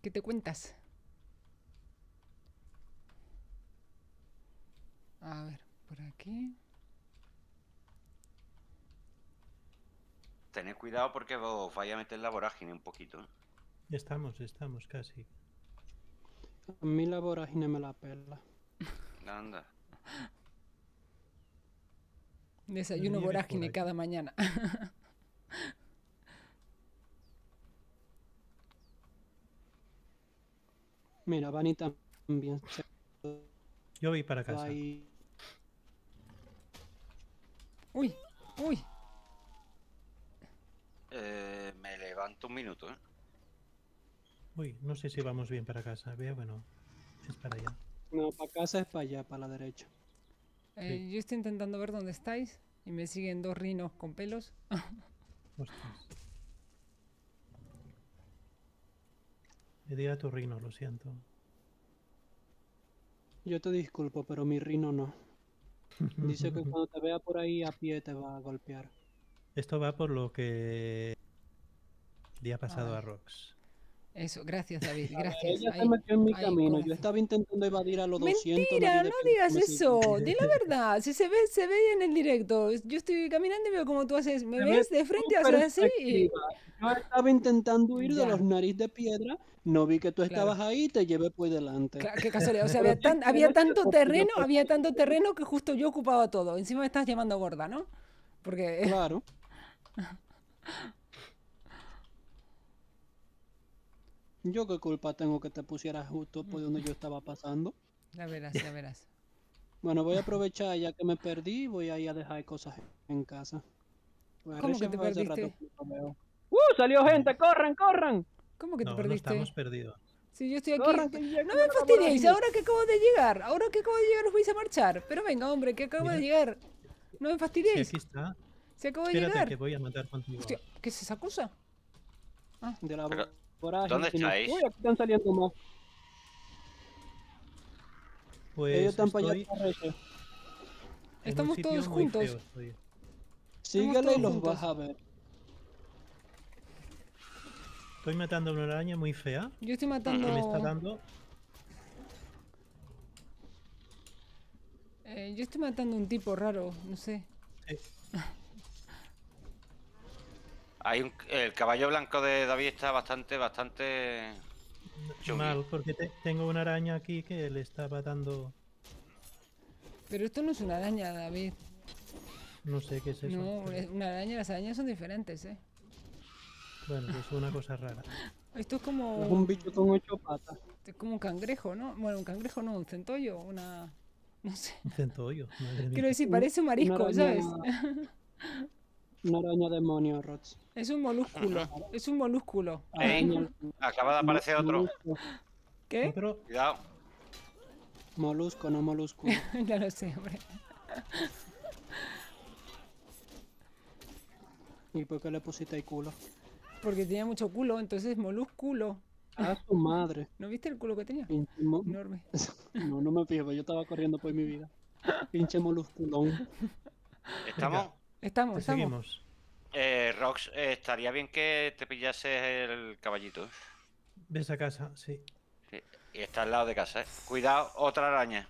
¿Qué te cuentas? A ver, por aquí. Tened cuidado porque os vais a meter la vorágine un poquito. Ya estamos, estamos casi. A mí la vorágine me la pela. Anda. Desayuno vorágine cada mañana. [LAUGHS] Mira, Vani también se Yo voy para casa. ahí. Uy, uy. Eh, me levanto un minuto, ¿eh? Uy, no sé si vamos bien para casa. Veo que no. Es para allá. No, para casa es para allá, para la derecha. Eh, yo estoy intentando ver dónde estáis y me siguen dos rinos con pelos. [LAUGHS] Ostras. Le di a tu reino, lo siento. Yo te disculpo, pero mi rino no. [LAUGHS] Dice que cuando te vea por ahí a pie te va a golpear. Esto va por lo que día pasado Ah. a Rox. Eso, gracias David, A ver, gracias. Ella se Ahí, metió en mi ahí, camino. Yo estaba intentando evadir a los 200. Mentira, nadie de no digas eso. Di la verdad. Si se ve, se ve en el directo. Yo estoy caminando y veo como tú haces. Me Se ves ve de frente, haces así y. Yo estaba intentando huir de los nariz de piedra. No vi que tú Claro. estabas ahí y te llevé por delante. Claro, qué casualidad. O sea, había, tan- había tanto terreno, había tanto terreno que justo yo ocupaba todo. Encima me estás llamando gorda, ¿no? Porque. Claro. [LAUGHS] Yo qué culpa tengo que te pusieras justo por donde yo estaba pasando. Ya verás, ya verás. Bueno, voy a aprovechar ya que me perdí, voy a ir a dejar cosas en casa. Pues a ¿Cómo que te rato perdiste? veo. ¡Uh! ¡Salió gente! ¡Corran, corran! ¿Cómo que te No, no perdiste? estamos perdidos. Sí, yo estoy aquí. ¡Corran! que ya No me fastidiéis, ahora que acabo de llegar. Ahora que acabo de llegar os vais a marchar. Pero venga, hombre, que acabo de llegar. No me Sí, fastidiéis. aquí está. Se acabo de Espérate llegar. que voy a matar contigo. Hostia, ¿qué es esa cosa? De la Pero, vorágine, ¿dónde estáis? Uy, aquí están saliendo más. Pues Ellos están para estoy allá. Estamos todos juntos. feo. Síguele y los juntos. vas a ver. Estoy matando una araña muy fea Yo estoy que matando. me está dando. eh, yo estoy matando un tipo raro, no sé. Sí, Hay un, el caballo blanco de David está bastante, bastante. Mal, porque te- tengo una araña aquí que le estaba dando. Pero esto no es una araña, David. No sé qué es eso. no, es una araña, las arañas son diferentes, ¿eh? Bueno, pues una cosa rara. [LAUGHS] Esto es Es un como, bicho con ocho patas. es como un cangrejo, ¿no? Bueno, un cangrejo no, un centollo, una... No sé. Un centollo. madre mía. Quiero decir, parece un marisco, ¿sabes? [LAUGHS] Una araña demonio, Rots. Es un molúsculo, es un molúsculo. Ey, acaba de aparecer otro. molusco. ¿Qué? Otro, Cuidado. Molusco, no molúsculo. [LAUGHS] ya lo sé, hombre. ¿Y por qué le pusiste el culo? Porque tenía mucho culo, entonces molúsculo. A su madre. ¿No viste el culo que tenía? Enorme. [LAUGHS] No, no me fijo, yo estaba corriendo por mi vida. Pinche molusculón. ¿Estamos? Estamos, estamos. seguimos. Eh, Rox, eh, estaría bien que te pillases el caballito. Ves a casa, sí. Sí, Y está al lado de casa, ¿eh? Cuidado, otra araña.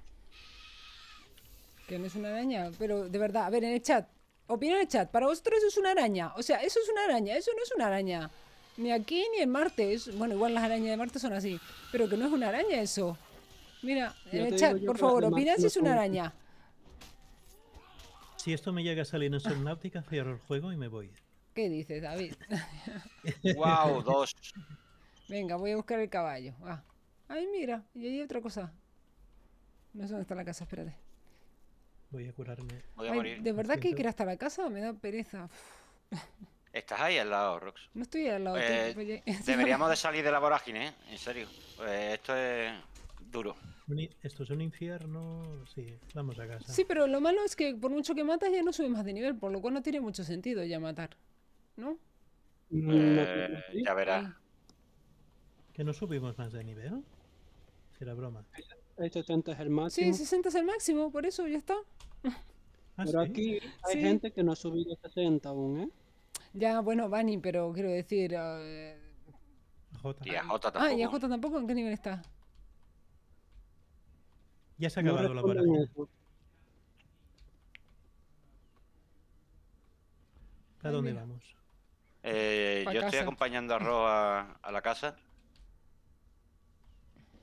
Que no es una araña, pero de verdad, a ver, en el chat. Opina en el chat, para vosotros eso es una araña. O sea, eso es una araña, eso no es una araña. Ni aquí ni en Marte. es- bueno, igual las arañas de Marte son así. Pero que no es una araña eso. Mira, en el chat, por favor, opina si es una araña. Si esto me llega a salir en Subnautica, cierro el juego y me voy. ¿Qué dices, David? [LAUGHS] ¡Wow! Dos. Venga, voy a buscar el caballo. Ah. Ay, mira, y ahí hay otra cosa. No sé dónde está la casa, espérate. Voy a curarme. Voy a Ay, morir. ¿De verdad que hay que ir hasta la casa? Me da pereza. Estás ahí al lado, Rox. No estoy al lado. Eh, [LAUGHS] Deberíamos de salir de la vorágine, ¿eh? En serio. Eh, esto es duro. ¿Esto es un infierno? Sí, vamos a casa. Sí, pero lo malo es que por mucho que matas ya no subes más de nivel, por lo cual no tiene mucho sentido ya matar. ¿No? Mm, Eh, ¿sí? ya verás. Ay, ¿Que no subimos más de nivel? Será broma. El 70 es el Sí, máximo. 60 es el máximo, por eso ya está. Ah, pero sí. aquí hay Sí. gente que no ha subido 60 aún, ¿eh? Ya, bueno, Vani, pero quiero decir... eh, Jota. Y a Jota Ah, tampoco. ¿y a Jota tampoco? ¿En qué nivel está? Ya se ha No acabado la. ¿Para Ay, dónde mira. vamos? Eh, yo estoy acompañando a Ro a, a la casa.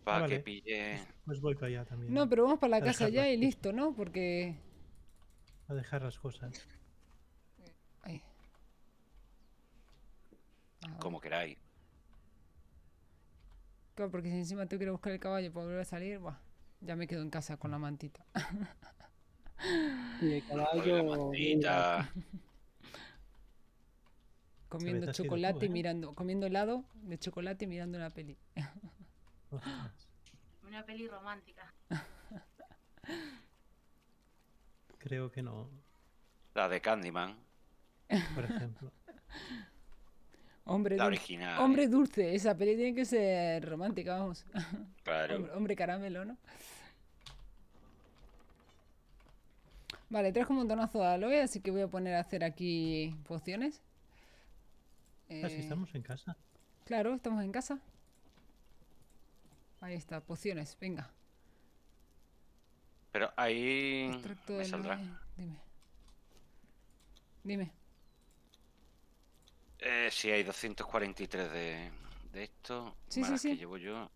Para vale. que pille. Pues voy para allá también. No, pero vamos para la A casa ya las y listo, ¿no? Porque... a dejar las cosas. Ahí. A. Como queráis. Claro, porque si encima tengo que ir a buscar el caballo para volver a salir, buah, ya me quedo en casa con la mantita. Y la caballo. mantita. [LAUGHS] comiendo tú, chocolate y ¿eh? mirando, comiendo helado de chocolate y mirando la peli. [LAUGHS] Una peli romántica. Creo que no, La de Candyman. por ejemplo. [LAUGHS] Hombre, La dulce, original. hombre dulce, esa peli tiene que ser romántica, vamos. [LAUGHS] Claro. Hombre, hombre caramelo, ¿no? Vale, trajo un montonazo de aloe, así que voy a poner a hacer aquí pociones. Ah, si Eh, estamos en casa. Claro, estamos en casa. Ahí está, pociones, venga. Pero ahí Extracto me de saldrá. aloe, Dime. Dime. Eh, sí, hay 243 de, de esto. Sí, más sí, las sí. que llevo yo.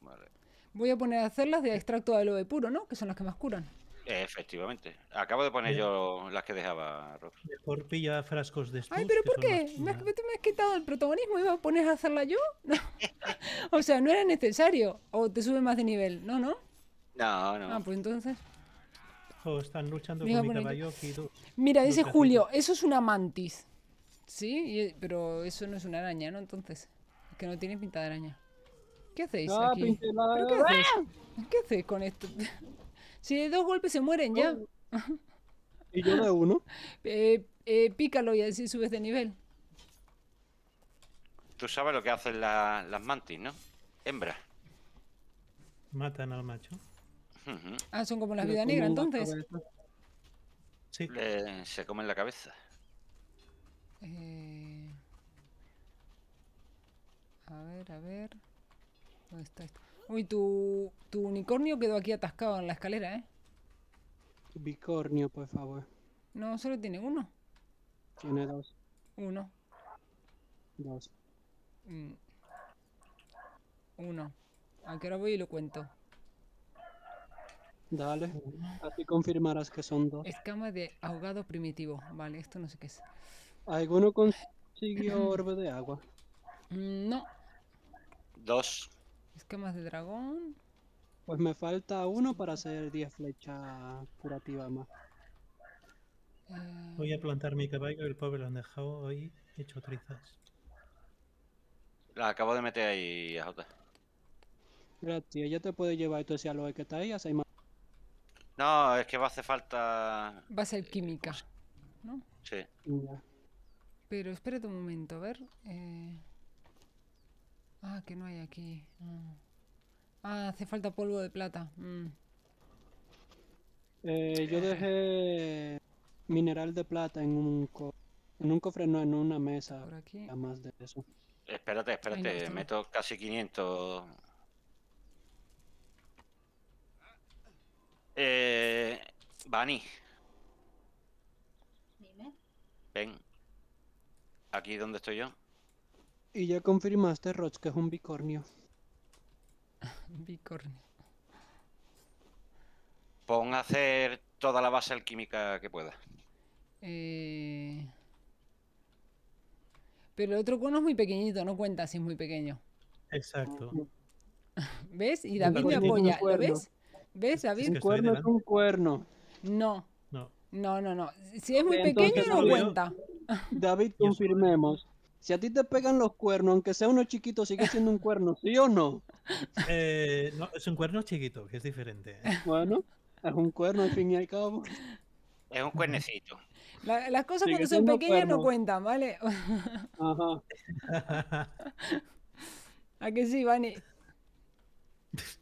Vale. Voy a poner a hacerlas de extracto de aloe puro, ¿no? Que son las que más curan. Eh, efectivamente. Acabo de poner yo las que dejaba, Rob. Mejor pilla frascos de estos. Ay, pero ¿por qué? ¿Me has, me has quitado el protagonismo y me pones a hacerla yo? [LAUGHS] o sea, no era necesario. O te sube más de nivel. No, no. No, no. Ah, pues entonces. Oh, están luchando con mi caballo. Mira, dice. Julio, eso es una mantis. Sí, y- pero eso no es una araña, ¿no? Entonces. Es que no tiene pinta de araña. ¿Qué hacéis Ah, aquí? pincelada. ¿Pero qué hacéis? ¿Qué hacéis con esto? [LAUGHS] si de dos golpes se mueren ya. Y yo de uno. [LAUGHS] Eh, eh, pícalo y así subes de nivel. Tú sabes lo que hacen la- las mantis, ¿no? Hembras. Matan al macho. Ah, son como las vidas negras, la entonces. Sí, Le- se comen la cabeza. Eh, A ver, a ver. ¿Dónde está esto? Uy, tu, tu unicornio quedó aquí atascado en la escalera, ¿eh? Bicornio, por favor. No, solo tiene uno. Tiene dos. Uno. Dos. Mm. Uno. ¿A qué hora voy y lo cuento? Dale. Así confirmarás que son dos. Escama de ahogado primitivo. Vale, esto no sé qué es. ¿Alguno consiguió orbe de agua? Mm, No. Dos. Escamas de dragón. Pues me falta uno para hacer 10 flechas curativas más. eh, voy a plantar mi caballo. El pobre lo han dejado ahí hecho trizas. La acabo de meter ahí, AJ. Gracias, ella te puede llevar todo ese aloe que está ahí, hace más. No, es que va a hacer falta. va a ser química. ¿No? Sí. Ya. Pero espérate un momento, a ver. eh, Ah, que no hay aquí. Ah. Ah, hace falta polvo de plata. mm. Eh, yo dejé mineral de plata en un, co- en un cofre, no, en una mesa. Por aquí. Más de eso. Espérate, espérate. no. meto casi 500. Eh. Bani, Dime. ven. Aquí donde estoy yo. Y ya confirmaste, Roch, que es un bicornio. [LAUGHS] Bicornio. Pon a hacer toda la base alquímica que pueda. Eh, Pero el otro cono es muy pequeñito, no cuenta si es muy pequeño. Exacto. [LAUGHS] ¿Ves? Y David me apoya. ¿Lo ves? ¿Ves, David? Un cuerno es un cuerno. No, No. no, no, no. Si es muy Entonces, pequeño, no cuenta. David, confirmemos. Si a ti te pegan los cuernos, aunque sea uno chiquito, sigue siendo un cuerno, ¿sí o no? Eh, no, es un cuerno chiquito, que es diferente. Bueno, es un cuerno al fin y al cabo. Es un cuernecito. La- las cosas Sigue cuando son pequeñas no cuentan, ¿vale? Ajá. [LAUGHS] ¿A que sí, Vani?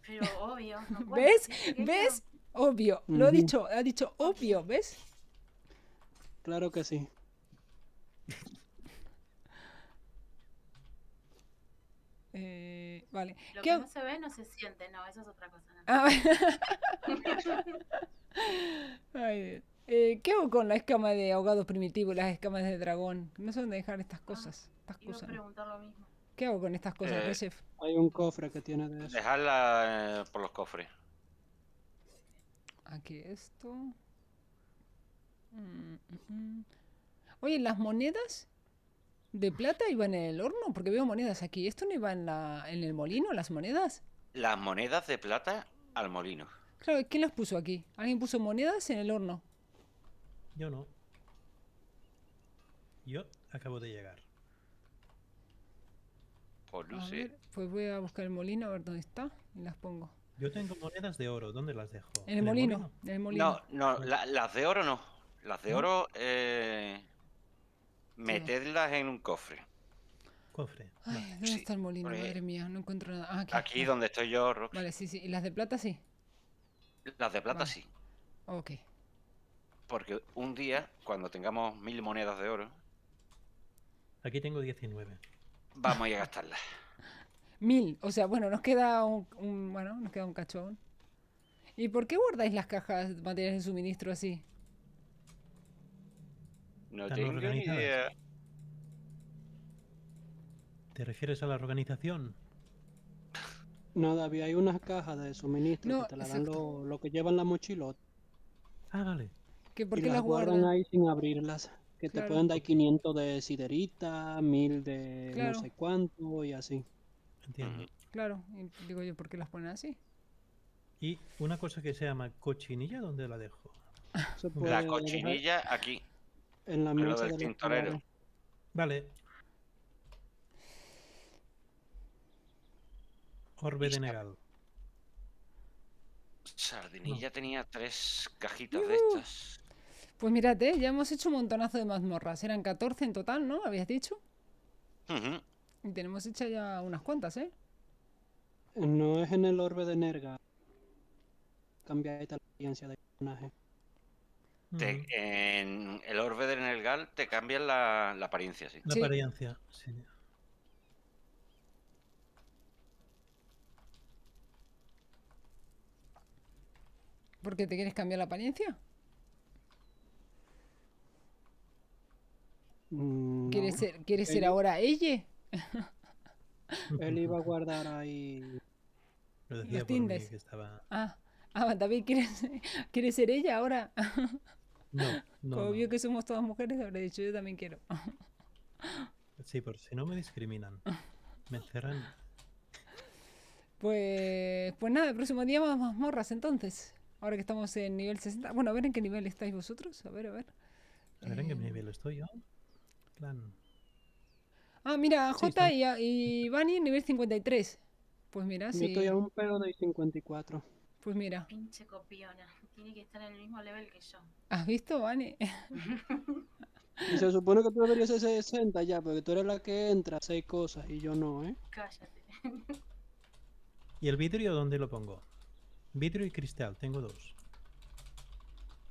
Pero obvio. no cuenta, ¿Ves? ¿Ves? Obvio. Lo ha dicho, ha dicho obvio, ¿ves? Claro que sí. [LAUGHS] Eh, vale. Lo ¿Qué que no se ve no se siente, no, eso es otra cosa. ¿no? Ah, [LAUGHS] Ay, Dios. Eh, ¿Qué hago con la escama de ahogado primitivo y las escamas de dragón? No sé dónde dejar estas cosas. Estas Iba a cosas. preguntar lo mismo. ¿Qué hago con estas cosas, Eh? Hay un cofre que tiene de eso. Dejarla eh, por los cofres. Aquí esto. Mm, mm. Oye, las monedas de plata iban en el horno, porque veo monedas aquí. ¿Esto no iba en, la, en el molino, las monedas? Las monedas de plata al molino. Claro, ¿quién las puso aquí? ¿Alguien puso monedas en el horno? Yo no. Yo acabo de llegar. Pues no A sé. ver, pues voy a buscar el molino a ver dónde está y las pongo. Yo tengo monedas de oro. ¿Dónde las dejo? En el molino, en el molino. No, no, la- las de oro no. Las de ¿No? oro, eh, metedlas en un cofre. Cofre. Ay, Vale. ¿dónde sí, está el molino? porque- Madre mía, no encuentro nada. Ah, aquí. Aquí vale. donde estoy yo, Rox. Vale, sí, sí. ¿Y las de plata sí? Las de plata Vale. sí. Ok. Porque un día, cuando tengamos mil monedas de oro, Aquí tengo 19. vamos a ir a gastarlas. [LAUGHS] Mil. O sea, bueno, nos queda un, un- bueno, nos queda un cachón. ¿Y por qué guardáis las cajas de materiales de suministro así? No tengo ni idea. ¿Te refieres a la organización? No, David, hay unas cajas de suministro No, que te la dan lo, lo que llevan la mochila Ah, vale. ¿Que ¿Por y qué las las guardan guardan? ahí sin abrirlas. Que Claro. te pueden dar 500 de siderita, 1000 de Claro. no sé cuánto y así. Entiendo. Claro, y digo yo, ¿por qué las ponen así? Y una cosa que se llama cochinilla, ¿dónde la dejo? La cochinilla aquí. En la mesa del de tintorero. Vale. Orbe de. Negal. Sardinilla tenía tres cajitas de Yujú. estas. Pues mírate, ya hemos hecho un montonazo de mazmorras. Eran 14 en total, ¿no? ¿Habías dicho? Ujú. Y tenemos hecha ya unas cuantas, ¿eh? No es en el orbe de Nerga. Cambia esta experiencia de personaje. En te cambian la, la apariencia, sí. La Sí. apariencia, sí. ¿Por qué te quieres cambiar la apariencia? Mm, ¿Quieres no. ser, ¿quieres ser ahora ella? Él iba a [LAUGHS] guardar ahí. Lo decía por mí Tinders. que estaba... Ah, ah David, ¿quieres, ¿quieres ser ella ahora? [LAUGHS] No, [LAUGHS] no, Como no. vio que somos todas mujeres, habré dicho yo también quiero. [LAUGHS] Sí, por si no me discriminan. Me encerran. Pues, pues nada, el próximo día más mazmorras entonces. Ahora que estamos en nivel 60. Bueno, a ver en qué nivel estáis vosotros. A ver, a ver. A ver en qué Eh, nivel estoy yo. Plan. Ah, mira, Sí, J y, y Vani en nivel 53. Pues mira, Yo sí. estoy a un pelo de 54. Pues mira. Pinche copiona. Tiene que estar en el mismo level que yo. ¿Has visto, Vani? [LAUGHS] Y se supone que tú deberías ser 60 ya, porque tú eres la que entra a seis cosas y yo no, ¿eh? Cállate. [LAUGHS] ¿Y el vidrio dónde lo pongo? Vidrio y cristal, tengo dos.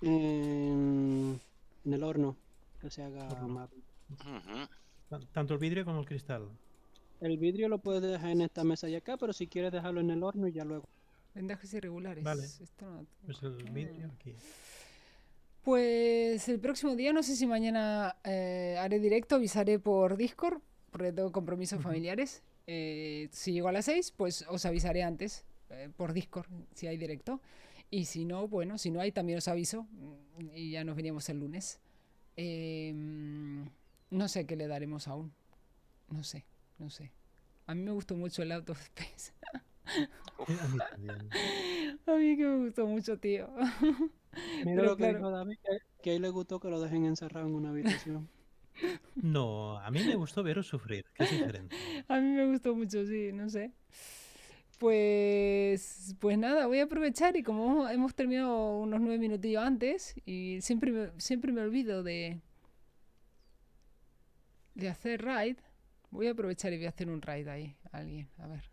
En, en el horno, que se haga Horno. más. Tanto el vidrio como el cristal. El vidrio lo puedes dejar en esta mesa y acá, pero si quieres dejarlo en el horno y ya luego. Vendajes irregulares. Vale. Esto no- Pues el vidrio aquí. Pues el próximo día, no sé si mañana eh, haré directo, avisaré por Discord, porque tengo compromisos familiares. Eh, si llego a las 6, pues os avisaré antes eh, por Discord, si hay directo. Y si no, bueno, si no hay, también os aviso. Y ya nos veríamos el lunes. Mm, no sé qué le daremos aún. No sé, no sé. A mí me gustó mucho el Out of Space. Eh, A mí también. [LAUGHS] A mí que me gustó mucho, tío. [LAUGHS] Mira Pero lo que claro. dijo David, que, que a él le gustó que lo dejen encerrado en una habitación. [LAUGHS] No, a mí me gustó veros sufrir, que es diferente. A mí me gustó mucho, sí, no sé. Pues, pues nada, voy a aprovechar y como hemos terminado unos nueve minutillos antes y siempre me, siempre me olvido de, de hacer raid, voy a aprovechar y voy a hacer un raid ahí a alguien, a ver.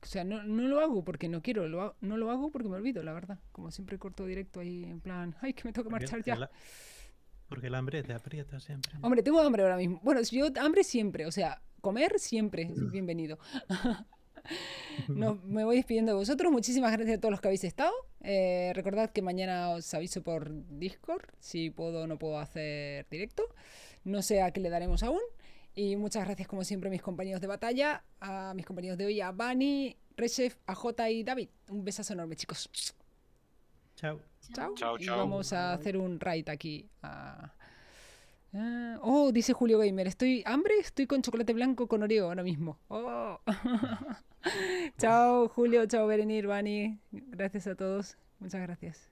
O sea, no, no lo hago porque no quiero, lo no lo hago porque me olvido, la verdad. Como siempre corto directo ahí en plan, ay, que me tengo que Porque marchar ya. Porque el hambre te aprieta siempre. Hombre, tengo hambre ahora mismo. Bueno, yo hambre siempre, o sea, comer siempre, es bienvenido. [LAUGHS] No, me voy despidiendo de vosotros. Muchísimas gracias a todos los que habéis estado. Eh, recordad que mañana os aviso por Discord si puedo o no puedo hacer directo. No sé a qué le daremos aún. Y muchas gracias, como siempre, a mis compañeros de batalla, a mis compañeros de hoy, a Bani, Rechef, a Jota y David. Un besazo enorme, chicos. Chao. Chao. Chao, Y chao. vamos a hacer un raid aquí. a- Ah, oh, dice Julio Gamer, estoy hambre, estoy con chocolate blanco con Oreo ahora mismo. Oh. [LAUGHS] chao Julio, chao Berenir, Vani. Gracias a todos. Muchas gracias.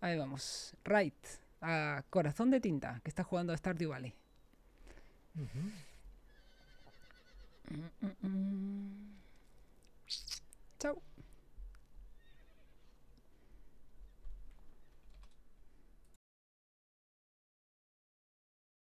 Ahí vamos. Raid a Corazón de Tinta, que está jugando a Stardew Valley. Mm, mm, mm. Chao.